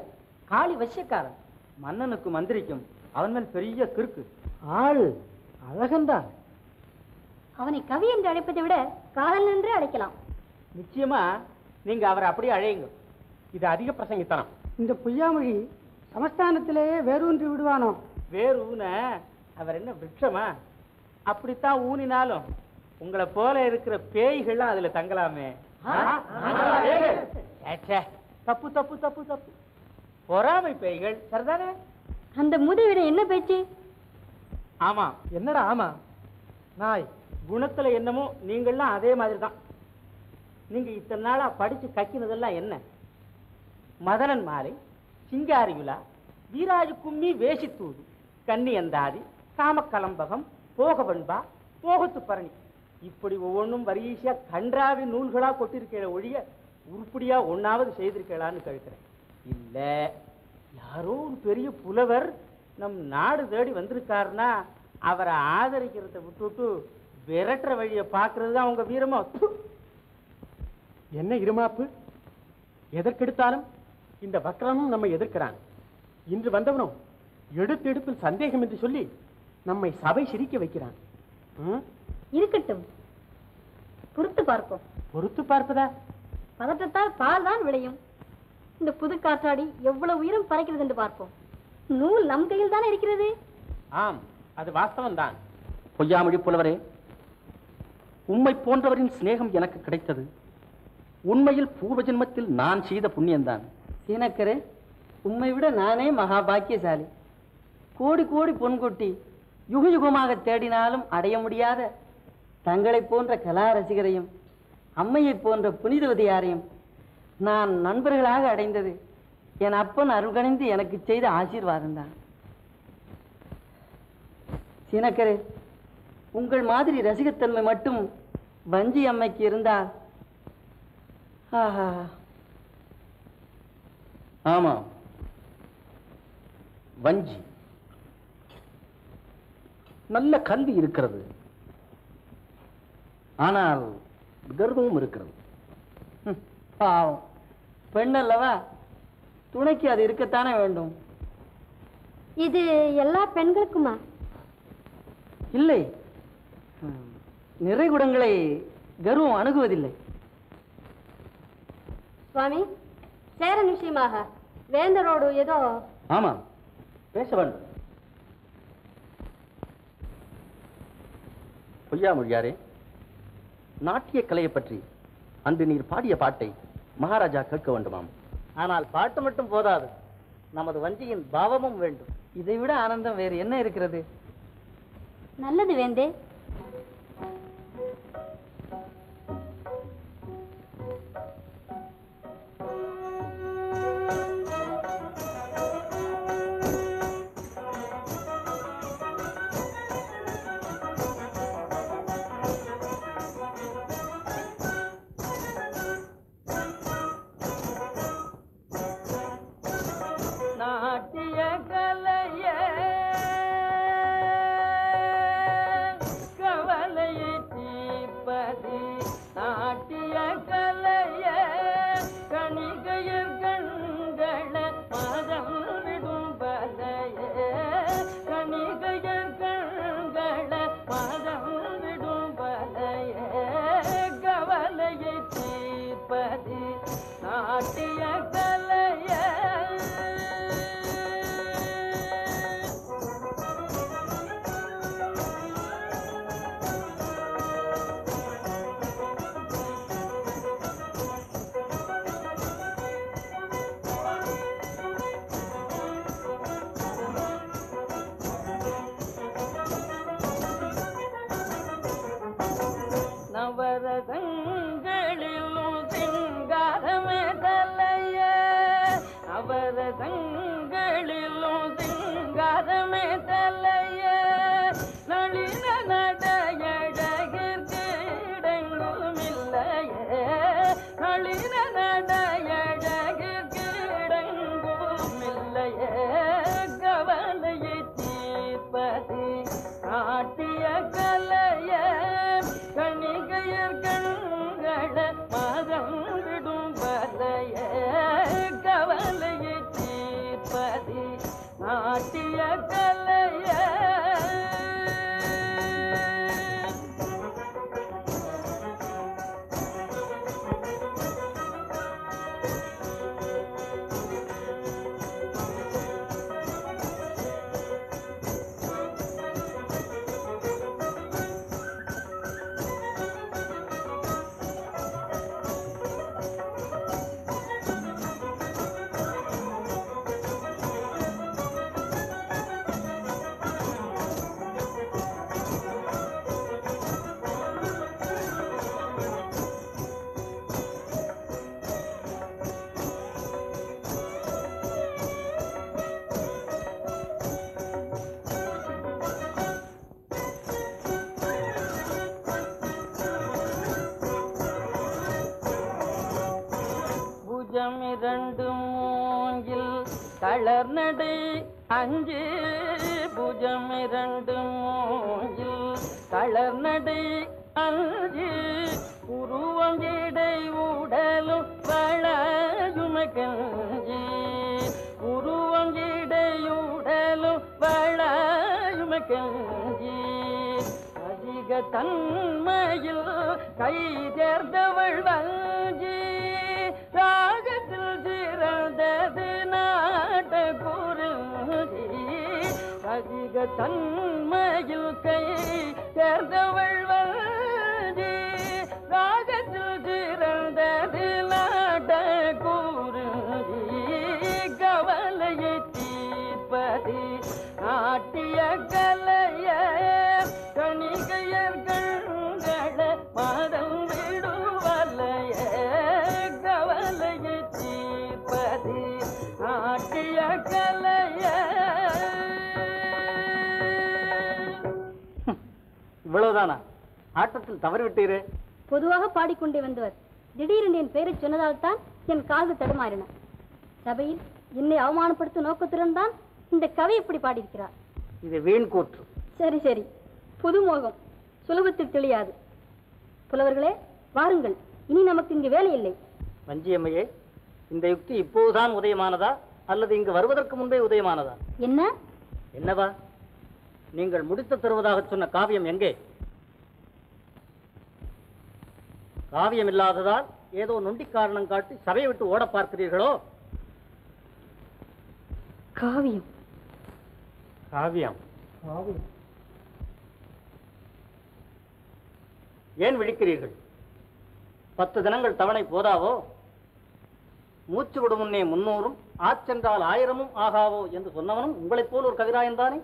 காளி வசியக்காரன். மன்னனுக்கும் மந்திரிக்கும் அவன் மேல் பெரிய கிறுக்கு. ஆள் அழகன்தான். அவனை கவி என்று அழைப்பதை விட காதல் என்றே அழைக்கலாம். நிச்சயமா நீங்க அவரை அப்படியே அழையுங்க. இது அதிக பிரசங்கித்தனம். இந்த பொய்யாமொழி சமஸ்தானத்திலேயே வேரூன்றி விடுவானோ? வேறு ஊன அவர் என்ன விருட்சமா அப்படித்தான் ஊனினாலும் உங்களை போல இருக்கிற பேய்கள்லாம் அதுல தங்கலாமே. தப்பு தப்பு தப்பு தப்பு. பொறாமை பேய்கள் சரிதானே? அந்த முதவிட என்ன பேச்சு? ஆமா. என்னடா ஆமா? நாய் குணத்துல என்னமோ நீங்கள்லாம் அதே மாதிரி தான் நீங்க இத்தனை நாளா படிச்சு கக்கினதெல்லாம் என்ன? மதனன் மாலை சிங்காரி விழா வீராஜு கும்மி வேசித்தூது கன்னியந்தாதி காமக்கலம்பகம் போகவன்பா போகத்து பரணி இப்படி ஒவ்வொன்றும் வரிசையா கன்றாவி நூல்களா கொட்டிருக்கிற ஒழிய உருப்படியா ஒன்றாவது செய்திருக்கலான்னு கேட்கிறேன். இல்ல யாரோ ஒரு பெரிய புலவர் நம் நாடு தேடி வந்திருக்காருன்னா அவரை ஆதரிக்கிறத விட்டுட்டு விரட்டுற வழியை பார்க்கறது தான் உங்க வீரமா. என்ன இருமாப்பு? எதற்கெடுத்தாலும் இந்த வக்ரமும் நம்மை எதிர்க்கிறான். இன்று வந்தவனும் எடுத்தெடுப்பில் சந்தேகம் என்று சொல்லி நம்மை சபை சிரிக்க வைக்கிறான். ம்? இருக்கட்டும். பொறுத்து பார்ப்போம். பொறுத்து பார்ப்பதா? பதற்றத்தால் பால் தான் விளையும். இந்த புது காற்றாடி எவ்வளவு உயரம் பறக்கிறது என்று பார்ப்போம். நூல் நம் கையில் தானே இருக்கிறது? ஆம் அது வாஸ்தவம் தான் பொய்யாமொழி புலவரே உம்மை போன்றவரின் சிநேகம் எனக்கு கிடைத்தது. உண்மையில் பூர்வ ஜென்மத்தில் நான் செய்த புண்ணியம்தான். சீனக்கரே உம்மை விட நானே மகா பாக்கியசாலி கோடி கோடி பொன் கொட்டி யுக யுகமாக தேடினாலும் அடைய முடியாத தங்களைப் போன்ற கலா ரசிகரையும் அம்மையைப் போன்ற புனிதவதியாரையும் நான் நண்பர்களாக அடைந்தது என் அப்பன் அருள்கணிந்து எனக்கு செய்த ஆசீர்வாதம் தான். சீனக்கரே உங்கள் மாதிரி ரசிகத்தன்மை மட்டும் வஞ்சி அம்மைக்கு இருந்தால் ஆஹா. ஆமாம் வஞ்சி. நல்ல கல்வி இருக்கிறது. ஆனால் கர்வமும் இருக்கிறது. ம், பாவம். பெண் அல்லவா? துணைக்கு அது இருக்கத்தானே வேண்டும்? இது எல்லா பெண்களுக்குமா? இல்லை. நிறைகுடங்களை கர்வம் அணுகுவதில்லை. சுவாமி சேரன் விஷயமாக வேந்தரோடு ஏதோ ஆமாம். பேச வேண்டும். பொய்யா மொழியாரே நாட்டிய கலையை பற்றி அன்று நீர் பாடிய பாட்டை மகாராஜா கேட்க வேண்டுமாம். ஆனால் பாட்டு மட்டும் போதாது. நமது வஞ்சியின் பாவமும் வேண்டும். இதை விட ஆனந்தம் வேறு என்ன இருக்கிறது? நல்லது வேந்தே. அதிக ஆட்டத்தில் தவறிவிட்டீரே. பொதுவாக பாடிக்கொண்டே வந்தவர். திடீரென்று என் பெயரை சொன்னதால் தான் என் கால்கள் தடுமாறின. சபையில் என்னை அவமானப்படுத்தும் நோக்கத்துடன் தான் இந்த கவி இப்படி பாடியிருக்கிறார். இது வீண் கூற்று. சரி சரி. புது மோகம். சுலபத்தில் தெளியாது. புலவர்களே வாருங்கள். இனி நமக்கு இங்கு வேலை இல்லை. வஞ்சியம்மையே இந்த யுக்தி இப்போதுதான் உதயமானதா? அல்லது இங்கு வருவதற்கு முன்பே உதயமானதா? என்ன? என்னவா? நீங்கள் முடித்து தருவதாக சொன்ன காவியம் எங்கே? காவியம் இல்லாததால் ஏதோ நொண்டி காரணம் காட்டி சபையை விட்டு ஓட பார்க்கிறீர்களோ? காவியம். காவியம். ஏன் விழிக்கிறீர்கள்? பத்து தினங்கள் தவணை போதாவோ? மூச்சு விடும் முன்னே முன்னூறும் ஆச்சென்றால் ஆயிரமும் ஆகாவோ என்று சொன்னவனும் உங்களைப் போல் ஒரு கவிராயன் தானே?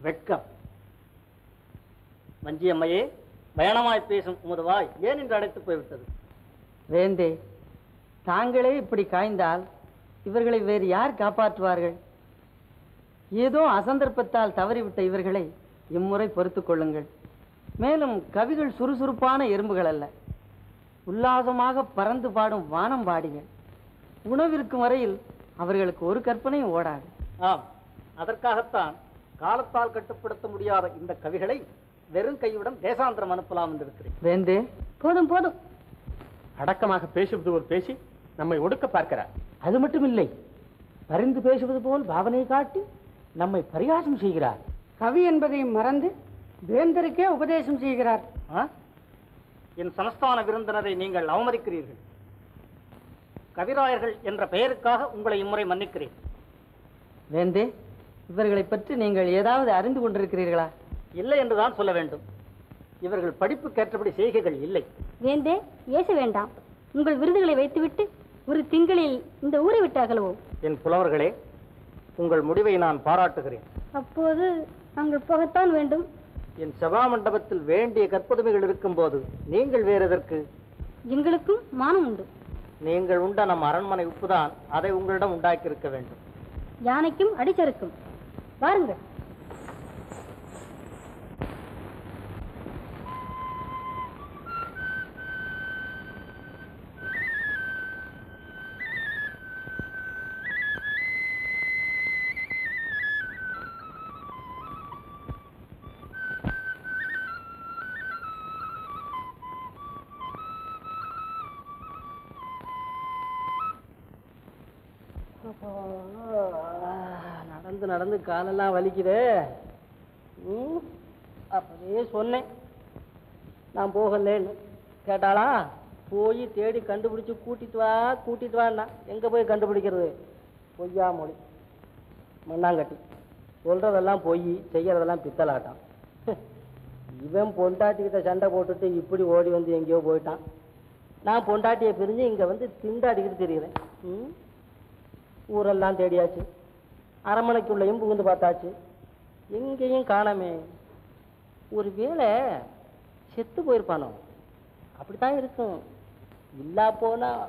வெட்கம். வஞ்சியம்மையே பயணமாய் பேசும் உமது வாய் ஏன் என்று அடைத்து போய்விட்டது? வேந்தே தாங்களே இப்படி காய்ந்தால் இவர்களை வேறு யார் காப்பாற்றுவார்கள்? ஏதோ அசந்தர்ப்பத்தால் தவறிவிட்ட இவர்களை இம்முறை பொறுத்துக் கொள்ளுங்கள். மேலும் கவிகள் சுறுசுறுப்பான எறும்புகள் அல்ல. உல்லாசமாக பறந்து பாடும் வானம் பாடிகள் உணவிருக்கும் வரையில் அவர்களுக்கு ஒரு கற்பனையும் ஓடாது. ஆம் அதற்காகத்தான் காலத்தால் கட்டுப்படுத்த முடியாத இந்த கவிகளை வெறும் கையுடன் தேசாந்திரம் அனுப்பலாம் என்று இருக்கிறேன். வேந்தே. போதும் போதும். அடக்கமாக பேசுவது போல் பேசி நம்மை ஒடுக்க பார்க்கிறார். அது மட்டும் இல்லை பரிந்து பேசுவது போல் பாவனை காட்டி நம்மை பரிகாசம் செய்கிறார். கவி என்பதை மறந்து வேந்தருக்கே உபதேசம் செய்கிறார். ஆ? என் சமஸ்தான விருந்தினரை நீங்கள் அவமதிக்கிறீர்கள். கவிராயர்கள் என்ற பெயருக்காக உங்களை இம்முறை மன்னிக்கிறேன். வேந்தே இவர்களை பற்றி நீங்கள் ஏதாவது அறிந்து கொண்டிருக்கிறீர்களா? இல்லை என்றுதான் சொல்ல வேண்டும். இவர்கள் படிப்புக்கேற்றபடி செய்கைகள் இல்லை. வேந்தே ஏச வேண்டாம். உங்கள் விருதுகளை வைத்துவிட்டு ஒரு திங்களில் இந்த ஊரை விட்டு அகலுவோம். என் புலவர்களே உங்கள் முடிவை நான் பாராட்டுகிறேன். அப்போது நாங்கள் போகத்தான் வேண்டும். என் சபா மண்டபத்தில் வேண்டிய கற்புதமைகள் இருக்கும்போது நீங்கள் வேறு எதற்கு? எங்களுக்கும் மானம் உண்டு. நீங்கள் உண்ட நம் அரண்மனை உப்புதான் அதை உங்களிடம் உண்டாக்கியிருக்க வேண்டும். யானைக்கும் அடிச்சறுக்கும். வாருங்கள். நடந்து காலெல்லாம் வலிக்குதே. ம், அப்பவே சொன்னேன். நான் போகலேன்னு. கேட்டாளா? போய் தேடி கண்டுபிடிச்சி கூட்டிட்டு வா கூட்டிட்டு வான்னா. எங்கே போய் கண்டுபிடிக்கிறது? பொய்யா மொழி. மண்ணாங்கட்டி. சொல்கிறதெல்லாம் பொய் செய்கிறதெல்லாம் பித்தலாட்டம் இவன் பொண்டாட்டிக்கிட்ட சண்டை போட்டுட்டு இப்படி ஓடி வந்து எங்கேயோ போயிட்டான். நான் பொண்டாட்டியை பிரிஞ்சு இங்கே வந்து திண்டாடிக்கிட்டு தெரிகிறேன் ம் ஊரெல்லாம் தேடியாச்சு. அரண்மனைக்குள்ளேயும் புகுந்து பார்த்தாச்சு. எங்கேயும் காணாமே. ஒரு வேளை செத்து போயிருப்பானோ? அப்படித்தான் இருக்கும். இல்லா போனால்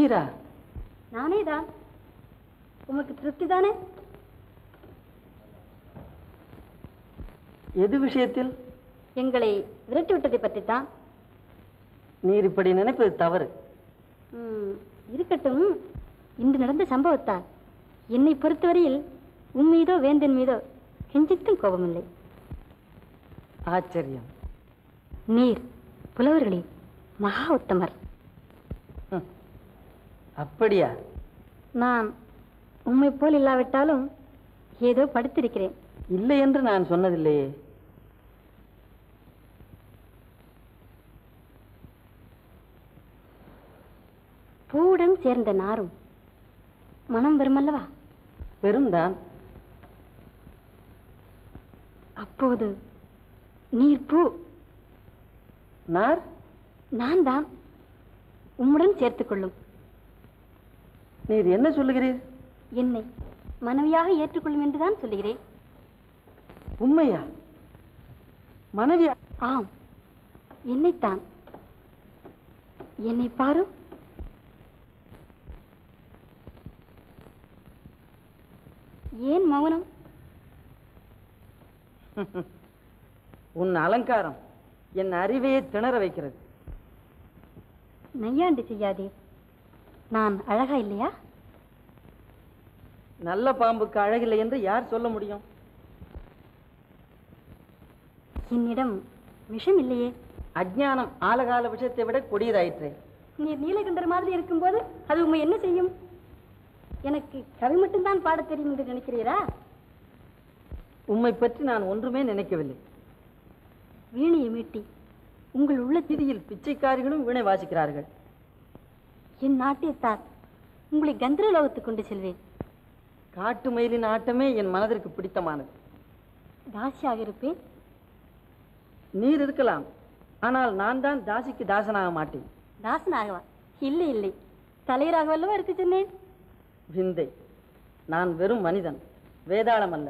நீரா? நானே தான் உமக்கு திருப்தி தானே எது விஷயத்தில்? எங்களை விரட்டி விட்டதை பற்றித்தான். நீர் இப்படி நினைப்பது தவறு. இருக்கட்டும். இன்று நடந்த சம்பவத்தால் என்னை பொறுத்தவரையில் உன் மீதோ வேந்தன் மீதோ கிஞ்சித்தும் கோபமில்லை. ஆச்சரியம். நீர் புலவர்களே மகா உத்தமர். அப்படியா? நான் உம்மை போல் இல்லாவிட்டாலும் ஏதோ படுத்திருக்கிறேன். இல்லை என்று நான் சொன்னதில்லையே. பூவுடன் சேர்ந்த நாரும் மனம் வருமல்லவா? பெரும்தான். இப்போது நீர் பூ. நார்? நான் தான் உம்முடன் சேர்த்துக் கொள்ளும் நீர் என்ன சொல்லுகிறீர்? என்னை மனைவியாக ஏற்றுக்கொள்ளும் என்றுதான் சொல்லுகிறேன். உண்மையா? மனைவியா ஆம் என்னைத்தான். என்னை பாரு ஏன் மௌனம்? உன் அலங்காரம் என் அறிவையே திணற வைக்கிறது. நையாண்டி செய்யாதே. நான் அழகா இல்லையா? நல்ல பாம்புக்கு அழகில்லை என்று யார் சொல்ல முடியும்? என்னிடம் விஷம் இல்லையே. அஜ்ஞானம் ஆலகால விஷயத்தை விட கொடியதாயிற்றே. நீர் நீலகண்டர் மாதிரி இருக்கும்போது அது உண்மை என்ன செய்யும்? எனக்கு கவி மட்டும்தான் பாடத் தெரியும் என்று நினைக்கிறீரா? உம்மை பற்றி நான் ஒன்றுமே நினைக்கவில்லை. வீணையை மீட்டி உங்கள் உள்ள வீதியில் பிச்சைக்காரிகளும் வீணை வாசிக்கிறார்கள். என் நாட்டியத்தால் உங்களை கந்தரலோகத்துக்கு கொண்டு செல்வேன். காட்டு மயிலின் ஆட்டமே என் மனதிற்கு பிடித்தமானது. தாசியாக இருப்பேன். நீர் இருக்கலாம். ஆனால் நான் தான் தாசிக்கு தாசனாக மாட்டேன். தாசனாகவா? இல்லை இல்லை. தலைவராக வல்லவா இருக்க சொன்னேன்? விந்தை. நான் வெறும் மனிதன். வேதாளம் அல்ல.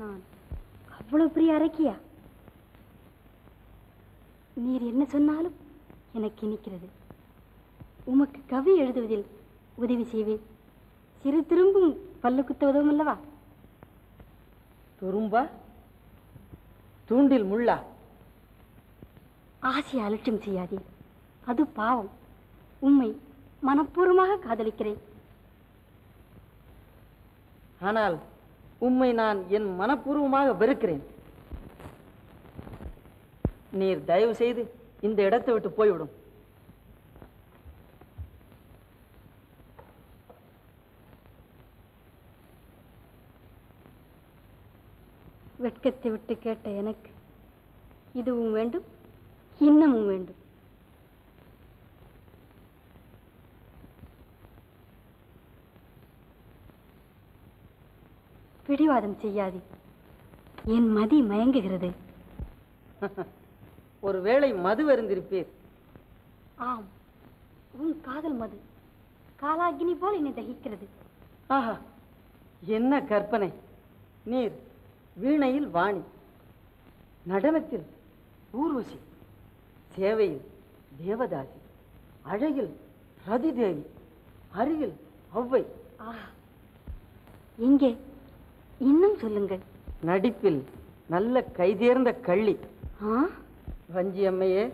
நான் அவ்வளவு பெரிய அரக்கியா? நீர் என்ன சொன்னாலும் எனக்கு இனிக்கிறது. உமக்கு கவி எழுதுவதில் உதவி செய்வேன். சிறு திரும்பும் பல்லு குத்த உதவும் அல்லவா? துரும்பா? தூண்டில் முள்ளா? ஆசையை அலட்சியம் செய்யாதே. அது பாவம். உண்மை மனப்பூர்வமாக காதலிக்கிறேன். ஆனால் உம்மை நான் என் மனப்பூர்வமாக வெறுக்கிறேன். நீர் தயவு செய்து இந்த இடத்தை விட்டு போய்விடும். வெட்கத்தை விட்டு கேட்ட எனக்கு இதுவும் வேண்டும் இன்னமும் வேண்டும். பிடிவாதம் செய்யாதே. என் மதி மயங்குகிறது. ஒருவேளை மது வருந்திருப்பீர் ஆம். உன் காதல் மது. காலாகினி போல் என்னை தகிக்கிறது. ஆஹா என்ன கற்பனை. நீர் வீணையில் வாணி. நடனத்தில் ஊர்வசி. சேவையில் தேவதாசி. அழகில் ரதிதேவி. அருகில் ஆஹா எங்கே இன்னும் சொல்லுங்கள். நடிப்பில் நல்ல கைதேர்ந்த கள்ளி. ஆ? வஞ்சி அம்மையே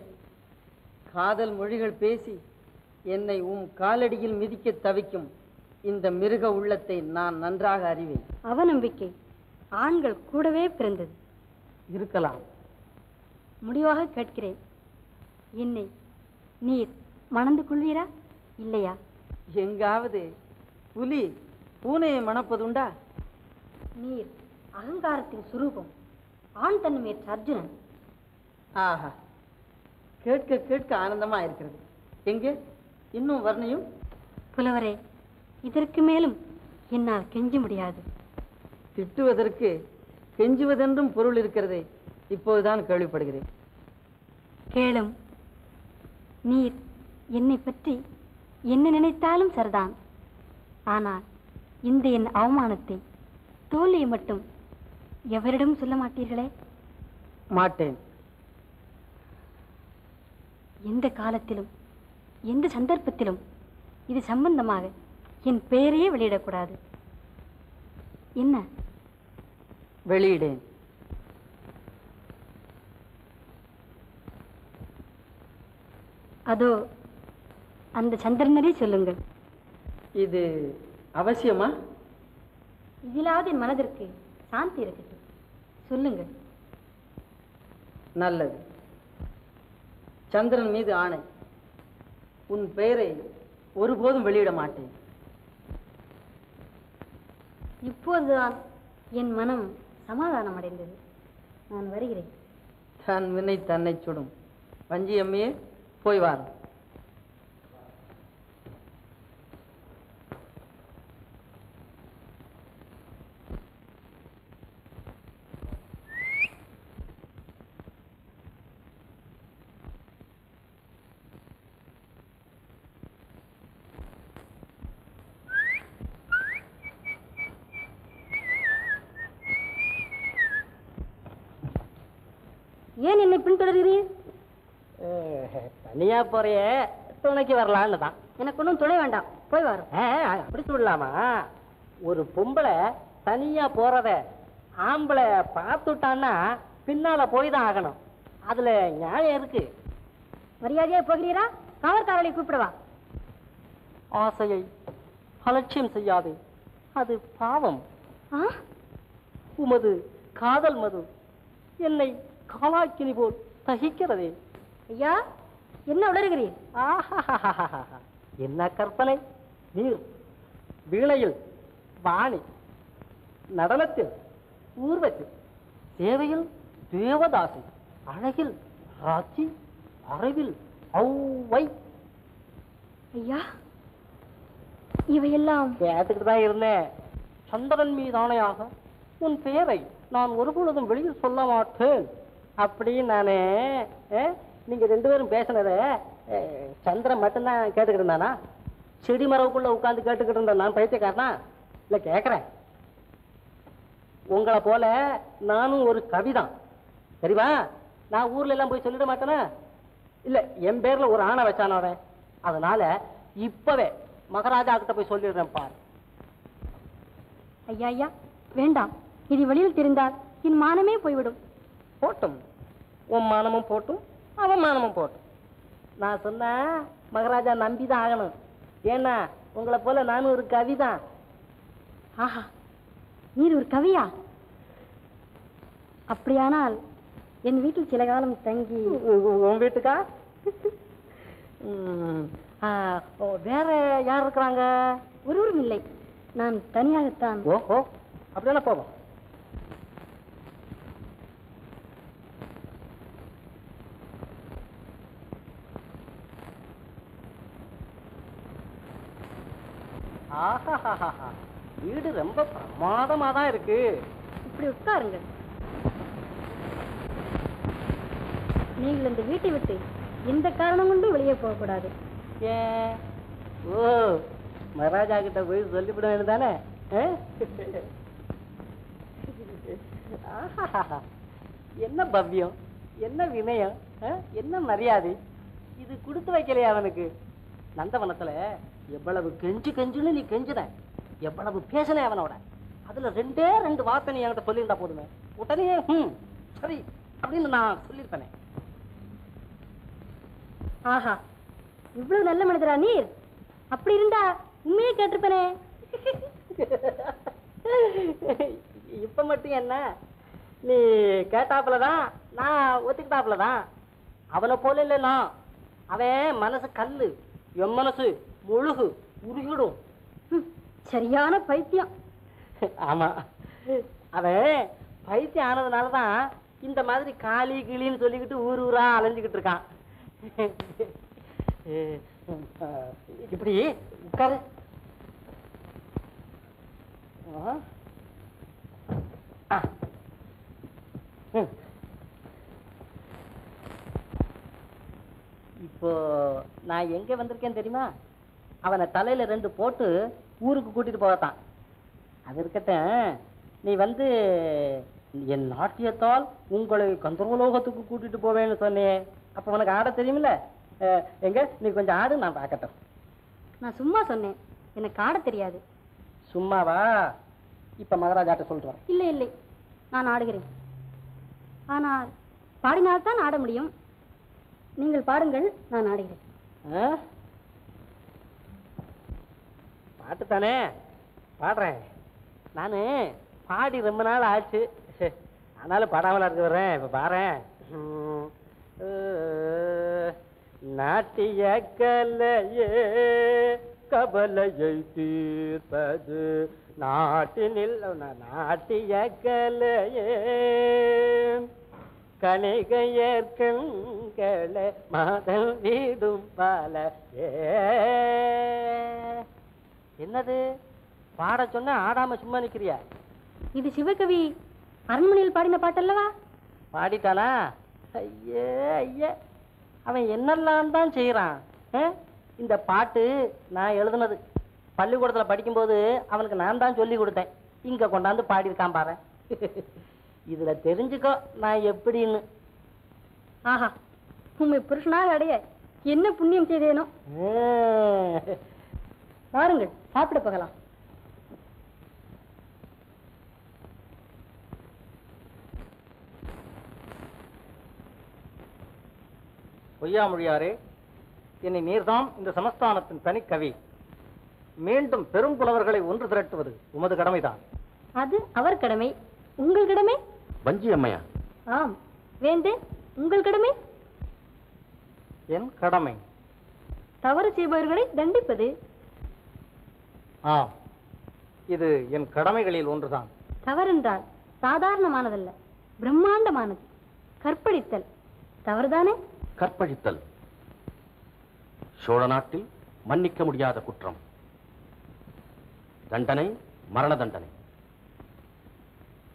காதல் மொழிகள் பேசி என்னை உம் காலடியில் மிதிக்க தவிக்கும் இந்த மிருக உள்ளத்தை நான் நன்றாக அறிவேன். அவநம்பிக்கை. ஆண்கள் கூடவே பிறந்தது. இருக்கலாம். முடிவாக கேட்கிறேன். என்னை நீர் மணந்து கொள்வீரா? இல்லையா? எங்காவது புலி பூனையை மணப்பதுண்டா? நீர் அகங்காரத்தின் சுரூபம். ஆண் தன்மையற்ற அர்ஜுனன். ஆஹா. கேட்க கேட்க ஆனந்தமா இருக்கிறது எங்கே? இன்னும் வர்ணையும்? புலவரே இதற்கு மேலும் என்னால் கெஞ்ச முடியாது. திட்டுவதற்கு கெஞ்சுவதென்றும் பொருள் இருக்கிறதே. இப்போதுதான் கேள்விப்படுகிறேன். கேளும். நீர் என்னை பற்றி என்ன நினைத்தாலும் சரிதான். ஆனால் இந்த என் அவமானத்தை தோல்வியை மட்டும் எவரிடம் சொல்ல மாட்டீர்களே? மாட்டேன். எந்த காலத்திலும் எந்த சந்தர்ப்பத்திலும் இது சம்பந்தமாக என் பெயரையே வெளியிடக்கூடாது. என்ன? வெளியிடேன். அதோ அந்த சந்திரனரே சொல்லுங்கள். இது அவசியமா? இதிலாவது என் மனதிற்கு சாந்தி இருக்கட்டும். சொல்லுங்கள். நல்லது. சந்திரன் மீது ஆணை. உன் பெயரை ஒருபோதும் வெளியிட மாட்டேன். இப்போதுதான் என் மனம் சமாதானம் அடைந்தது. நான் வருகிறேன். தன் வினை தன்னை சுடும். வஞ்சி அம்மையே போய் வார் ஏன் என்னை பின்தொடர்கிறீர் தனியா போறியே? துணைக்கு வரலான்னு தான். எனக்கு ஒன்றும் துணை வேண்டாம். போய் வரோம் ஆ, அப்படி சொல்லலாமா ஒரு பொம்பளை தனியா போறத ஆம்பளை பார்த்துட்டான்னா பின்னால போய் தான் ஆகணும். அதுல நியாயம் இருக்கு. மரியாதையா போகிறீரா? காவல்காரர்களை கூப்பிடவா? ஆசையை அலட்சியம் செய்யாதே. அது பாவம். உமது காதல் மது என்னை காலாக்கினி போல் தகிக்கிறதே. ஐயா என்ன உளறுகிறீர். என்ன கற்பனை? நீர் வீணையில் வாணி நடனத்தில் ஊர்வசி சேவையில் தேவதாசி அழகில் ராட்சி அறிவில் ஔவை. ஐயா இவையெல்லாம் கேட்டுக்கிட்டு தான் இருந்தேன். சந்திரன் மீது ஆணையாக உன் பெயரை நான் ஒரு பொழுதும் வெளியில் சொல்ல மாட்டேன். அப்படின்னு நானே நீங்க ரெண்டு பேரும் பேசினத சந்திரன் மட்டும்தான் கேட்டுக்கிட்டு இருந்தானா? செடி மரவுக்குள்ள உட்கார்ந்து கேட்டுக்கிட்டு இருந்தேன் நான் பைத்தியக்காரனா? இல்ல கேக்குறேன். உங்களை போல நானும் ஒரு கவிதான். சரிவா? நான் ஊர்ல எல்லாம் போய் சொல்லிட மாட்டேனா? இல்ல என் பேர்ல ஒரு ஆணை வச்சான அவன்? அதனால இப்பவே மகாராஜா கிட்ட போய் சொல்லிடுறேன் பாரு. ஐயா ஐயா வேண்டாம். இது வெளியில் தெரிந்தால் என் மானமே போய்விடும். போட்டும். உன் மானமும் போட்டும். அவன் மானமும் போட்டும். நான் சொன்னா மகாராஜா நம்பிதான் ஆகணும். ஏன்னா உங்களை போல நானும் ஒரு கவிதான். ஆஹா நீர் ஒரு கவியா? அப்படியானால் என் வீட்டில் சில காலம் தங்கி உன் வீட்டுக்கா? வேற யார் இருக்கிறாங்க? ஒருவரும் இல்லை. நான் தனியாகத்தான். ஓஹோ அப்படின்னா போவோம். ஆஹாஹாஹா. வீடு ரொம்ப பிரமாதமா தான் இருக்கு. இப்படி உட்காருங்கள் நீங்கள் இந்த வீட்டை விட்டு எந்த காரணம் கொண்டும் வெளியே போகக்கூடாது. ஏன்? ஓ மகாராஜா கிட்ட போய் சொல்லிவிட வேணும் தானே என்ன பவ்யம்? என்ன வினயம்? என்ன மரியாதை? இது கொடுத்து வைக்கலையா அவனுக்கு? நந்தவனத்துல எவ்வளவு கெஞ்சு கெஞ்சுன்னு நீ கெஞ்சுன எவ்வளவு பேசின அவனோட. அதுல ரெண்டே ரெண்டு வார்த்தை நீ என்கிட்ட சொல்லியிருந்தா போதுமே. உடனே ம் சரி அப்படின்னு நான் சொல்லியிருப்பேனே. ஆஹா இவ்வளவு நல்ல மனிதரா நீர் அப்படி இருந்தா உண்மையே கேட்டிருப்பனே. இப்ப மட்டும் என்ன? நீ கேட்டாப்புலதான் நான் ஒத்துக்கிட்டாப்புலதான். அவனை போல இல்லைன்னா அவன் மனசு கல்லு என் மனசு ஒழுகு உருகிடும். சரியான பைத்தியம். ஆமா. அவன் பைத்தியம் ஆனதுனால தான் இந்த மாதிரி காளி கிளின்னு சொல்லிக்கிட்டு ஊர் ஊரா அலைஞ்சுக்கிட்டு இருக்கான். இப்படி உட்காரு. இப்போ நான் எங்க வந்திருக்கேன் தெரியுமா? அவனை தலையில ரெண்டு போட்டு ஊருக்கு கூட்டிட்டு போகத்தான். அது இருக்கட்டும் நீ வந்து என் நாட்டியத்தால் உங்களை கந்தர்வலோகத்துக்கு கூட்டிட்டு போவேன்னு சொன்னியே அப்ப உனக்கு ஆட தெரியுமில்ல? எங்க? நீ கொஞ்சம் ஆடு நான் பார்க்கட்டும். நான் சும்மா சொன்னேன். எனக்கு ஆட தெரியாது. சும்மாவா? இப்ப மகாராஜாட்ட சொல்றேன் இல்லை இல்லை. நான் ஆடுகிறேன். ஆனால் பாடினால்தான் ஆட முடியும். நீங்கள் பாடுங்கள் நான் ஆடுகிறேன். ஆ? பாட்டு தானே பாடுறேன். நான் பாடி ரொம்ப நாள் ஆச்சு. ஆனாலும் பாடாமலா இருக்க வர்றேன். இப்போ பாறேன் நாட்டிய கலையே கபலையை தீர்ப்பது நாட்டினில் நாட்டிய கலையே. கணிகையற்கண்களை மாதம் வீடும் பல என்னது? பாட சொன்ன ஆடாம சும்மா நிக்கிறியா? இது சிவகவி அரண்மனையில் பாடின பாட்டல்லவா? பாடிட்டானா ஐயே ஐயே. அவன் என்னெல்லாம் தான் செய்யறான் இந்த பாட்டு நான் எழுதுனது. பள்ளிக்கூடத்துல படிக்கும்போது அவனுக்கு நான் தான் சொல்லி கொடுத்தேன். இங்க கொண்டாந்து பாடியிருக்கான் பாரு. இதுல தெரிஞ்சுக்கோ நான் எப்படின்னு. ஆஹா உண்மை புருஷனாக அடைய என்ன புண்ணியம் செய்தேனோ? வாருங்கள் சாப்பிட போகலாம். பொய்யாமொழியாரே என்னை நீர்தாம் இந்த சமஸ்தானத்தின் தனிக்கவி மீண்டும் பெரும் புலவர்களை ஒன்று திரட்டுவது உமது கடமைதான். அது அவர் கடமை. உங்கள் கடமை? வஞ்சி அம்மையா? ஆம். வேந்தே உங்கள் கடமை? என் கடமை. தவறு செய்பவர்களை தண்டிப்பது. ஆம் இது என் கடமைகளில் ஒன்றுதான். தவறென்றால் சாதாரணமானதல்ல பிரம்மாண்டமானது. கற்பழித்தல். தவறுதானே? கற்பழித்தல். சோழ நாட்டில் மன்னிக்க முடியாத குற்றம். தண்டனை மரண தண்டனை.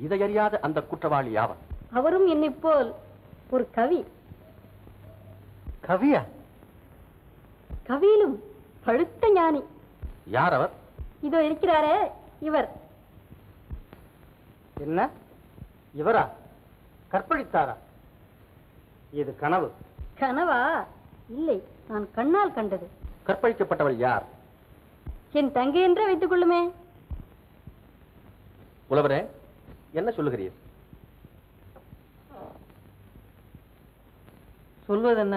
இதையறியாத அந்த குற்றவாளி யாவர் அவரும் என்னைப் போல் ஒரு கவி. கவியா? கவியிலும் பழுத்த ஞானி. யார் அவர்? இதோ இருக்கிறாரே இவர். என்ன? இவரா? கற்பழித்தாரா? இது கனவு. கனவா? இல்லை நான் கண்ணால் கண்டது. கற்பழிக்கப்பட்டவள் யார்? என் தங்கை என்றே வைத்துக் கொள்ளுமே. புலவரே என்ன சொல்லுகிறீர்? சொல்வதென்ன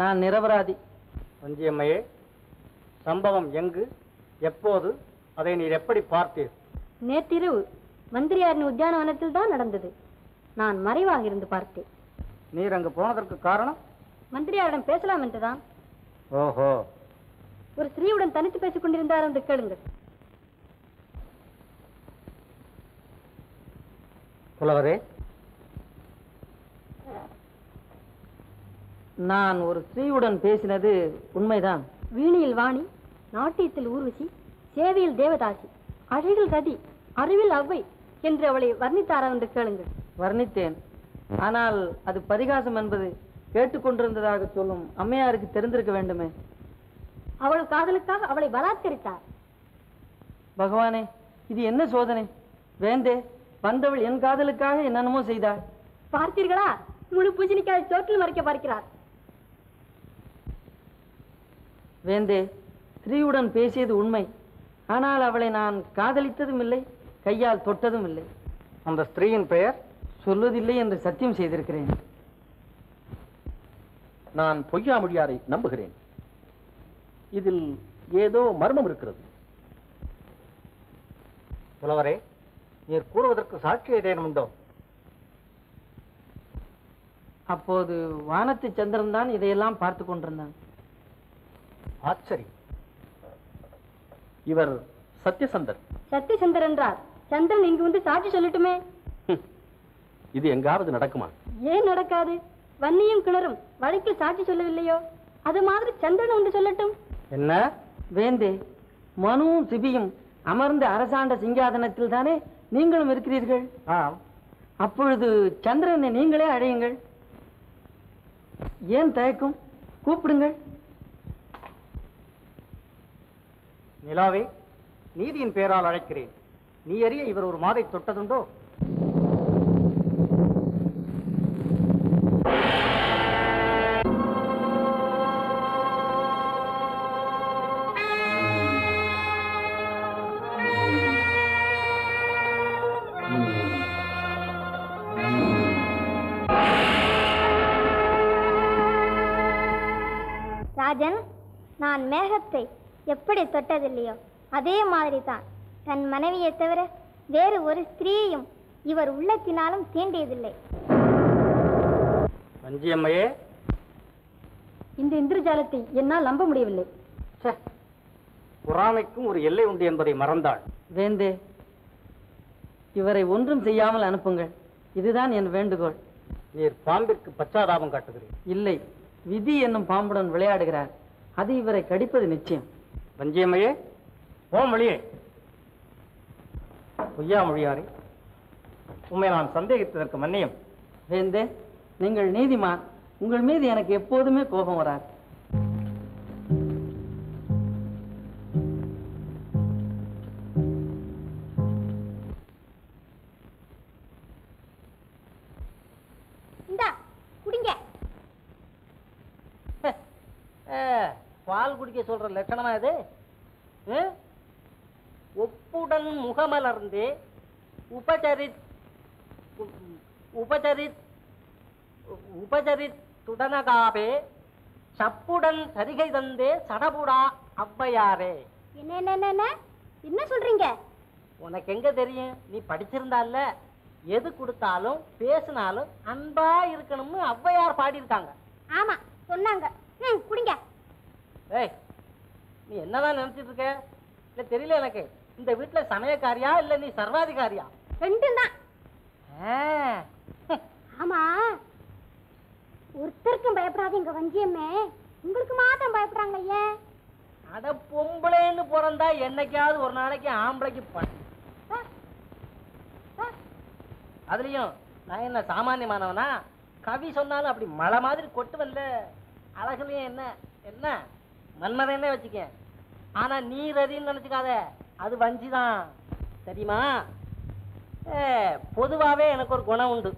நான் நிரபராதி. வஞ்சியம்மையே சம்பவம் எங்கு? எப்போது? அதை நீர் எப்படி பார்த்தீர்? நேற்றிரவு மந்திரியாரின் உத்தியானவனத்தில் தான் நடந்தது. நான் மறைவாக இருந்து பார்த்தேன். நீர் அங்கு போனதற்கு காரணம்? மந்திரியாரிடம் பேசலாம் என்றுதான். ஓஹோ. ஒரு ஸ்திரீயுடன் தனித்து பேசிக் கொண்டிருந்தார் என்று கேளுங்கள். புலவரே. நான் ஒரு ஸ்திரீயுடன் பேசினது உண்மைதான். வீணியில் வாணி. நாட்டியத்தில் ஊர்வசி சேவையில் தேவதாசி அழகில் ரதி அறிவில் அவ்வை என்று அவளை வர்ணித்தாரா என்று கேளுங்கள். வர்ணித்தேன். ஆனால் அது பரிகாசம் என்பது கேட்டுக்கொண்டிருந்ததாக சொல்லும் அம்மையாருக்கு தெரிந்திருக்க வேண்டுமே. அவள் காதலுக்காக அவளை பலாத்கரித்தார். பகவானே இது என்ன சோதனை? வேந்தே வந்தவள் என் காதலுக்காக என்னென்னமோ செய்தாள். பார்த்தீர்களா? முழு பூஜனிக்காய் சோற்றில் மறைக்க பார்க்கிறார். வேந்தே ஸ்திரீயுடன் பேசியது உண்மை. ஆனால் அவளை நான் காதலித்ததும் இல்லை கையால் தொட்டதும் இல்லை. அந்த ஸ்திரீயின் பெயர்? சொல்வதில்லை என்று சத்தியம் செய்திருக்கிறேன். நான் பொய்யாமொழியாரை நம்புகிறேன். இதில் ஏதோ மர்மம் இருக்கிறது. புலவரே நீர் கூறுவதற்கு சாட்சி ஏதேனும் உண்டோ? அப்போது வானத்து சந்திரன் தான் இதையெல்லாம் பார்த்து கொண்டிருந்தான். ஆச்சரியம். இவர் சத்யசந்தர். சத்தியசந்தர் என்றார். சந்திரன் இங்கு வந்து சாட்சி சொல்லட்டுமே. இது எங்காவது நடக்குமா? ஏன் நடக்காது? வன்னியும் கிணறும் வழக்கில் சாட்சி சொல்லவில்லையோ? அது மாதிரி சந்திரன் வந்து சொல்லட்டும். என்ன? வேந்தே மனுவும் சிபியும் அமர்ந்த அரசாண்ட சிங்காதனத்தில் தானே நீங்களும் இருக்கிறீர்கள்? அப்பொழுது சந்திரனை நீங்களே அழையுங்கள். ஏன் தயக்கம்? கூப்பிடுங்கள். நிலாவே நீதியின் பெயரால் அழைக்கிறேன். நீ அறிய இவர் ஒரு மாதை தொட்டதுண்டோ? ராஜன் நான் மேகத்தை எப்படி தொட்டதில்லையோ அதே மாதிரி தான் தன் மனைவியை தவிர வேறு ஒரு ஸ்திரீயையும் இவர் உள்ளத்தினாலும் தீண்டியதில்லை. வஞ்சியம்மையே. இந்த இந்திரஜாலத்தை என்னால் நம்ப முடியவில்லை. ச்சே, பொறாமைக்கும் ஒரு எல்லை உண்டு என்பதை மறந்தாள். வேந்தே இவரை ஒன்றும் செய்யாமல் அனுப்புங்கள். இதுதான் என் வேண்டுகோள். நீர் பாம்பிற்கு பச்சாதாபம் காட்டுகிறேன் இல்லை விதி என்னும் பாம்புடன் விளையாடுகிறார். அது இவரை கடிப்பது நிச்சயம். வஞ்சியம்மையே ஓமொழியே? மொழியே பொய்யா மொழியாரே உண்மை நான் சந்தேகித்ததற்கு மன்னியம். வேந்தே நீங்கள் நீதிமான். உங்கள் மீது எனக்கு எப்போதுமே கோபம் வராது. லட்சணமா இது? ஒப்புடன் முகமலர்ந்தே உபச்சரித் உ- உபச்சரித் உபச்சரித் துடனகாபே சப்புடன் சரிகை தந்தே சடபுடா ஔவையாரே என்ன என்ன சொல்றீங்க? உனக்கு எங்க தெரியும்? நீ படிச்சிருந்தால எது கொடுத்தாலும் பேசினாலும் அன்பா இருக்கணும்னு ஔவையார் பாடியிருக்காங்க. ஆமா சொன்னாங்க. குடிங்க. ஏய் நீ என்னதான் நினைச்சிட்டு இருக்க? இல்ல தெரியல எனக்கு. இந்த வீட்டுல சமயக்காரியா இல்ல நீ சர்வாதிகாரியா? ரெண்டும் தான். ஆமா. ஒருத்தருக்கும் பயப்படாதீங்க வஞ்சியம்மே உங்களுக்கு மாத்திரம் பயப்படுறாங்க ஏன் அட பொம்பளைன்னு பிறந்தா என்னைக்காவது ஒரு நாளைக்கு ஆம்பளைக்கு ப- அதுலயும் நான் என்ன சாமானியமானவனா? கவி சொன்னாலும் அப்படி மழை மாதிரி கொட்டுவல்ல அழகுலயும் என்ன? என்ன? மன்மதன்னே வச்சுக்க. ஆனா நீ ரதின்னு நினைச்சுக்காத. அது வஞ்சிதான். தெரியுமா? பொதுவாகவே எனக்கு ஒரு குணம் உண்டு.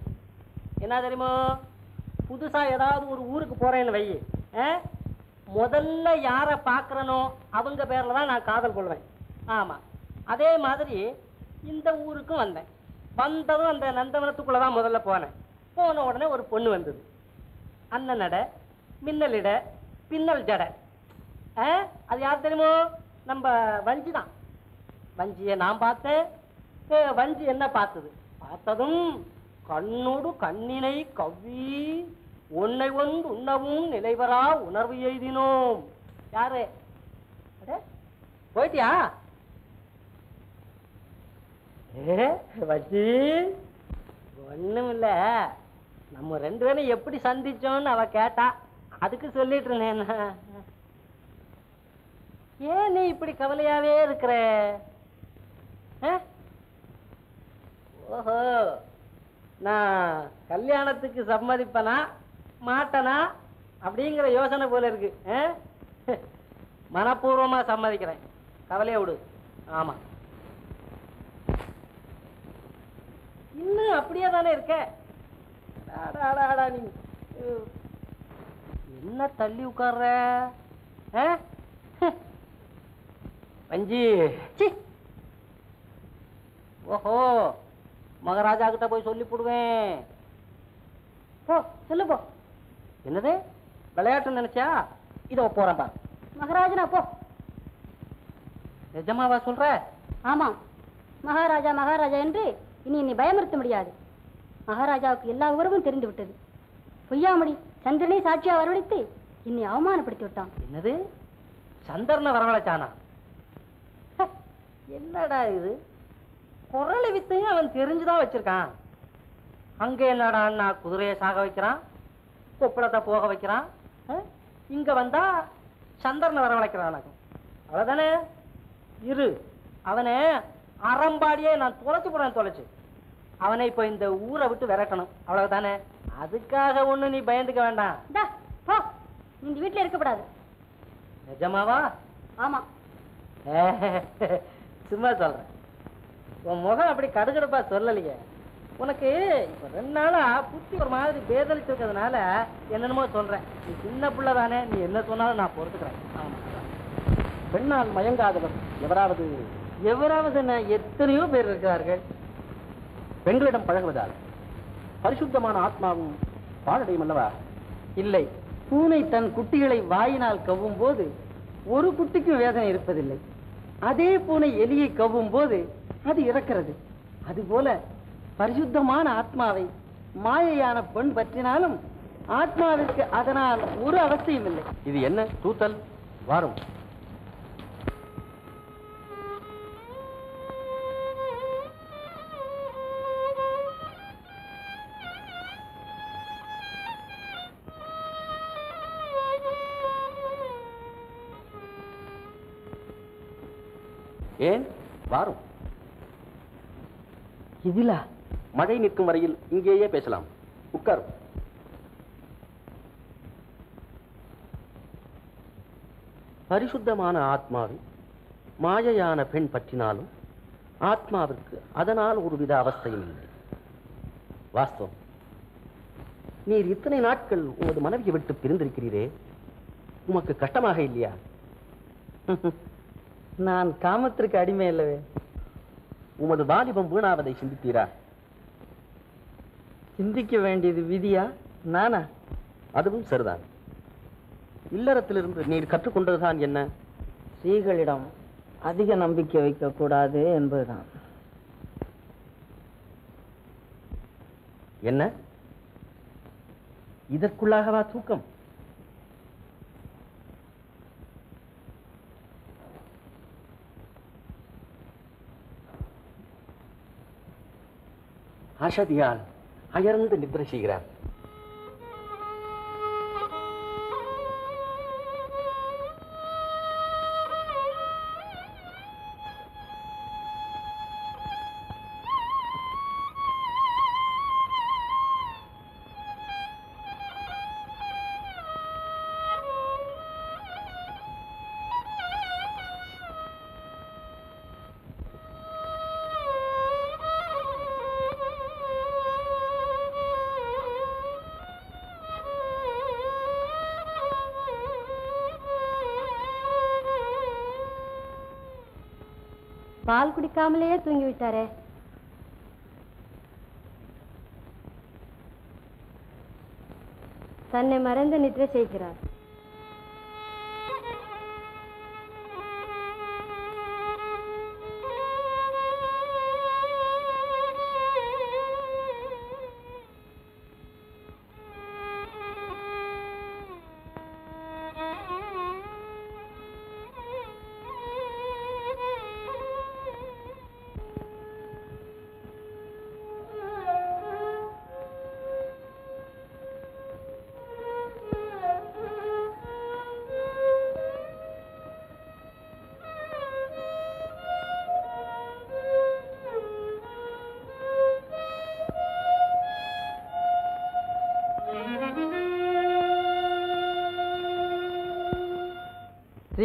என்ன தெரியுமோ? புதுசாக ஏதாவது ஒரு ஊருக்கு போகிறேன்னு வை. ஆ? முதல்ல யாரை பார்க்குறனோ அவங்க பேரில் தான் நான் காதல் கொள்வேன். ஆமாம் அதே மாதிரி இந்த ஊருக்கும் வந்தேன். வந்ததும் அந்த நந்தவனத்துக்குள்ளே தான் முதல்ல போனேன். போன உடனே ஒரு பொண்ணு வந்தது. அண்ணன் நட மின்னலிட பின்னல் ஜடை. அது யார் தெரியுமோ? நம்ம வஞ்சி தான். வஞ்சியை நான் பார்த்தேன். வஞ்சி என்ன பார்த்தது? பார்த்ததும் கண்ணோடு கண்ணினை கவ்வி உன்னை ஒன்று உண்ணவும் நிலைவரா உணர்வு எய்தினோம். யாரு? போயிட்டியா? ஏ வஞ்சி ஒண்ணும் நம்ம ரெண்டு பேரும் எப்படி சந்திச்சோன்னு அவ கேட்டா. அதுக்கு சொல்லிட்டு இருந்தேன் ஏன் நீ இப்படி கவலையாவே இருக்கிற? ஆ? ஓஹோ நான் கல்யாணத்துக்கு சம்மதிப்பனா மாட்டனா அப்படிங்கிற யோசனை போல இருக்கு. ஆ? மனப்பூர்வமா சம்மதிக்கிறேன். கவலையை விடு. ஆமா. இன்னும் அப்படியே தானே இருக்க? அடா, அடா, அடா, நீ. என்ன தள்ளி உட்கார்ற? ஆ? வஞ்சி. ஓஹோ மகாராஜா கிட்ட போய் சொல்லி போடுவேன் போ சொல்லு போ. என்னது? விளையாட்டு நினைச்சா இதோ போறேன் பாரு. மகாராஜனா போ. நிஜமாவா சொல்ற? ஆமா. மகாராஜா மகாராஜா என்று இனி நீ பயமுறுத்த முடியாது. மகாராஜாவுக்கு எல்லா உறவும் தெரிந்து விட்டது. பொய்யாமடி சந்திரனை சாட்சியா வரவழைத்து என்னை அவமானப்படுத்தி விட்டான். என்னது? சந்திரனை வரவழைச்சானா? என்னடா இது? குரலை வித்தையும் அவன் தெரிஞ்சுதான் வச்சிருக்கான். அங்க என்னடா அண்ணா குதிரையை சாக வைக்கிறான்? கொப்பளத்தை போக வைக்கிறான்? இங்க வந்தா சந்திரனை வரவழைக்கிறான் அவ்வளவுதானே? இரு. அவனை அறம்பாடியே நான் தொலைச்சு போறேன் தொலைச்சு. அவனை இப்போ இந்த ஊரை விட்டு விரட்டணும். அவ்வளவுதானே? அதுக்காக ஒண்ணு நீ பயந்துக்க வேண்டாம். இந்தா, போ. நீ இந்த வீட்டுல இருக்கக்கூடாது நிஜமாவா? ஆமா. சும்மா சொல்றேன். உன் முகம் அப்படி கடுகடுப்பா சொல்லலையே. உனக்கு இப்ப ரெண்டு நாளா புத்தி ஒரு மாதிரி பேதலிச்சு இருக்கிறதுனால என்னென்னமோ சொல்றேன். நீ சின்ன பிள்ளை தானே நீ என்ன சொன்னாலும் நான் பொறுத்துக்கிறேன். ஆமா. பெண்ணால் மயங்காதவர் எவராவது? எவராவது என்ன? எத்தனையோ பேர் இருக்கிறார்கள். பெண்களிடம் பழகுவதால் பரிசுத்தமான ஆத்மாவும் பாழடையும் அல்லவா? இல்லை. பூனை தன் குட்டிகளை வாயினால் கவ்வும் போது ஒரு குட்டிக்கும் வேதனை இருப்பதில்லை. அதே பூனை எலியை கவ்வும் போது அது இறக்கிறது. அதுபோல பரிசுத்தமான ஆத்மாவை மாயையான பெண் பற்றினாலும் ஆத்மாவிற்கு அதனால் ஒரு அவசியம் இல்லை இது என்ன? தூத்தல்? வாரும். ஏன்? வாரும் இதிலா? மழை நிற்கும் வரையில் இங்கேயே பேசலாம். உட்காரும் பரிசுத்தமான ஆத்மாவை மாயையான பெண் பற்றினாலும் ஆத்மாவிற்கு அதனால் ஒருவித அவஸ்தையும் இல்லை. வாஸ்தவம். நீர் இத்தனை நாட்கள் உமது மனைவியை விட்டு பிரிந்திருக்கிறீரே? உமக்கு கஷ்டமாக இல்லையா? நான் காமத்திற்கு அடிமை அல்லவே. உமது வாலிபம் வீணாவதை சிந்தித்தீரா? சிந்திக்க வேண்டியது விதியா? நானா? அதுவும் சரிதான். இல்லறத்திலிருந்து நீர் கற்றுக்கொண்டதுதான் என்ன? ஸ்ரீகளிடம் அதிக நம்பிக்கை வைக்க கூடாது என்பதுதான். என்ன? இதற்குள்ளாகவா தூக்கம்? அசதியால் அயர்ந்து நித்திரை செய்கிறார் பால் தூங்கி விட்டாரே தன்னை மறந்து நிற்க செய்கிறார்.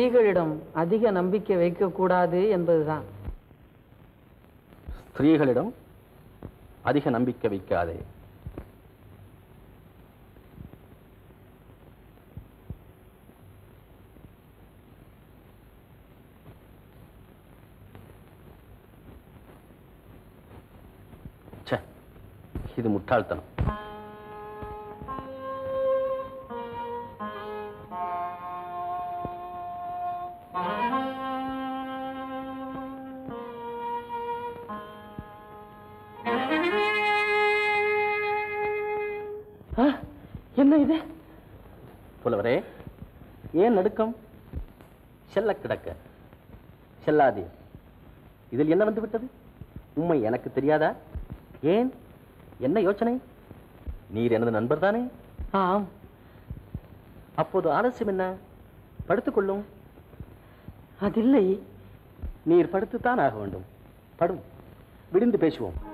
ஸ்திரீகளிடம் அதிக நம்பிக்கை வைக்கக்கூடாது என்பதுதான். ஸ்திரீகளிடம் அதிக நம்பிக்கை வைக்காதே. இது முட்டாள்தனம். செல்ல கிடக்க. செல்லாதே. இதில் என்ன வந்து விட்டது உண்மை எனக்கு தெரியாதா? ஏன்? என்ன யோசனை? நீர் எனது நண்பர் தானே ஆம். அப்போது ஆலசியம் என்ன? படுத்துக்கொள்ளும் அதில்லை. நீர் படுத்துத்தான் ஆக வேண்டும். படும். விடிந்து பேசுவோம்.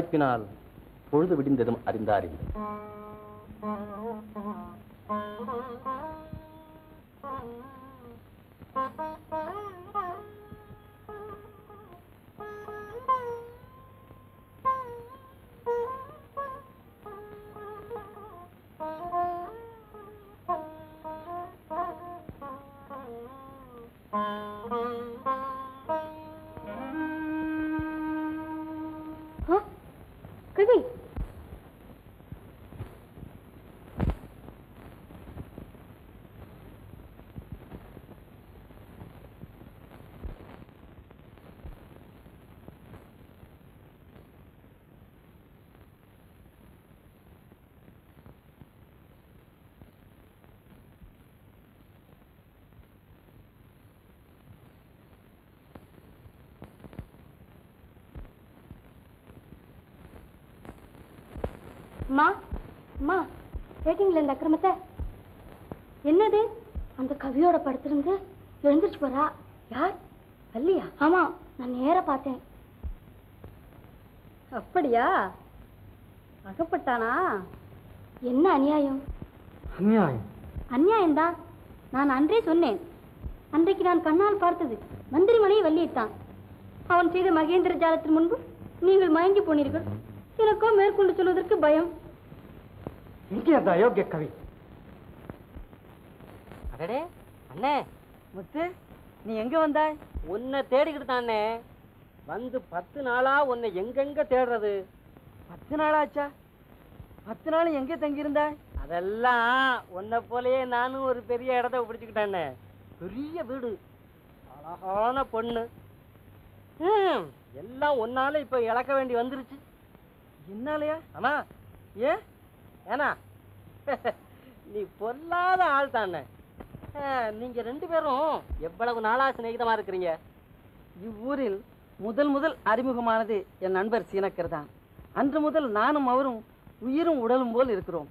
அழைப்பினால் பொழுது விடிந்ததும் அறிந்தாரில்லை கேட்டீங்களா இந்த அக்கிரமத்தை? என்னது? அந்த கவியோட படுத்திருந்து எழுந்திருச்சு போறா? யார்? வள்ளியா? ஆமா நான் நேரா பார்த்தேன். அப்படியா? அகப்பட்டானா? என்ன அநியாயம்? அநியாயம்? அநியாயம்தான் நான் அன்றே சொன்னேன். அன்றைக்கு நான் கண்ணால் பார்த்தது மந்திரி மனைவி வள்ளியைத்தான். அவன் செய்த மகேந்திர ஜாலத்தின் முன்பு நீங்கள் மயங்கி போனீர்கள். எனக்கோ மேற்கொண்டு சொல்வதற்கு பயம். இங்கே அந்த அயோக்கிய கவி. அடடே அண்ணே. முத்து நீ எங்க வந்தாய்? உன்னை தேடிக்கிட்டு தானே வந்து பத்து நாளா உன்னை எங்கெங்க தேடுறது? பத்து நாளாச்சா? பத்து நாள் எங்கே தங்கியிருந்தாய்? அதெல்லாம் உன்னை போலயே நானும் ஒரு பெரிய இடத்த பிடிச்சுக்கிட்டேனே பெரிய வீடு. அழகான பொண்ணு. எல்லாம் ஒன்னால இப்ப இழக்க வேண்டி வந்துருச்சு. என்னாலயா? ஆமா ஏன்? ஏனா நீ பொல்லாத ஆள் தானே. நீங்க ரெண்டு பேரும் எவ்வளவு நாளா சிநேகிதமா இருக்கிறீங்க? இவ்வூரில் முதல் முதல் அறிமுகமானது என் நண்பர் சீனக்கர் தான். அன்று முதல் நானும் அவரும் உயிரும் உடலும் போல் இருக்கிறோம்.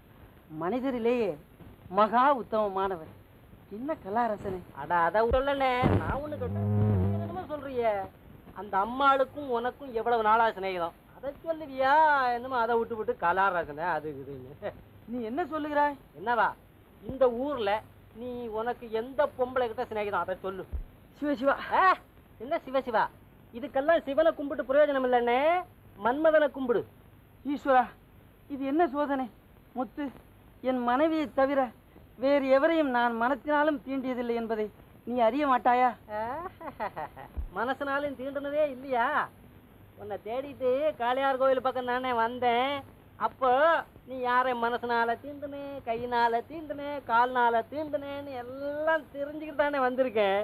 மனிதரிலேயே மகா உத்தமமானவர். என்ன கலாரசனே? அட அதை சொல்லனே. நான் ஒன்று கேட்டேன். அந்த அம்மாளுக்கும் உனக்கும் எவ்வளவு நாளா சிநேகிதம்? அதை சொல்லுவியா? என்னமோ அதை விட்டு விட்டு கலாரசனை அது இதுன்னு. நீ என்ன சொல்லுகிறாய்? என்னவா? இந்த ஊர்ல நீ உனக்கு எந்த பொம்பளை கிட்ட சிநேகிதம்? அதை சொல்லு. சிவ சிவா. ஆ, என்ன சிவ சிவா? இதுக்கெல்லாம் சிவனை கும்பிட்டு பிரயோஜனம் இல்லைன்னே மன்மதனை கும்பிடு. ஈஸ்வரா இது என்ன சோதனை? முத்து என் மனைவியை தவிர வேறு எவரையும் நான் மனத்தினாலும் தீண்டியதில்லை என்பதை நீ அறிய மாட்டாயா? மனசுனாலும் தீண்டுனதே இல்லையா? உன்னை தேடிட்டு காளியார் கோயில் பக்கம் தானே வந்தேன். அப்போ நீ யாரை மனசுனால தீண்டுனே கையினால தீண்டுனே கால்னால தீண்டுனேன்னு எல்லாம் தெரிஞ்சுக்கிட்டு தானே வந்திருக்கேன்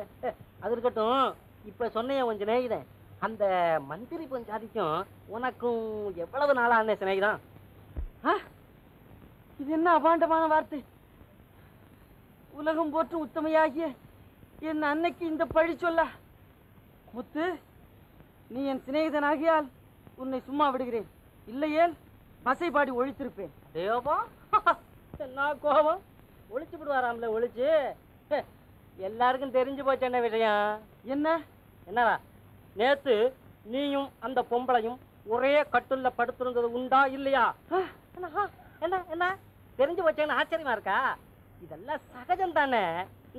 அது இருக்கட்டும் இப்போ சொன்னேன் கொஞ்சம் நேகிதேன் அந்த மந்திரி பஞ்சாதிக்கும் உனக்கும் எவ்வளவு நாளாக அண்ணே சிநேகிதான் ஆ? இது என்ன அபாண்டமான வார்த்தை? உலகம் போற்றும் உத்தமையாகிய என் அன்னைக்கு இந்த பழி சொல்ல முத்து நீ என் சிநேகிதனாகியால் உன்னை சும்மா விடுகிறேன். இல்லையேல் பசைபாடி ஒழித்திருப்பேன். தேவா என்ன கோபம்? ஒழிச்சு விடுவாராம்ல ஒழிச்சு. எல்லாருக்கும் தெரிஞ்சு போச்சு என்ன விஷயம்? என்ன? என்னவா? நேத்து நீயும் அந்த பொம்பளையும் ஒரே கட்டுல்ல படுத்திருந்தது உண்டா இல்லையா? என்ன? என்ன தெரிஞ்சு போச்சேன்னு ஆச்சரியமா இருக்கா? இதெல்லாம் சகஜம் தானே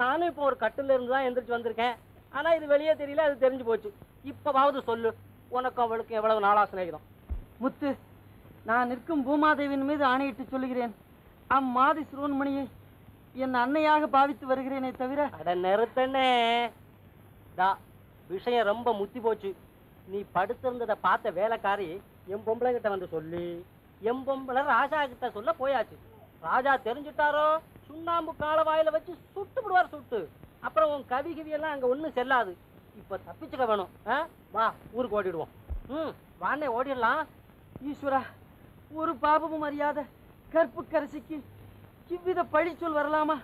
நானும் இப்போ ஒரு கட்டுல இருந்து தான் எந்திரிச்சு வந்திருக்கேன். ஆனா இது வெளியே தெரியல அது தெரிஞ்சு போச்சு. இப்பவாவது சொல்லு உனக்கும் அவளுக்கும் எவ்வளவு நாளா சிநேகிதம்? முத்து நான் நிற்கும் பூமாதேவின் மீது ஆணையிட்டு சொல்லுகிறேன். அம்மாதி சிறுவன்மணியை என் அன்னையாக பாவித்து வருகிறேனே தவிர அட நிறுத்தனே டா விஷயம் ரொம்ப முத்தி போச்சு. நீ படுத்திருந்ததை பார்த்த வேலைக்காரி என் பொம்பளை கிட்ட வந்து சொல்லி என் பொம்பளை ராஜா கிட்ட சொல்ல போயாச்சு. ராஜா தெரிஞ்சுட்டாரோ? சுண்ணாம்பு கால வாயில வச்சு சுட்டு விடுவார் சுட்டு. அப்புறம் உன் கவி கிவி எல்லாம் அங்க செல்லாது. இப்ப தப்பிச்சுக்க வேணும். ஆ? வா ஊருக்கு ஓடிடுவோம். ம் வானே ஓடிடலாம். ஈஸ்வரா ஒரு பாபமும் அறியாத கற்பு கரசிக்கு இவ்வித பழிச்சொல் வரலாமா?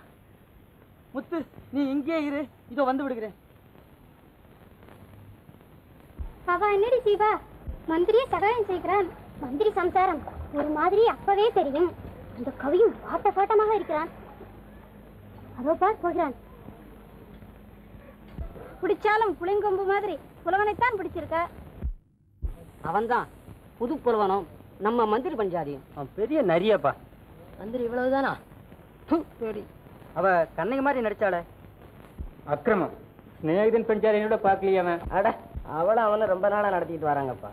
முத்து நீ இங்கே இரு. இதோ வந்து விடுகிறேன். அவ என்னடி செய்வா மந்திரியை சகாயம் செய்கிறான். மந்திரி சம்சாரம் ஒரு மாதிரி அப்பவே தெரியும். அந்த கவியும் பாட்ட பாட்டமாக இருக்கிறான். அதோ பார் போகிறான். பிடிச்சாலும் புளிங்கொம்பு மாதிரி புலவனைத்தான் பிடிச்சிருக்க. அவன்தான் புது புலவனும் நம்ம மந்திரி பஞ்சாதியும். அவன் பெரிய நரியப்பா. மந்திரி இவ்வளவுதானா? சரி. அவ கண்ணகி மாதிரி நடிச்சாளே. அக்கிரமம். ஸ்நேகிதன் பஞ்சாரியோட பார்க்கலையே அவன். அட அவளும் அவனை ரொம்ப நாளா நடத்திட்டு வராங்கப்பா.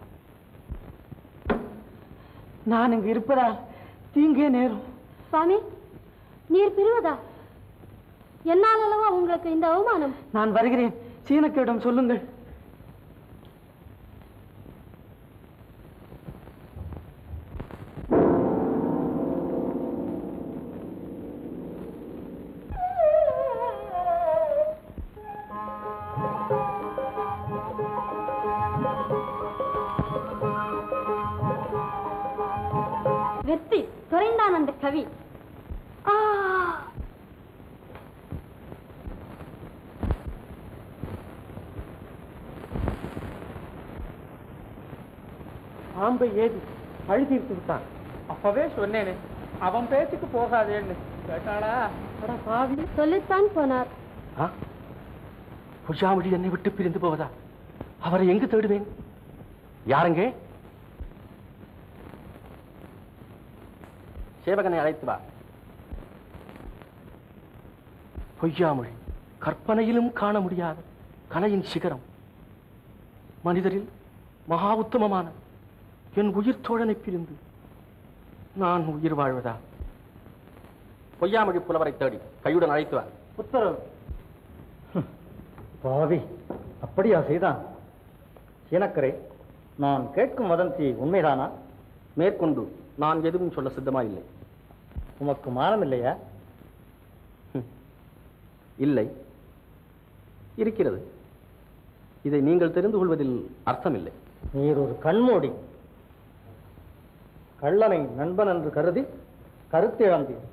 நான் இங்கு இருப்பதால் தீங்கே நேரும். சுவாமி நீர் பிரிவதா? என்னால் அல்லவா உங்களுக்கு இந்த அவமானம்? நான் வருகிறேன். சீனக்கிடம் சொல்லுங்கள். பாம்பை ஏதி பழி தீர்த்து விட்டான். அப்பவே சொன்னேனே அவன் பேச்சுக்கு போகாதேன்னு. கேட்டாளா? பாவி. சொல்லித்தான் போனார்? பொய்யாமொழி என்னை விட்டு பிரிந்து போவதா? அவரை எங்கு தேடுவேன்? யாருங்க? சேவகனை அழைத்து வா. பொய்யாமொழி கற்பனையிலும் காண முடியாத கலையின் சிகரம். மனிதரில் மகா உத்தமமான என் உயிர் தோழனை பிரிந்து நான் உயிர் வாழ்வதா? பொய்யாமொழி புலவரை தேடி கையுடன் அழைத்து வா. உத்தரவு. பாவி அப்படியா செய்தான்? சீனக்கரை நான் கேட்கும் வதந்தி உண்மைதானா? மேற்கொண்டு நான் எதுவும் சொல்ல சித்தமாயில்லை. உமக்கு மானம் இல்லையா இல்லை. இருக்கிறது. இதை நீங்கள் தெரிந்து கொள்வதில் அர்த்தமில்லை. நீர் ஒரு கண்மூடி. கள்ளனை நண்பன் என்று கருதி கருத்து இழந்தீர்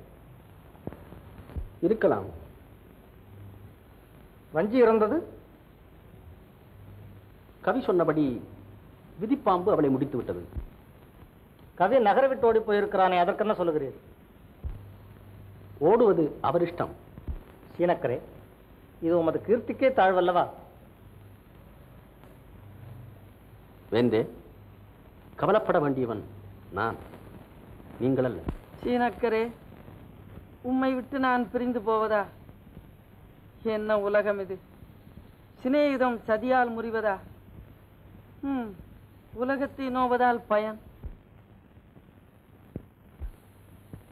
இருக்கலாம். வஞ்சி இறந்தது? கவி சொன்னபடி விதிப்பாம்பு அவளை முடித்து விட்டது கவி நகர விட்டு ஓடி போயிருக்கிறானே அதற்கென்ன சொல்லுகிறீர்? ஓடுவது அவரிஷ்டம். சீனக்கரே இது உமது கீர்த்திக்கே தாழ்வல்லவா? வேந்தே கவலைப்பட வேண்டியவன் நான். நீங்கள் அல்ல சீனக்கரே உம்மை விட்டு நான் பிரிந்து போவதா? என்ன உலகம் இது? சிநேகிதம் சதியால் முறிவதா? ம் உலகத்தை நோவதால் பயன்.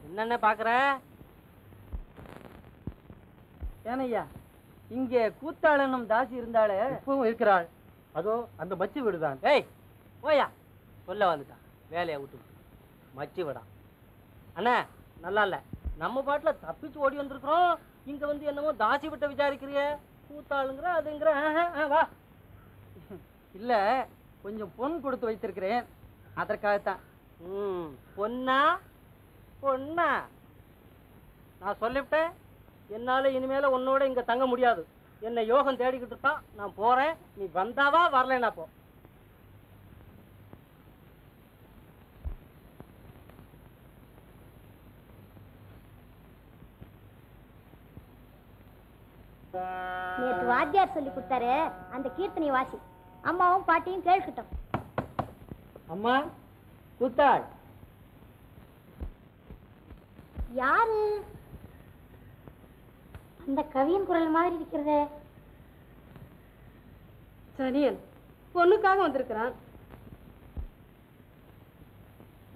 என்னென்ன பாக்குற ஏனையா இங்கே கூத்தாளனும் தாசி இருந்தாளே இப்பவும் இருக்கிறாள். அதோ அந்த மச்சி வீடுதான். ஏய் போயா சொல்ல வந்துட்டான். வேலையை விட்டு மச்சி விடா. அண்ணா நல்லா இல்லை. நம்ம பாட்டில் தப்பிச்சு ஓடி வந்திருக்கிறோம். இங்கே வந்து என்னமோ தாசி விட்ட விசாரிக்கிறிய. கூத்தாளுங்கிற அதுங்கிற வா. இல்லை கொஞ்சம் பொன் கொடுத்து வைத்திருக்கிறேன். அதற்காகத்தான். ம் பொண்ணா பொண்ணா நான் சொல்லிவிட்டேன். என்னால் இனிமேல் உன்னோட இங்கே தங்க முடியாது. என்னை யோகம் தேடிக்கிட்டு இருப்பான் நான் போகிறேன் நீ வந்தாவா வரலைன்னா போ. நேற்று வாத்தியார் சொல்லி கொடுத்தாரு அந்த கீர்த்தனை வாசி. அம்மாவும் பாட்டியும் கேட்கட்டும் அம்மா கூத்தாள். யாரு? அந்த கவியின் குரல் மாதிரி இருக்கிறதே. சனியன் பொண்ணுக்காக வந்திருக்கிறான்.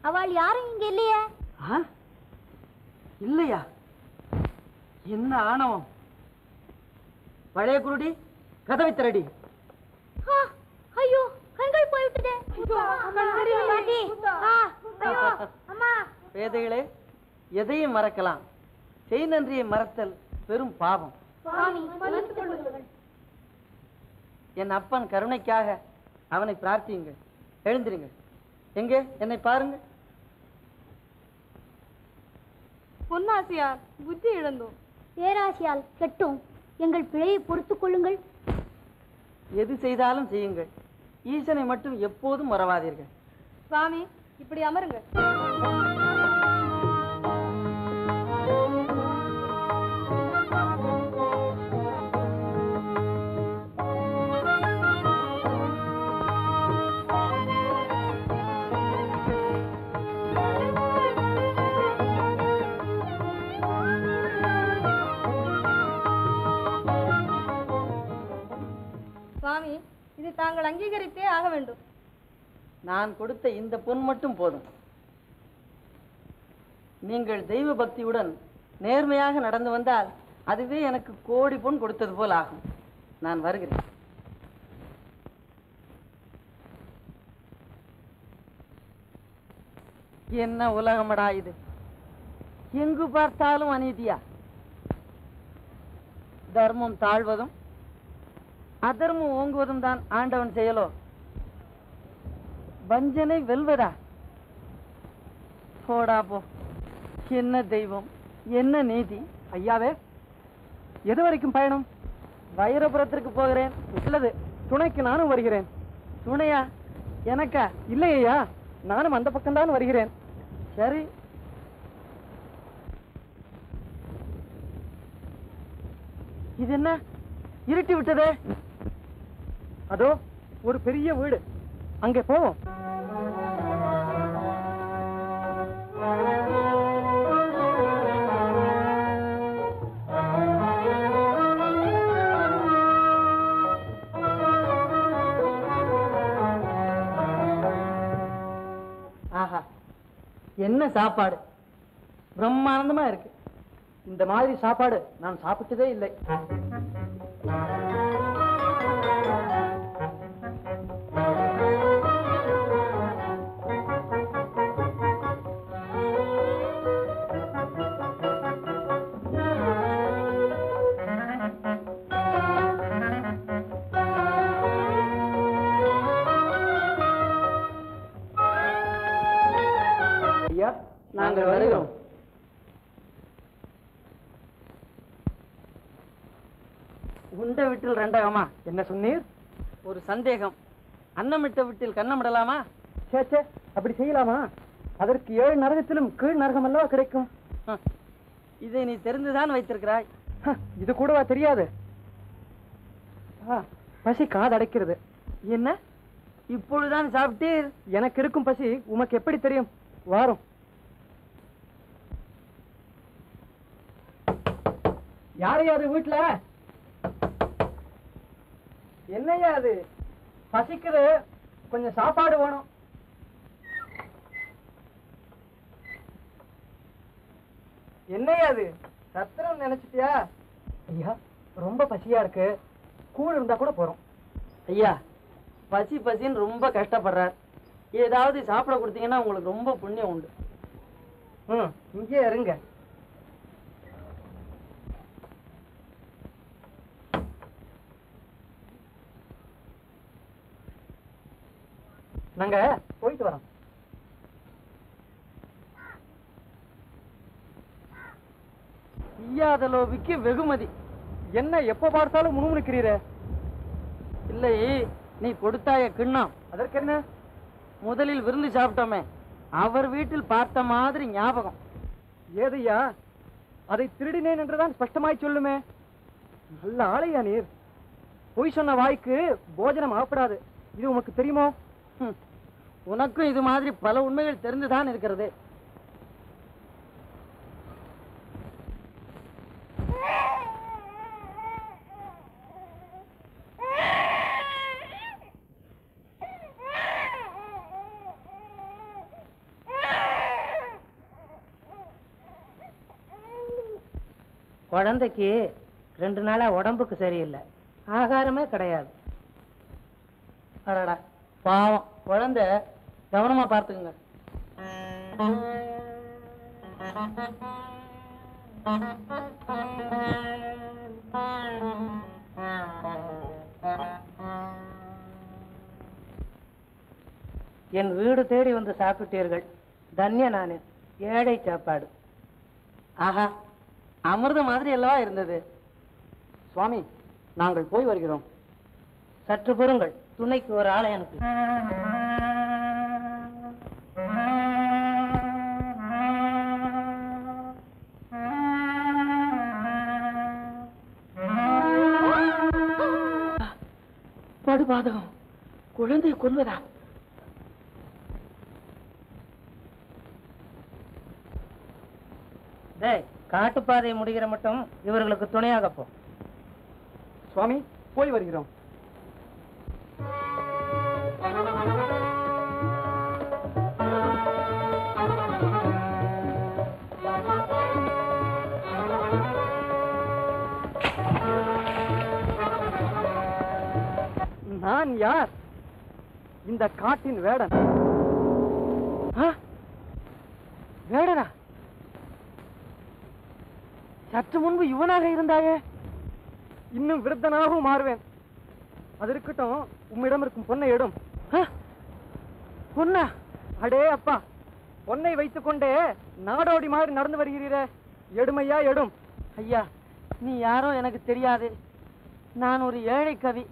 அவள் யாரும் இங்க இல்லையே? ஆ? இல்லையா? என்ன ஆணவம்? பழைய குருடி கதவை திரடி. ஆ, ஐயோ கண்கள் போய்விட்டதே. பாட்டி ஆ, ஐயோ அம்மா. பேதைகளே எதையும் மறக்கலாம். செய் நன்றியை மறத்தல் பெரும் பாவம். என் அப்பன் கருணைக்காக அவனை பிரார்த்தியுங்கள். எழுந்திருங்கள் எங்கே? என்னை பாருங்க. பொன்னாசியார் புத்தி இழந்தோம். பேராசியால் கெட்டும். எங்கள் பிழையை பொறுத்துக் கொள்ளுங்கள். எது செய்தாலும் செய்யுங்கள். ஈசனை மட்டும் எப்போதும் மறவாதீர்கள். சுவாமி இப்படி அமருங்க இதை தாங்கள் அங்கீகரித்தே ஆக வேண்டும். நான் கொடுத்த இந்த பொன் மட்டும் போதும். நீங்கள் தெய்வ பக்தியுடன் நேர்மையாக நடந்து வந்தால் அதுவே எனக்கு கோடி பொன் கொடுத்தது போல் ஆகும். நான் வருகிறேன். என்ன உலகமடா இது? எங்கு பார்த்தாலும் அநீதியா? தர்மம் தாழ்வதும் அதர்மம் ஓங்குவதும் தான் ஆண்டவன் செயலோ. வஞ்சனை வெல்வதா? போடா போ. என்ன தெய்வம்? என்ன நீதி? ஐயாவே எது வரைக்கும் பயணம்? வைரபுரத்திற்கு போகிறேன். இல்லது துணைக்கு நானும் வருகிறேன். துணையா? எனக்கா? இல்லையா? நானும் அந்த பக்கம்தான் வருகிறேன். சரி. இது என்ன? இருட்டி விட்டதே அதோ ஒரு பெரிய வீடு. அங்கே போவோம். ஆஹா என்ன சாப்பாடு? பிரம்மானந்தமா இருக்கு. இந்த மாதிரி சாப்பாடு நான் சாப்பிட்டதே இல்லை. என்ன சொன்னீர்? ஒரு சந்தேகம். அன்னமிட்ட வீட்டில் கண்ணமிடலாமா சே சே அப்படி செய்யலாமா? அதற்கு ஏழு நரகத்திலும் கீழ் நரகம் அல்லவா கிடைக்கும்? இதை நீ தெரிந்துதான் வைத்திருக்கிறாய். இது கூடவா தெரியாது. பசி காதடைக்கிறது. என்ன? இப்பொழுதுதான் சாப்பிட்டீர்? எனக்கு இருக்கும் பசி உமக்கு எப்படி தெரியும்? வாரும். யாரையா அது வீட்டுல என்னையா அது? பசிக்குது. கொஞ்சம் சாப்பாடு வேணும். என்னையா அது? சத்திரம் நினைச்சிட்டியா? ஐயா ரொம்ப பசியா இருக்கு. கூழ் இருந்தா கூட போறோம். ஐயா பசி பசின்னு ரொம்ப கஷ்டப்படுறார். ஏதாவது சாப்பிட கொடுத்தீங்கன்னா உங்களுக்கு ரொம்ப புண்ணியம் உண்டு. ம் இங்கே இருங்க. நாங்க போயிட்டு வரோம். ஈயாத லோபிக்கு வெகுமதி. என்ன எப்ப பார்த்தாலும் முணுமுணுக்கிறீர? இல்லை நீ கொடுத்தாய கிண்ணம். அதற்கு என்ன முதலில் விருந்து சாப்பிட்டோமே. அவர் வீட்டில் பார்த்த மாதிரி ஞாபகம். ஏதையா? அதை திருடினேன் என்றுதான் ஸ்பஷ்டமாய் சொல்லுமே. நல்ல ஆளையா நீர்? பொய் சொன்ன வாய்க்கு போஜனம் ஆகப்படாது. இது உமக்கு தெரியுமோ? ஹம். உனக்கும் இது மாதிரி பல உண்மைகள் தெரிந்துதான் இருக்கிறது. குழந்தைக்கு ரெண்டு நாளா உடம்புக்கு சரியில்லை. ஆகாரமே கிடையாது. அடடா. பாவம். குழந்தை கவனமா பார்த்துக்குங்க. என் வீடு தேடி வந்து சாப்பிட்டீர்கள். தன்ய நானு. ஏழை சாப்பாடு. ஆஹா அமிர்த மாதிரி அல்லவா இருந்தது. சுவாமி நாங்கள் போய் வருகிறோம். சற்று பொறுங்கள். துணைக்கு ஒரு ஆளை அனுப்பி படுபாதகம் குழந்தை கொள்வதா டேய் காட்டுப்பாதை முடிகிற மட்டும் இவர்களுக்கு துணையாக போ. சுவாமி போய் வருகிறோம். நான் யார்? இந்த காட்டின் வேடன். வேடனா? சற்று முன்பு இவனாக இருந்தாயே. இன்னும் விருத்தனாகவும் மாறுவேன். அது இருக்கட்டும் உம்மிடம் இருக்கும் பொன்னை எடும். பொண்ணா அடே அப்பா பொன்னை வைத்துக்கொண்டே நாடோடி மாதிரி நடந்து வருகிறீரே. எடுமையா எடும். ஐயா நீ யாரோ எனக்கு தெரியாது. நான் ஒரு ஏழை கவி.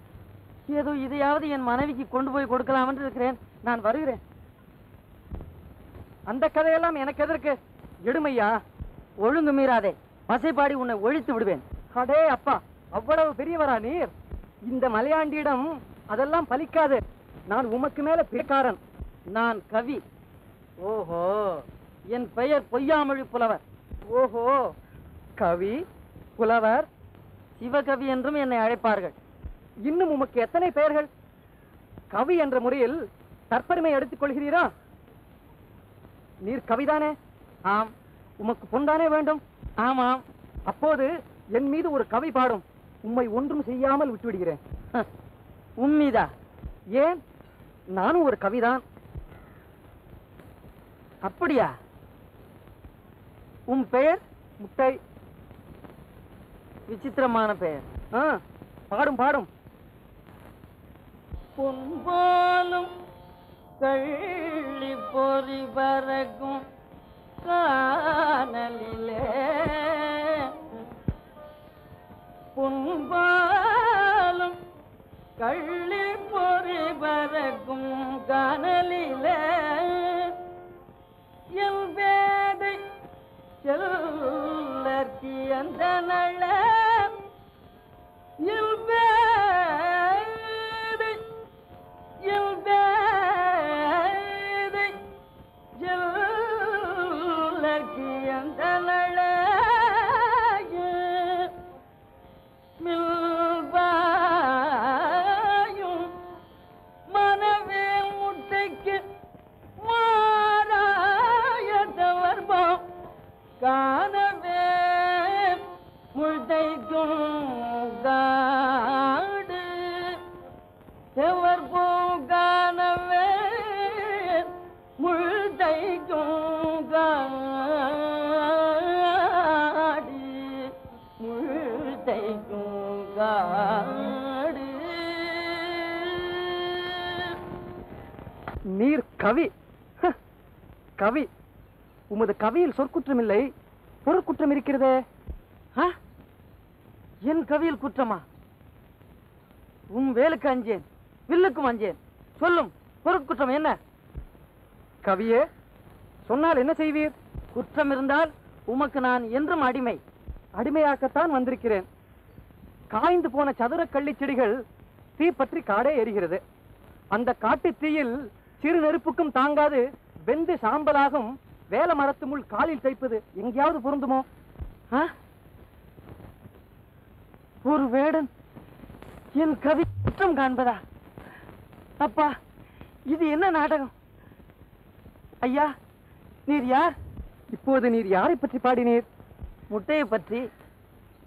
ஏதோ இதையாவது என் மனைவிக்கு கொண்டு போய் கொடுக்கலாம் என்று இருக்கிறேன். நான் வருகிறேன். அந்த கதையெல்லாம் எனக்கு எதற்கு? எடுமையா? ஒழுங்கு மீறாதே. பசைபாடி உன்னை ஒழித்து விடுவேன். அடே அப்பா அவ்வளவு பெரியவரா நீர்? இந்த மலையாண்டியிடம் அதெல்லாம் பலிக்காது. நான் உமக்கு மேல பிறக்காரன் நான் கவி. ஓஹோ என் பெயர் பொய்யாமொழி புலவர். ஓஹோ கவி புலவர் சிவகவி என்றும் என்னை அழைப்பார்கள். இன்னும் உமக்கு எத்தனை பெயர்கள்? கவி என்ற முறையில் தற்பெருமை எடுத்துக் கொள்கிறீரா? நீர் கவிதானே? ஆம். உமக்கு பொன்தானே வேண்டும்? ஆமாம். அப்போது என் மீது ஒரு கவி பாடும். உம்மை ஒன்றும் செய்யாமல் விட்டுவிடுகிறேன். ஹ, உன் மீதா? ஏன்? நானும் ஒரு கவிதான். அப்படியா? உன் பெயர்? முட்டை. விசித்திரமான பெயர். ஆ, பாடும் பாடும். பொன்பாலும் கள்ளி பொறி பறக்கும் காணலிலே. பொன்பாலும் கள்ளி பொறி பறக்கும் காணலிலே. என் வேதை செல்லர்த்தி அந்த நள்ள என் கவியில் சொற்குற்றம் இல்லை. பொருட்குற்றம் இருக்கிறதே. என் கவியில் குற்றமா? உன் வேலுக்கு அஞ்சேன் வில்லுக்கும் அஞ்சேன். சொல்லும் பொருட்குற்றம் என்ன? கவியே சொன்னால் என்ன செய்வீர்? குற்றம் இருந்தால் உமக்கு நான் என்றும் அடிமை. அடிமையாக்கத்தான் வந்திருக்கிறேன். காய்ந்து போன சதுர கள்ளி செடிகள் தீ பற்றி காடே எரிகிறது. அந்த காட்டு தீயில் சிறு நெருப்புக்கும் தாங்காது வெந்து சாம்பலாகும் வேல மரத்து முள் காலில் தைப்பது எங்கேயாவது பொருந்துமோ? ஒரு வேடன் என் கவி குற்றம் காண்பதா? அப்பா இது என்ன நாடகம்? ஐயா நீர் யார்? இப்போது நீர் யாரை பற்றி பாடினீர்? முட்டையை பற்றி.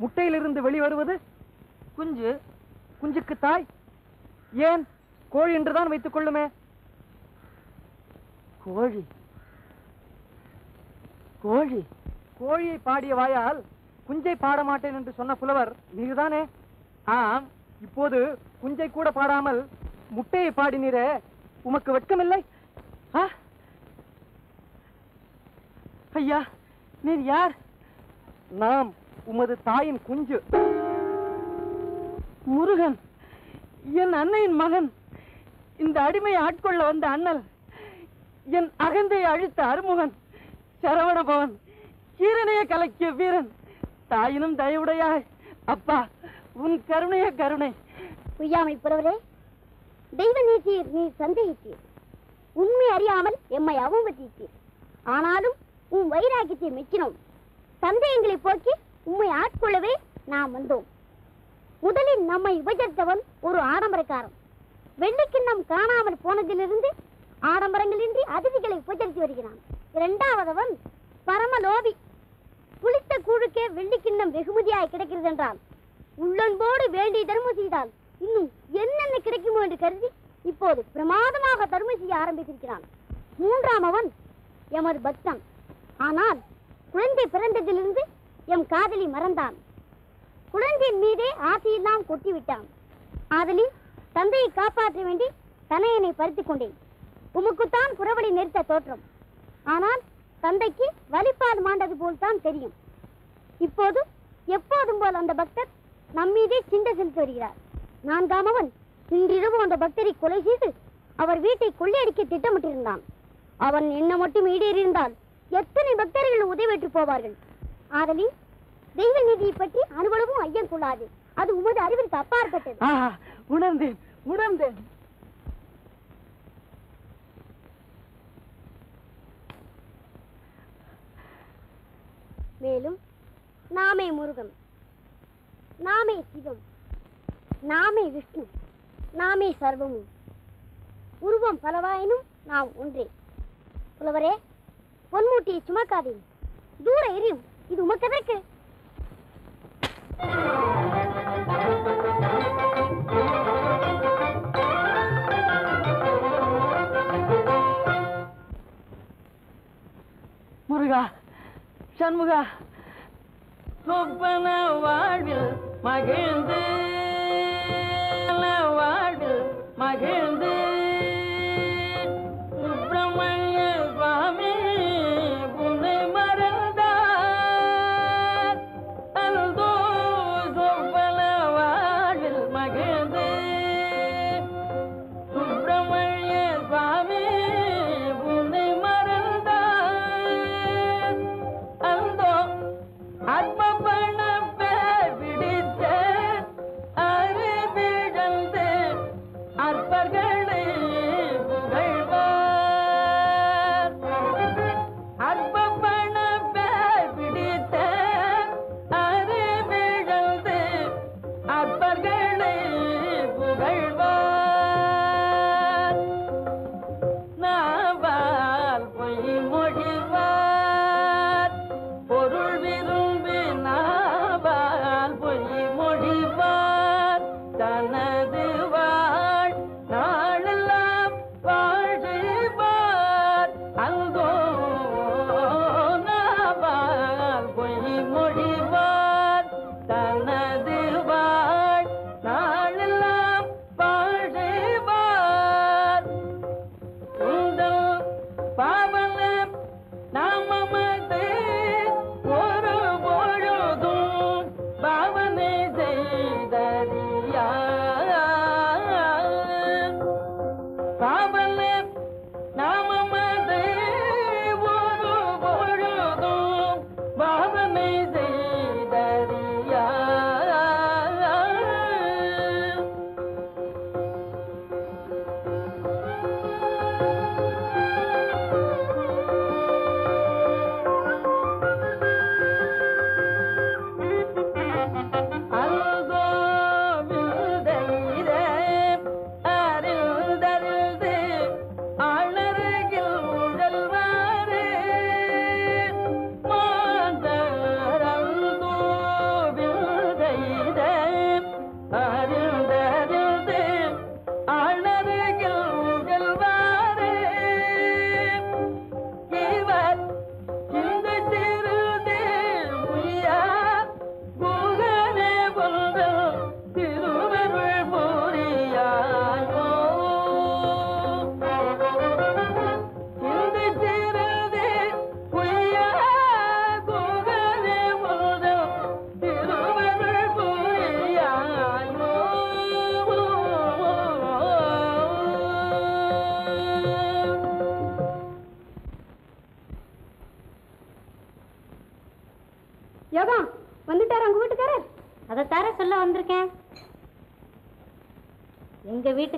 முட்டையிலிருந்து வெளிவருவது? குஞ்சு. குஞ்சுக்கு தாய். ஏன்? கோழி என்றுதான் வைத்துக் கொள்ளுமே. கோழி. கோழி. கோழியை பாடிய வாயால் குஞ்சை பாட மாட்டேன் என்று சொன்ன புலவர் நீர்தானே? ஆம் இப்போது குஞ்சை கூட பாடாமல் முட்டையை பாடினீரே உமக்கு வெட்கமில்லை? ஆ? ஐயா நீர் யார்? நாம் உமது தாயின் குஞ்சு. முருகன் என் அன்னையின் மகன். இந்த அடிமையை ஆட்கொள்ள வந்த அண்ணல் என் அகந்தையை அழித்த அருமுகன். சரவண பவன் கீரனைய கலக்கிய வீரன் தாயினும் தயவுடையாய். அப்பா உன் கருணைய கருணை. பொய்யாமை புறவரே தெய்வ நீத்தீர் நீ சந்தேகித்தீர். உண்மை அறியாமல் எம்மை அவமதித்தீர். ஆனாலும் உன் வைராக்கியத்தை மெச்சினோம். சந்தேகங்களை போக்கி உம்மை ஆட்கொள்ளவே நாம் வந்தோம். முதலில் நம்மை உபஜரித்தவன் ஒரு ஆடம்பரக்காரன். வெள்ளிக்கிண்ணம் காணாமல் போனதிலிருந்து ஆடம்பரங்களின்றி அதிதிகளை உபஜரித்து வருகிறான். இரண்டாவதவன் பரமலோபி. புளித்த கூழுக்கே வெள்ளிக்கிண்ணம் வெகுமதியாய் கிடைக்கிறது என்றான். உள்ளன்போடு வேண்டிய தர்மம் செய்தான். இன்னும் என்னென்ன கிடைக்குமோ என்று கருதி இப்போது பிரமாதமாக தர்மம் செய்ய ஆரம்பித்திருக்கிறான். மூன்றாம் அவன் எமது பக்தன். ஆனால் குழந்தை பிறந்ததிலிருந்து எம் காதலி மறந்தான். குழந்தையின் மீதே ஆசையெல்லாம் கொட்டிவிட்டான். ஆதலில் தந்தையை காப்பாற்ற வேண்டி தனையனை பறித்துக் கொண்டேன். உமக்குத்தான் புறவழி நிறுத்த தோற்றம். ஆனால் தந்தைக்கு வலிப்பால் மாண்டது போல் தான் தெரியும். இப்போது எப்போதும் போல் அந்த பக்தர் நம்மீதே சிந்தை செலுத்தி வருகிறார். நான்காமவன் இன்றிரவு அந்த பக்தரை கொலை செய்து அவர் வீட்டை கொள்ளையடிக்க திட்டமிட்டிருந்தான். அவன் என்ன மட்டும் ஈடேறியிருந்தால் எத்தனை பக்தர்கள் உதவிட்டு போவார்கள்? ஆதலின் தெய்வ நிதியை பற்றி அனுபவமும் ஐயம் கொள்ளாது அது உமது அறிவிற்கு அப்பாற்பட்டது. உணர்ந்தேன் உணர்ந்தேன். மேலும் நாமே முருகன். நாமே சிவம் நாமே விஷ்ணு. நாமே சர்வமும். உருவம் பலவாயினும் நாம் ஒன்றே. புலவரே பொன்மூட்டியை சுமக்காதே. தூர எரியும். இது உமக்கதற்கு முருகா சண்முகா சொப்பன வாழ்வில் மகிழ்ந்து வாழ்வில் மகிழ்ந்து.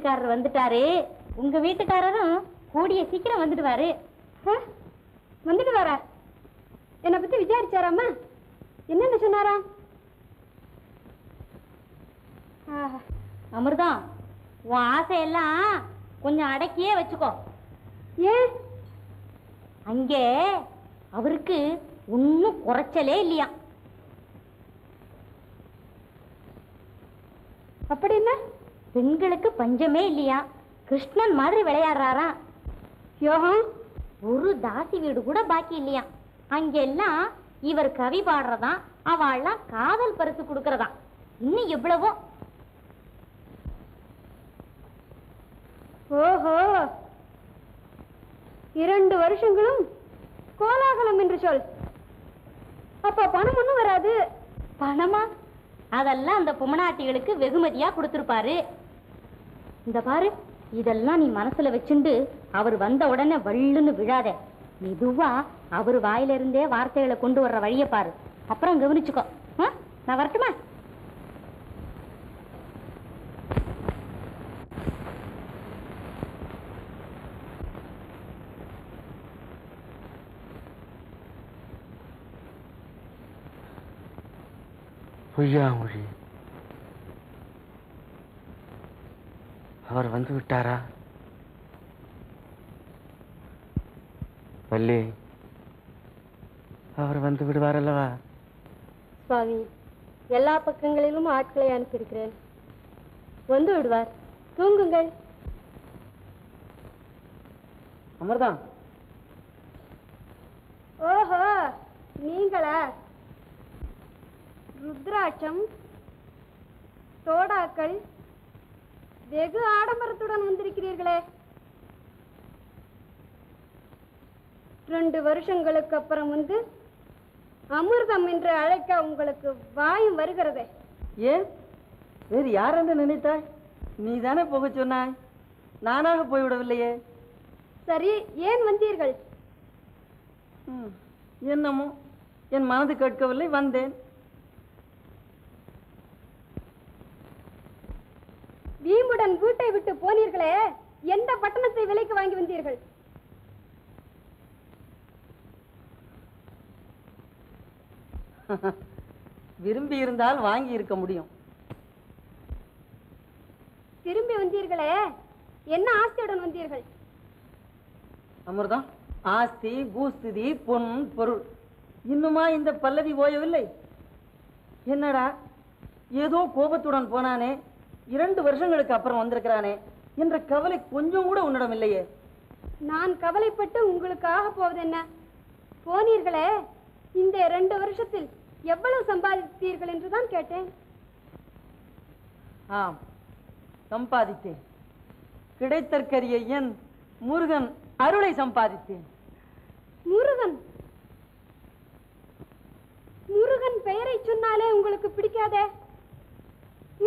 வீட்டுக்காரர் வந்துட்டாரு. உங்க வீட்டுக்காரரும் கூடிய சீக்கிரம் வந்துடுவாரு. ஆ, என்னை பத்தி விசாரிச்சாராமா? என்னென்ன சொன்னாரா? அமிர்தம் உன் ஆசையெல்லாம் கொஞ்சம் அடக்கியே வச்சுக்கோ. ஏன் அங்கே அவருக்கு ஒன்றும் குறைச்சலே இல்லையா அப்படின்னா பெண்களுக்கு பஞ்சமே இல்லையா? கிருஷ்ணன் மாதிரி விளையாடுறாராம். யோகம் ஒரு தாசி வீடு கூட பாக்கி இல்லையா? அங்கெல்லாம் இவர் கவி பாடுறதாம் அவள்லாம் காதல் பரிசு கொடுக்கறதாம். இன்னும் எவ்வளவோ? ஓஹோ! இரண்டு வருஷங்களும் கோலாகலம் என்று சொல். அப்ப பணம் ஒண்ணும் வராது. பணமா? அதெல்லாம் அந்த பொம்மநாட்டிகளுக்கு வெகுமதியா கொடுத்திருப்பாரு. இந்த பாரு இதெல்லாம் நீ மனசுல வச்சுண்டு அவர் வந்த உடனே வள்ளுன்னு விழாத. மெதுவா அவர் வாயில இருந்தே வார்த்தைகளை கொண்டு வர்ற வழியை பாரு. அப்புறம் கவனிச்சுக்கோ. நான் வரட்டுமா? பொய்யாமொழி அவர் வந்து விட்டாரா? வள்ளி அவர் வந்து விடுவார் அல்லவா? சுவாமி எல்லா பக்கங்களிலும் ஆட்களை அனுப்பியிருக்கிறேன். வந்து விடுவார். தூங்குங்கள். அமர்தான் ஓஹோ நீங்களா? ருத்ராட்சம் தோடாக்கள் வெகு ஆடம்பரத்துடன் வந்திருக்கிறீர்களே. ரெண்டு வருஷங்களுக்கு அப்புறம் வந்து அமிர்தம் என்று அழைக்க உங்களுக்கு வாயும் வருகிறதே. ஏன்? வேறு யார் என்று நினைத்தாய்? நீ தானே போக சொன்னாய். நானாக போய்விடவில்லையே. சரி ஏன் வந்தீர்கள்? ம், என்னமோ என் மனது கேட்கவில்லை வந்தேன். வீம்புடன் வீட்டை விட்டு போனீர்களே? எந்த பட்டணத்தை விலைக்கு வாங்கி வந்தீர்கள்? விரும்பி இருந்தால் வாங்கி இருக்க முடியும். திரும்பி வந்தீர்களே? என்ன ஆசையுடன் வந்தீர்கள்? அமிர்தம் ஆஸ்தி பூஸ்திதி பொன் பொருள். இன்னுமா இந்த பல்லவி ஓயவில்லை? என்னடா? ஏதோ கோபத்துடன் போனானே. இரண்டு வருஷங்களுக்கு அப்புறம் வந்திருக்கிறானே. என்ற கவலை கொஞ்சம் கூட உன்னிடம் இல்லையே. நான் கவலைப்பட்டு உங்களுக்கு ஆக போவது என்ன? போனீர்களே இந்த ரெண்டு வருஷத்தில் எவ்வளவு சம்பாதித்தீர்கள் என்றுதான் கேட்டேன். ஆம் சம்பாதித்தேன். கிடைத்தற்கரிய என் முருகன் அருளை சம்பாதித்தேன். முருகன்? முருகன் பெயரை சொன்னாலே உங்களுக்கு பிடிக்காதே?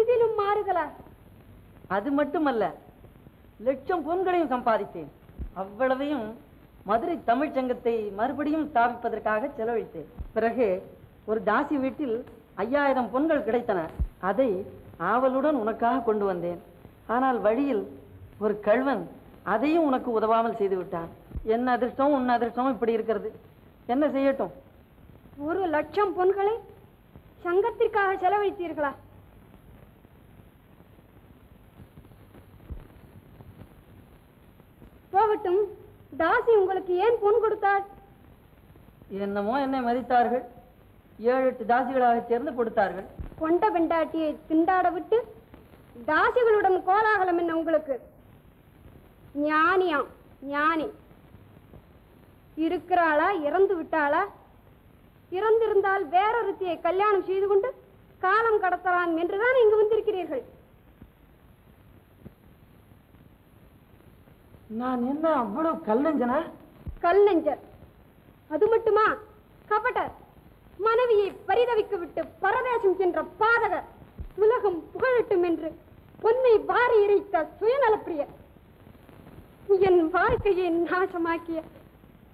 இதிலும் மாறுகளா? அது மட்டுமல்ல லட்சம் பொன்களையும் சம்பாதித்தேன். அவ்வளவையும் மதுரை தமிழ்ச் சங்கத்தை மறுபடியும் ஸ்தாபிப்பதற்காக செலவழித்தேன். பிறகு ஒரு தாசி வீட்டில் ஐயாயிரம் பொன்கள் கிடைத்தன. அதை ஆவலுடன் உனக்காக கொண்டு வந்தேன். ஆனால் வழியில் ஒரு கள்வன் அதையும் உனக்கு உதவாமல் செய்து விட்டான் என்ன அதிர்ஷ்டம் உன் அதிர்ஷ்டம் இப்படி இருக்கிறது. என்ன செய்யட்டும்? ஒரு லட்சம் பொன்களை சங்கத்திற்காக செலவழித்தீர்களா? போகட்டும். தாசி உங்களுக்கு ஏன் பொன் கொடுத்தாள்? என்னமோ என்னை மதித்தார்கள். ஏழு எட்டு தாசிகளாக சேர்ந்து கொடுத்தார்கள். கொண்ட பெண்டாட்டியை திண்டாட விட்டு தாசிகளுடன் கோலாகலம் என்ன உங்களுக்கு? ஞானியாம் ஞானி. இருக்கிறாளா இறந்து விட்டாளா? இறந்திருந்தால் வேறொருத்தியை கல்யாணம் செய்து கொண்டு காலம் கடத்தலாம் என்றுதான் இங்கு வந்திருக்கிறீர்கள்? நான் என்ன அவ்வளவு கல்லஞ்சனா? கல்லெஞ்சர் அது மட்டுமா? கபடர். மனைவியை பரிதவிக்க விட்டு பரதேசம் சென்ற பாதகர். உலகம் புகழட்டும் என்று பொன்னை வாரி இறைத்த சுயநலப்பிரியர். என் வாழ்க்கையை நாசமாக்கிய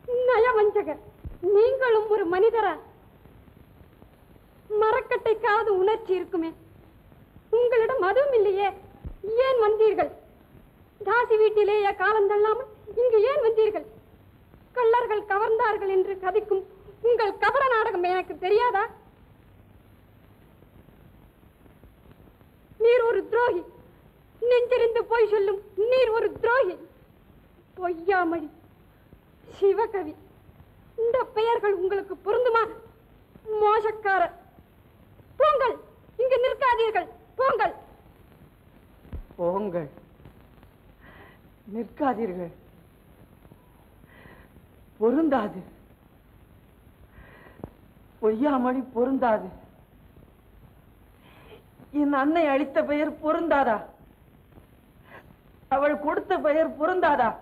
நயவஞ்சகர். நீங்களும் ஒரு மனிதரா? மரக்கட்டைக்காவது உணர்ச்சி இருக்குமே. உங்களிடம் அதுவும் இல்லையே. ஏன் வந்தீர்கள்? தாசி வீட்டிலேயே காலம் தள்ளாமல் இங்கு ஏன் வந்தீர்கள்? கள்ளர்கள் கவர்ந்தார்கள் என்று கதைக்கும் உங்கள் கபட நாடகம் எனக்கு தெரியாதா? நீர் ஒரு துரோகி. நெஞ்செறிந்து போய் சொல்லும் நீர் ஒரு துரோகி. பொய்யாமணி சிவகவி. இந்த பெயர்கள் உங்களுக்கு பொருந்துமா? மோசக்காரர் போங்கள். இங்கு நிற்காதீர்கள். போங்கள். போங்கள். நிற்காதீர்கள். பொருந்தாது. பொய்யாமொழி பொருந்தாது. என் அன்னை அளித்த பெயர் பொருந்தாதா? அவள் கொடுத்த பெயர் பொருந்தாதா?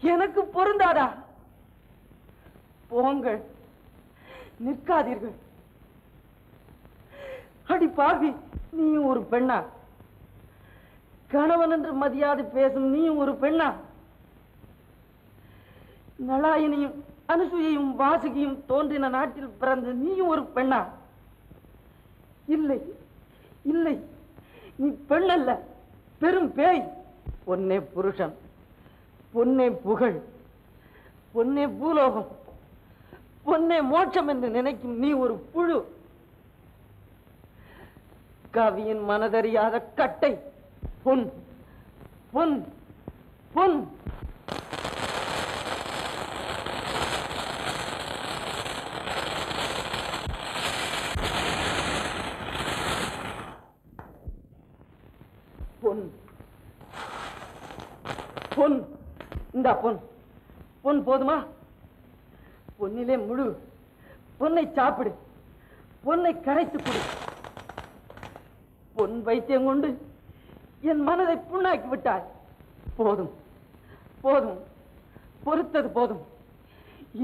எனக்கு பொருந்தாதா? போங்கள். நிற்காதீர்கள். அடி பாவி நீ ஒரு பெண்ணா? கணவன் என்று மதியாது பேசும் நீயும் ஒரு பெண்ணா? நலாயினியும் அனுசூயையும் வாசுகியும் தோன்றின நாட்டில் பிறந்த நீயும் ஒரு பெண்ணா? இல்லை இல்லை நீ பெண் அல்ல பெரும் பேய். பொன்னே புருஷன் பொன்னே புகழ் பொன்னே பூலோகம் பொன்னே மோட்சம் என்று நினைக்கும் நீ ஒரு புழு. கவியின் மனதறியாத கட்டை பொன் பொன் பொன். பொன் பொன். இந்தா பொன். பொன் போதுமா? பொன்னிலே முழு. பொன்னை சாப்பிடு. பொன்னை கரைத்து கொடு. பொன் வைத்தியம் கொண்டு என் மனதை புண்ணாக்கி விட்டாய். போதும் போதும் பொறுத்தது போதும்.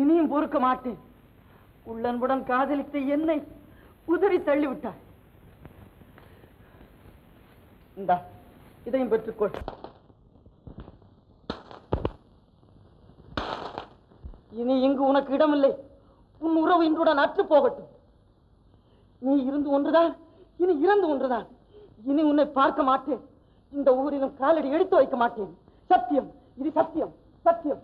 இனியும் பொறுக்க மாட்டேன். உள்ளன்புடன் காதலித்த என்னை உதறி தள்ளிவிட்டாய். இந்தா இதையும் பெற்றுக்கொள். இனி இங்கு உனக்கு இடமில்லை. உன் உறவு இன்றுடன் அற்று போகட்டும். நீ இருந்து ஒன்றுதான் இனி இறந்து ஒன்றுதான். இனி உன்னை பார்க்க மாட்டேன். இந்த ஊரிலும் காலடி எடுத்து வைக்க மாட்டேன். சத்தியம். இது சத்தியம். சத்தியம்.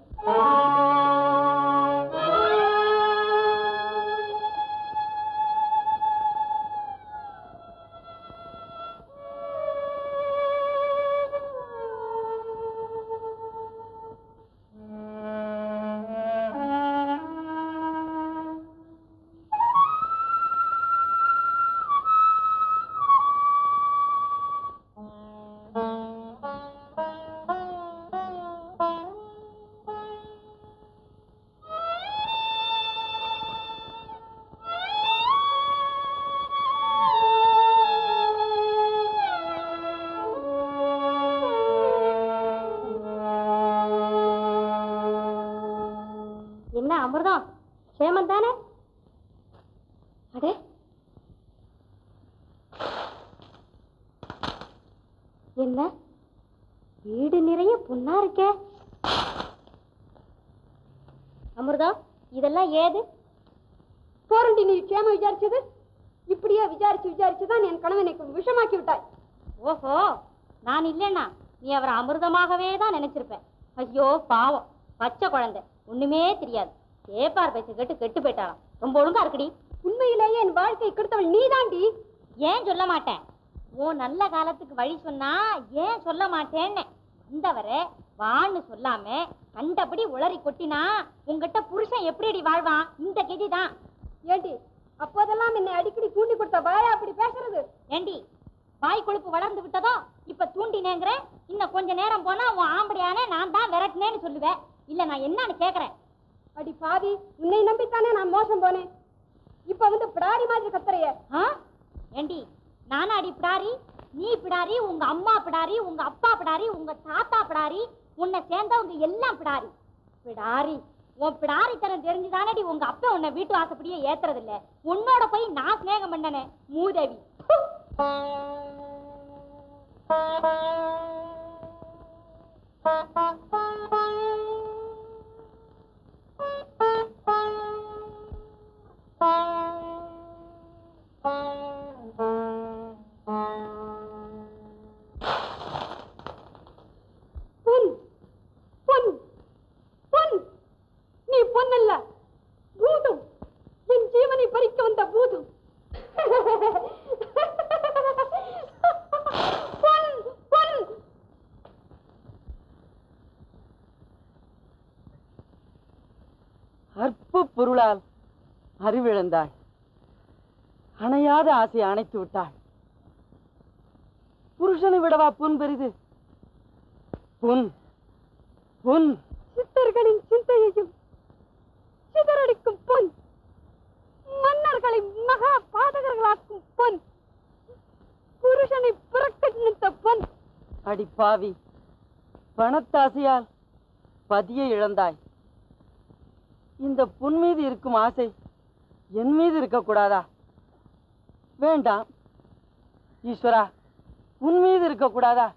ஏது? போரண்டி நீ க்ஷேம விசாரிச்சது? இப்படியே விசாரிச்சு விசாரிச்சுதான் என் கணவனை விஷமாக்கி விட்டாய். ஓஹோ நான் இல்லைன்னா நீ அவரை அமிர்தமாகவே தான் நினைச்சிருப்ப ஐயோ பாவம். பச்சை குழந்தை. ஒண்ணுமே தெரியாது. ஏப்பார் பேச்சு கேட்டு கெட்டு போயிட்டாராம் ரொம்ப ஒழுங்கா இருக்குடி. உண்மையிலேயே என் வாழ்க்கை கெடுத்தவள் நீதாண்டி. ஏன் சொல்ல மாட்டேன்? ஓ நல்ல காலத்துக்கு வழி சொன்னா ஏன் சொல்ல மாட்டேன்னு. வந்தவரை வான்னு சொல்லாம கண்டபடி உளறி கொட்டினா உங்ககிட்ட புருஷன் எப்படிடி வாழ்வான்? இந்த கெதி தான் ஏண்டி அப்போதெல்லாம் என்னை அடிக்கடி தூண்டி கொடுத்த பாயா அப்படி பேசுறது? ஏண்டி வாய் கொழுப்பு வளர்ந்து விட்டதோ? இப்ப தூண்டினேங்கிற இன்னும் கொஞ்ச நேரம் போனா உன் ஆம்படியானே நான் தான் விரட்டினேன்னு சொல்லுவேன் இல்ல நான் என்னன்னு கேக்குறேன். அடி பாவி உன்னை நம்பித்தானே நான் மோசம் போனேன். இப்ப வந்து பிடாரி மாதிரி கத்துறைய? ஏண்டி நானா அடி பிடாரி நீ பிடாரி உங்க அம்மா பிடாரி உங்க அப்பா பிடாரி உங்க தாத்தா பிடாரி உன்னை சேர்ந்தவங்க எல்லாம் பிடாரி. பிடாரி. உன் பிடாரித்தனம் தெரிஞ்சுதானடி உங்க அப்பா உன்னை வீட்டு வாசப்படியே ஏத்துறது இல்ல உன்னோட போய் நான் சிநேகம் பண்ணனே மூதேவி. you. பொன்னல்ல. பூதம். என் ஜீவனை பறிக்க வந்த பூதம். அற்ப பொருளால் அறிவிழந்தாய். அணையாத ஆசையை அணைத்து விட்டாய். புருஷனை விடவா பொன் பெரிது? பொன் பொன் சித்தர்களின் சிந்தையையும் சிதறடிக்கும் பொன். மன்னர்களை மகா பாதகர்களாக்கும் பொன். புருஷனை புறக்கணித்த பொன். அடி பாவி. பணத்தாசையால் பதியை இழந்தாய். இந்த பொன் மீது இருக்கும் ஆசை என் மீது இருக்கக்கூடாதா வேண்டாம். ஈஸ்வரா உன் மீது இருக்கக்கூடாதா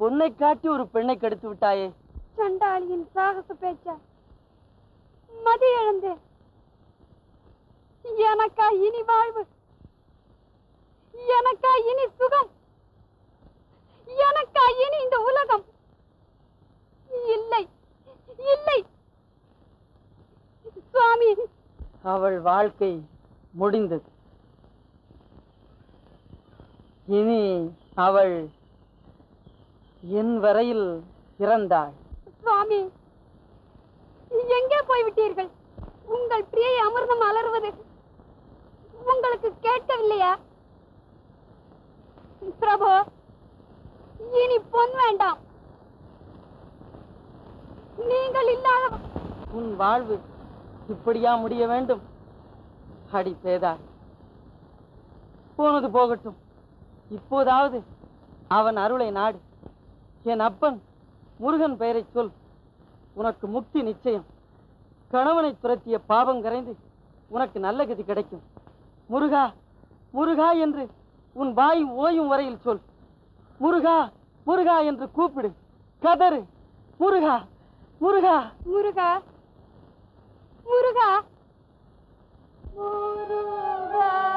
பொண்ணை காட்டி ஒரு பெண்ணை கெடுத்து விட்டாயே. சண்டாளியின் சாகச பேச்சா? மதி இழந்தேன் எனக்கா இனி வாழ்வு? எனக்கா இனி சுகம்? எனக்கா இனி இந்த உலகம்? இல்லை இல்லை. சுவாமி. அவள் வாழ்க்கை முடிந்தது. இனி அவள் என் வரையில் இறந்தாள். சுவாமி. எங்கே போய்விட்டீர்கள் உங்கள் பிரியை அமிர்தம் அலறுவது உங்களுக்கு கேட்கவில்லையா? பிரபு இனி பொன் வேண்டாம். நீங்கள் இல்லாத உன் வாழ்வு இப்படியா முடிய வேண்டும்? அடி பேதா. போனது போகட்டும். இப்போதாவது அவன் அருளை நாடு. என் அப்பன் முருகன் பெயரை சொல். உனக்கு முக்தி நிச்சயம். கணவனை துரத்திய பாவம் கரைந்து உனக்கு நல்ல கதி கிடைக்கும். முருகா முருகா என்று உன் வாய் ஓயும் வரையில் சொல். முருகா முருகா என்று கூப்பிடு. கதறு. முருகா முருகா. முருகா முருகா. முருகா. முருகா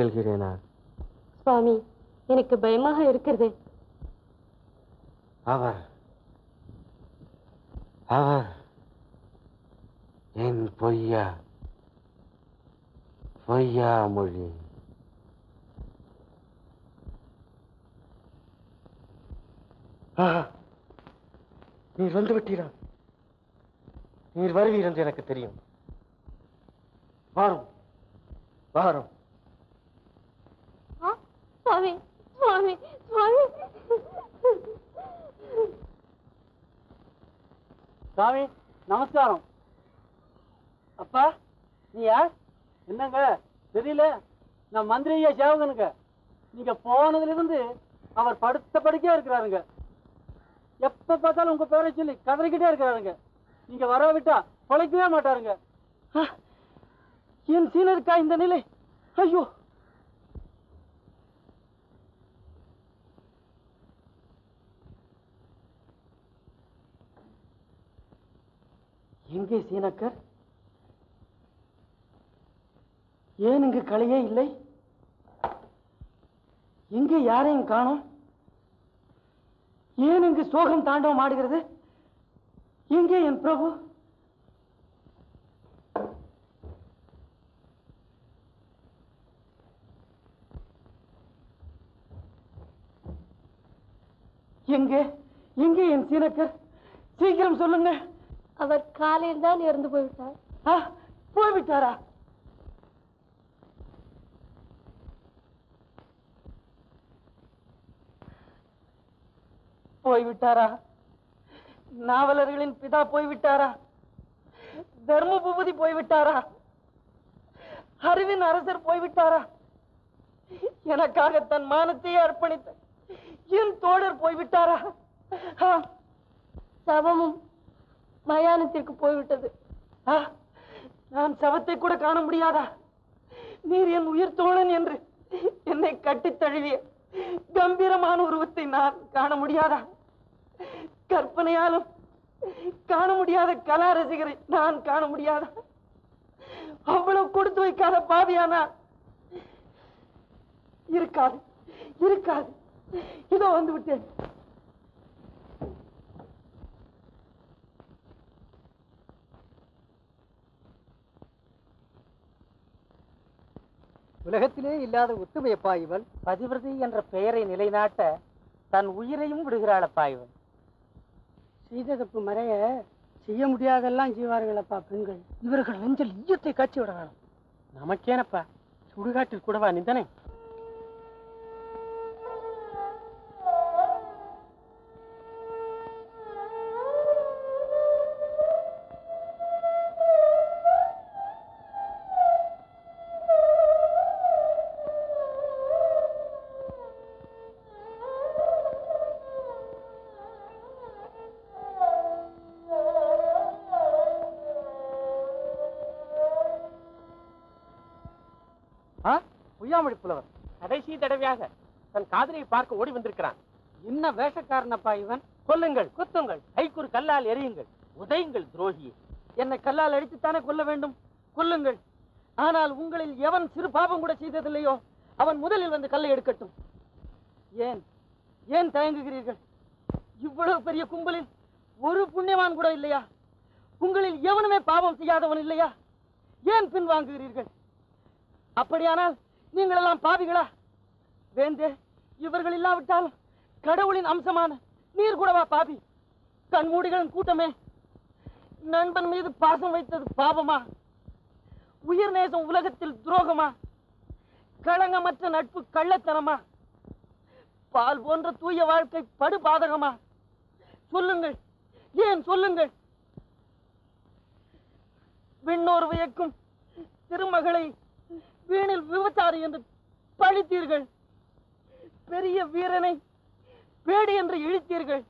செல்கிறேனா? சுவாமி எனக்கு பயமாக இருக்கிறது. அவர் அவர் என் பொய்யா பொய்யா மொழி! நீர் வந்து விட்டீரா? நீர் வருவீர் என்று எனக்கு தெரியும். வாரும் வாரும். சுவாமி சுவாமி சுவாமி சுவாமி நமஸ்காரம். அப்பா நீ யார்? என்னங்க? தெரியல. நான் மந்திரி ஐயா சேவகனுங்க. நீங்க போனதுலேருந்து அவர் படுத்த படுக்கையா இருக்கிறாருங்க. எப்ப பார்த்தாலும் உங்க பேரை சொல்லி கதறிக்கிட்டே இருக்கிறாருங்க. நீங்க வர விட்டா பழைக்கவே மாட்டாருங்க. என் சீனருக்கா இந்த நிலை? ஐயோ. எங்கே சீனக்கர்? ஏன் இங்கு கலையே இல்லை? எங்கே யாரையும் காணோம்? ஏன் இங்கு சோகம் தாண்டவம் ஆடுகிறது? எங்கே என் பிரபு? எங்கே? எங்கே என் சீனக்கர்? சீக்கிரம் சொல்லுங்க. அவர் காலையில் தான் இறந்து போய்விட்டார். போய்விட்டாரா? போய்விட்டாரா? நாவலர்களின் பிதா போய்விட்டாரா? தர்ம பூபதி போய்விட்டாரா? அறிவின் அரசர் போய்விட்டாரா? எனக்காக தன் மானத்தையே அர்ப்பணித்த என் தோழர் போய்விட்டாரா? சவமும் மயானத்திற்கு போய்விட்டது. ஆ, நான் சவத்தை கூட காண முடியாதா? நீர் என் உயிர் தோழன் என்று என்னை கட்டி தழுவிய கம்பீரமான உருவத்தை நான் காண முடியாதா? கற்பனையாலும் காண முடியாத கலா ரசிகரை நான் காண முடியாதா? அவ்வளவு கொடுத்து வைக்காத பாவியானா? இருக்காது இருக்காது. இதோ வந்து விட்டேன் உலகத்திலே இல்லாத ஒத்துமையப்பா இவள். பதிவிரதை என்ற பெயரை நிலைநாட்ட தன் உயிரையும் விடுகிறாளப்பா இவன் செய்த தப்பு மறைய செய்ய முடியாதெல்லாம் செய்வார்கள் அப்பா பெண்கள். இவர்கள் நெஞ்சல் ஈயத்தை காட்சி விடலாம். நமக்கேனப்பா. சுடுகாட்டில் கூடவா நிந்தனை? பொய்யாமொழி புலவர் கடைசி தடவையாக தன் காதலியை பார்க்க ஓடி வந்திருக்கிறான். என்ன வேஷக்காரனப்பா இவன்? கொல்லுங்கள் குத்துங்கள் கைக்குறு கல்லால் எறியுங்கள் உதையுங்கள் துரோகியை என்னை கல்லால் அடித்துத்தானே கொல்ல வேண்டும்? கொல்லுங்கள். ஆனால் உங்களில் எவன் சிறு பாவம் கூட செய்ததில்லையோ அவன் முதலில் வந்து கல்லை எடுக்கட்டும். ஏன்? ஏன் தயங்குகிறீர்கள்? இவ்வளவு பெரிய கும்பலில் ஒரு புண்ணியவான் கூட இல்லையா? உங்களில் எவனுமே பாவம் செய்யாதவன் இல்லையா? ஏன் பின்வாங்குகிறீர்கள்? அப்படியானால் நீங்களெல்லாம் பாவிகளா? வேந்தே இவர்கள் இல்லாவிட்டால் கடவுளின் அம்சமான நீர் கூடவா பாவி. கண்மூடிகளின் கூட்டமே. நண்பன் மீது பாசம் வைத்தது பாவமா? உயிர் நேசம் உலகத்தில் துரோகமா? களங்கமற்ற நட்பு கள்ளத்தனமா? பால் போன்ற தூய வாழ்க்கை படு பாதகமா சொல்லுங்கள் ஏன் சொல்லுங்கள்? விண்ணோர் வியக்கும் திருமகளை வீணில் விபச்சாரி என்று பழித்தீர்கள். பெரிய வீரனை பேடு என்று இழுத்தீர்கள்.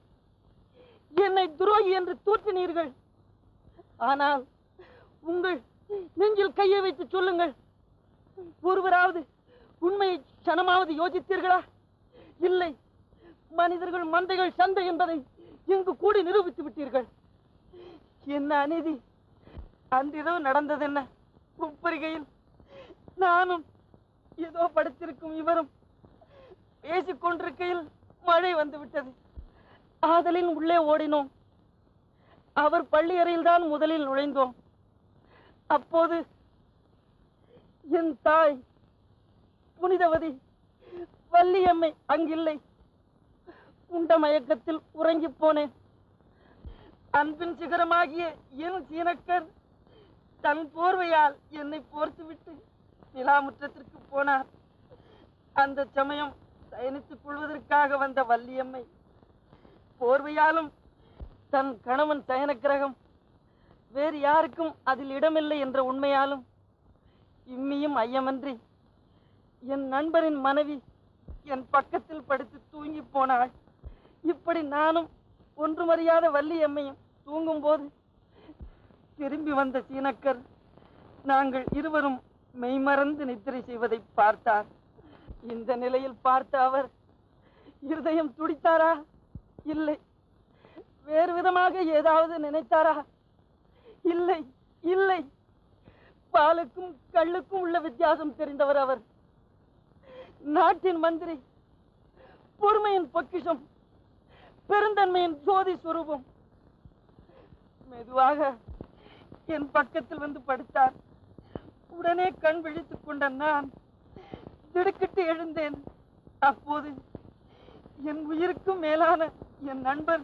என்னை துரோகி என்று தூற்றினீர்கள். ஆனால் உங்கள் நெஞ்சில் கையை வைத்து சொல்லுங்கள். ஒருவராவது உண்மையை சனமாவது யோசித்தீர்களா? இல்லை. மனிதர்கள் மந்தைகள் சந்தை என்பதை இங்கு கூடி நிரூபித்து விட்டீர்கள். என்ன அநீதி? அன்றிரவு நடந்தது என்ன உப்பரிகையில் நானும் ஏதோ படுத்திருக்கும் இவரும் பேசிக் கொண்டிருக்கையில் மழை வந்துவிட்டது. ஆதலின் உள்ளே ஓடினோம். அவர் பள்ளி அறையில் தான் முதலில் நுழைந்தோம். அப்போது என் தாய் புனிதவதி வள்ளியம்மை அங்கில்லை. உண்ட மயக்கத்தில் உறங்கிப் போனேன். அன்பின் சிகரமாகிய என் சீனக்கர் தன் போர்வையால் என்னை போர்த்துவிட்டு நிலாமுற்றத்திற்கு போனார். அந்த சமயம் சயனித்துக் கொள்வதற்காக வந்த வள்ளியம்மை போர்வையாலும் தன் கணவன் சயன கிரகம் வேறு யாருக்கும் அதில் இடமில்லை என்ற உண்மையாலும் இம்மியும் ஐயமன்றி என் நண்பரின் மனைவி என் பக்கத்தில் படுத்து தூங்கி போனாள். இப்படி நானும் ஒன்றுமறியாத வள்ளியம்மையும் தூங்கும்போது திரும்பி வந்த சீனக்கர் நாங்கள் இருவரும் மெய்மறந்து நித்திரை செய்வதை பார்த்தார். இந்த நிலையில் பார்த்த அவர் இருதயம் துடித்தாரா? இல்லை. வேறு விதமாக ஏதாவது நினைத்தாரா? இல்லை இல்லை. பாலுக்கும் கள்ளுக்கும் உள்ள வித்தியாசம் தெரிந்தவர் அவர். நாட்டின் மந்திரி பொறுமையின் பொக்கிஷம் பெருந்தன்மையின் ஜோதி சுரூபம். மெதுவாக என் பக்கத்தில் வந்து படுத்தார். உடனே கண் விழித்துக் கொண்ட நான் திடுக்கிட்டு எழுந்தேன். அப்போது என் உயிருக்கும் மேலான என் நண்பர்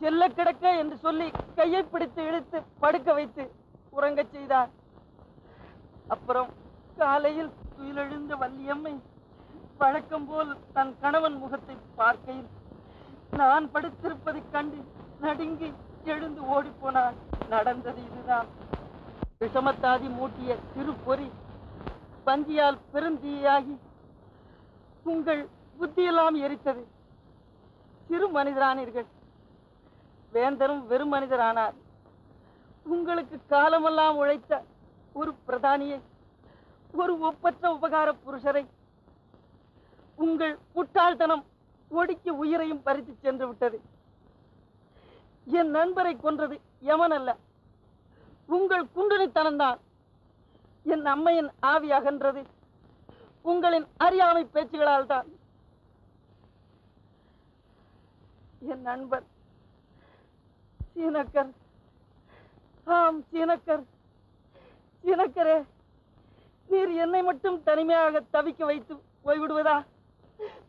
செல்ல கிடக்க என்று சொல்லி கையை பிடித்து இழுத்து படுக்க வைத்து உறங்கச் செய்தார். அப்புறம் காலையில் துயிலெழுந்த வள்ளியம்மை வழக்கம் போல் தன் கணவன் முகத்தை பார்க்கையில் நான் படுத்திருப்பதைக் கண்டு நடுங்கி எழுந்து ஓடிப்போனால் நடந்தது இதுதான். விஷமத்தாதி மூட்டிய சிறு பொறி பஞ்சியால் பெருந்தீயாகி உங்கள் புத்தியெல்லாம் எரித்தது. சிறு மனிதரானீர்கள். வேந்தரும் வெறும் மனிதரானார். உங்களுக்கு காலமெல்லாம் உழைத்த ஒரு பிரதானியை ஒரு ஒப்பற்ற உபகார புருஷரை உங்கள் முட்டாள்தனம் ஒடுக்கி உயிரையும் பறித்து சென்று விட்டது. என் நண்பரை கொன்றது யமன் அல்ல. உங்கள் குண்டுனித்தனம்தான் என் அம்மையின் ஆவி அகன்றது. உங்களின் அறியாமை பேச்சுகளால் தான். என் நண்பர் சீனக்கர். ஆம் சீனக்கர். சீனக்கரே நீர் என்னை மட்டும் தனிமையாக தவிக்க வைத்து போய்விடுவதா?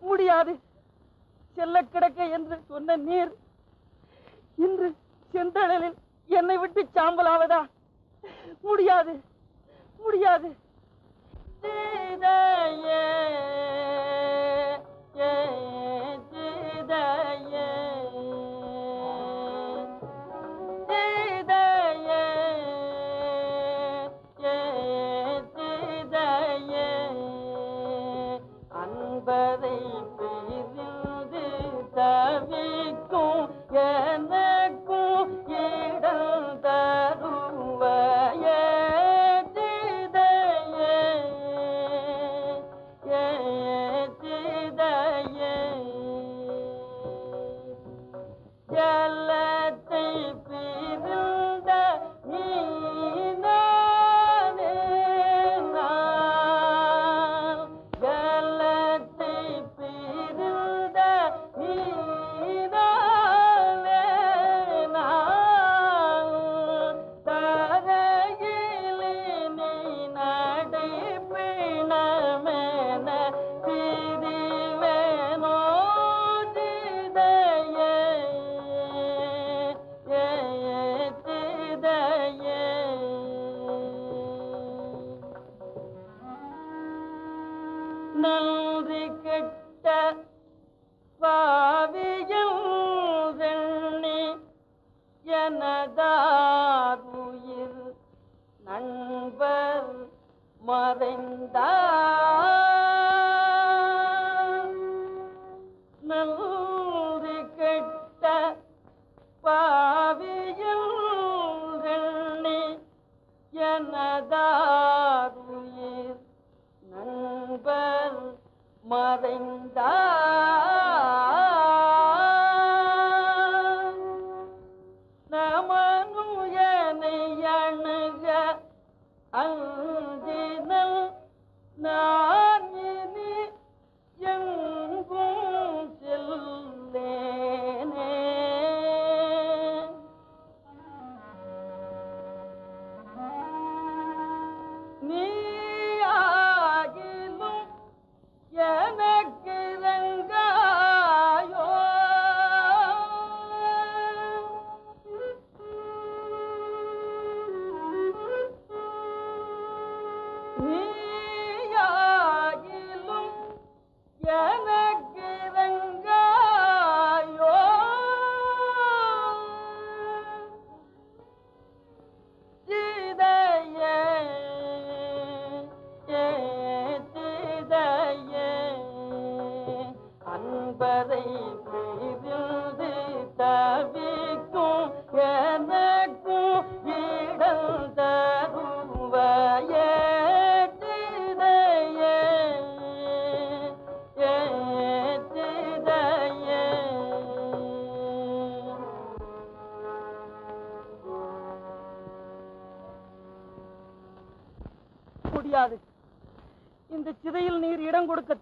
முடியாது. செல்ல கிடக்க என்று சொன்ன நீர் இன்று செந்தழலில் என்னை விட்டு சாம்பலாவதா? முடியாது முடியாது. ஏ ஏ,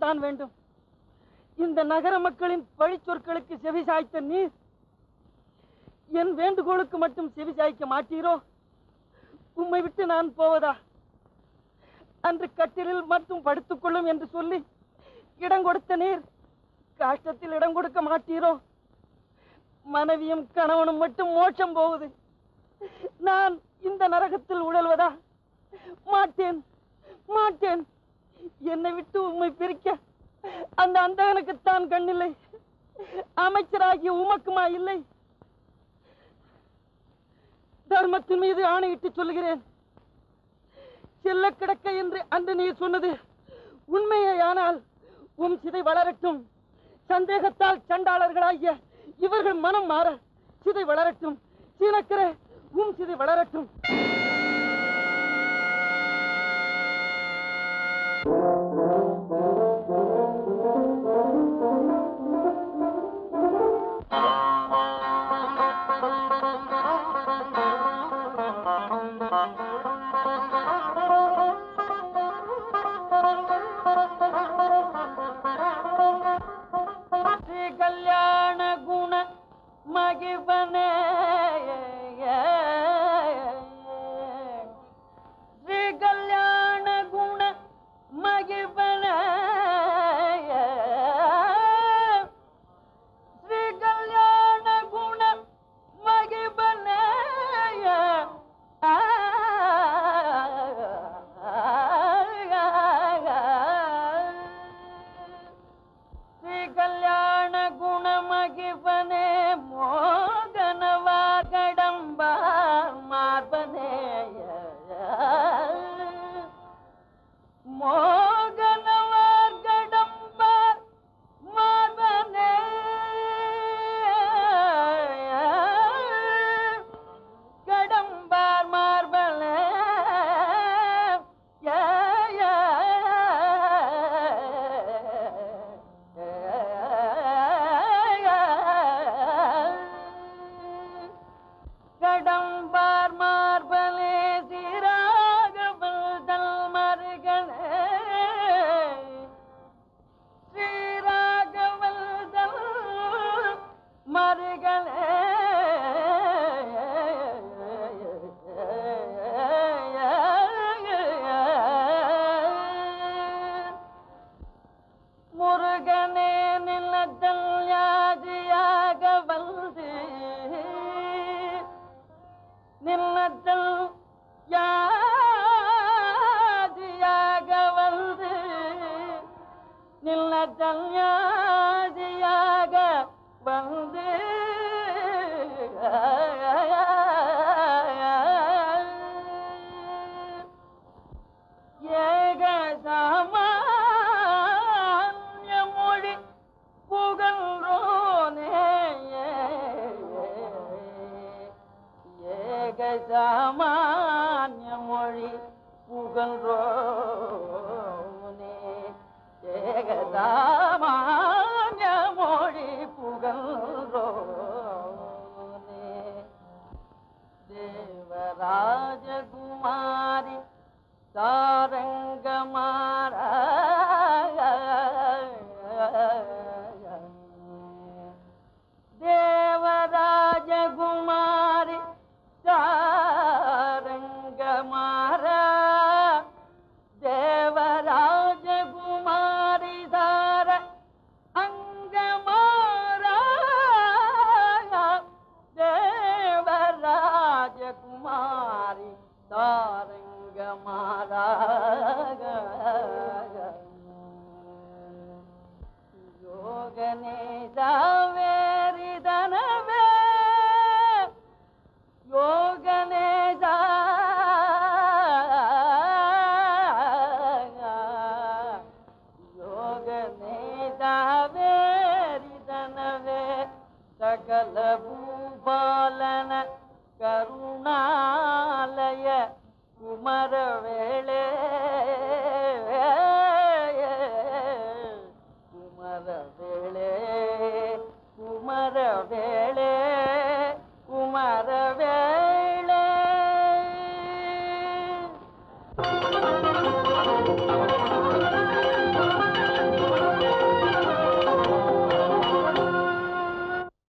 இடம் வேண்டும். இந்த நகர மக்களின் பழிச்சொற்களுக்கு செவி சாய்த்த நீர் என் வேண்டுகோளுக்கு மட்டும் செவி சாய்க்க மாட்டீரோ? உம்மை விட்டு நான் போவதா? அன்று கட்டிலில் மட்டும் படுத்துக்கொள்ளும் என்று சொல்லி இடம் கொடுத்த நீர் காஷ்டத்தில் இடம் கொடுக்க மாட்டீரோ? மனைவியும் கணவனும் மட்டும் மோட்சம் போகுது நான் இந்த நரகத்தில் உழல்வதா? மாட்டேன். என்னை விட்டு உண்மை பிரிக்க அந்த அந்தகனுக்கு தான் கண்ணில்லை. அமைச்சராகிய உமக்குமா இல்லை? தர்மத்தின் மீது ஆணையிட்டு சொல்லுகிறேன். செல்ல கிடக்க என்று அன்று நீ சொன்னது உண்மையானால் உம் சிதை வளரட்டும். சந்தேகத்தால் சண்டாளர்களாகிய இவர்கள் மனம் மாற சிதை வளரட்டும். சீனக்கரே உம் சிதை வளரட்டும்.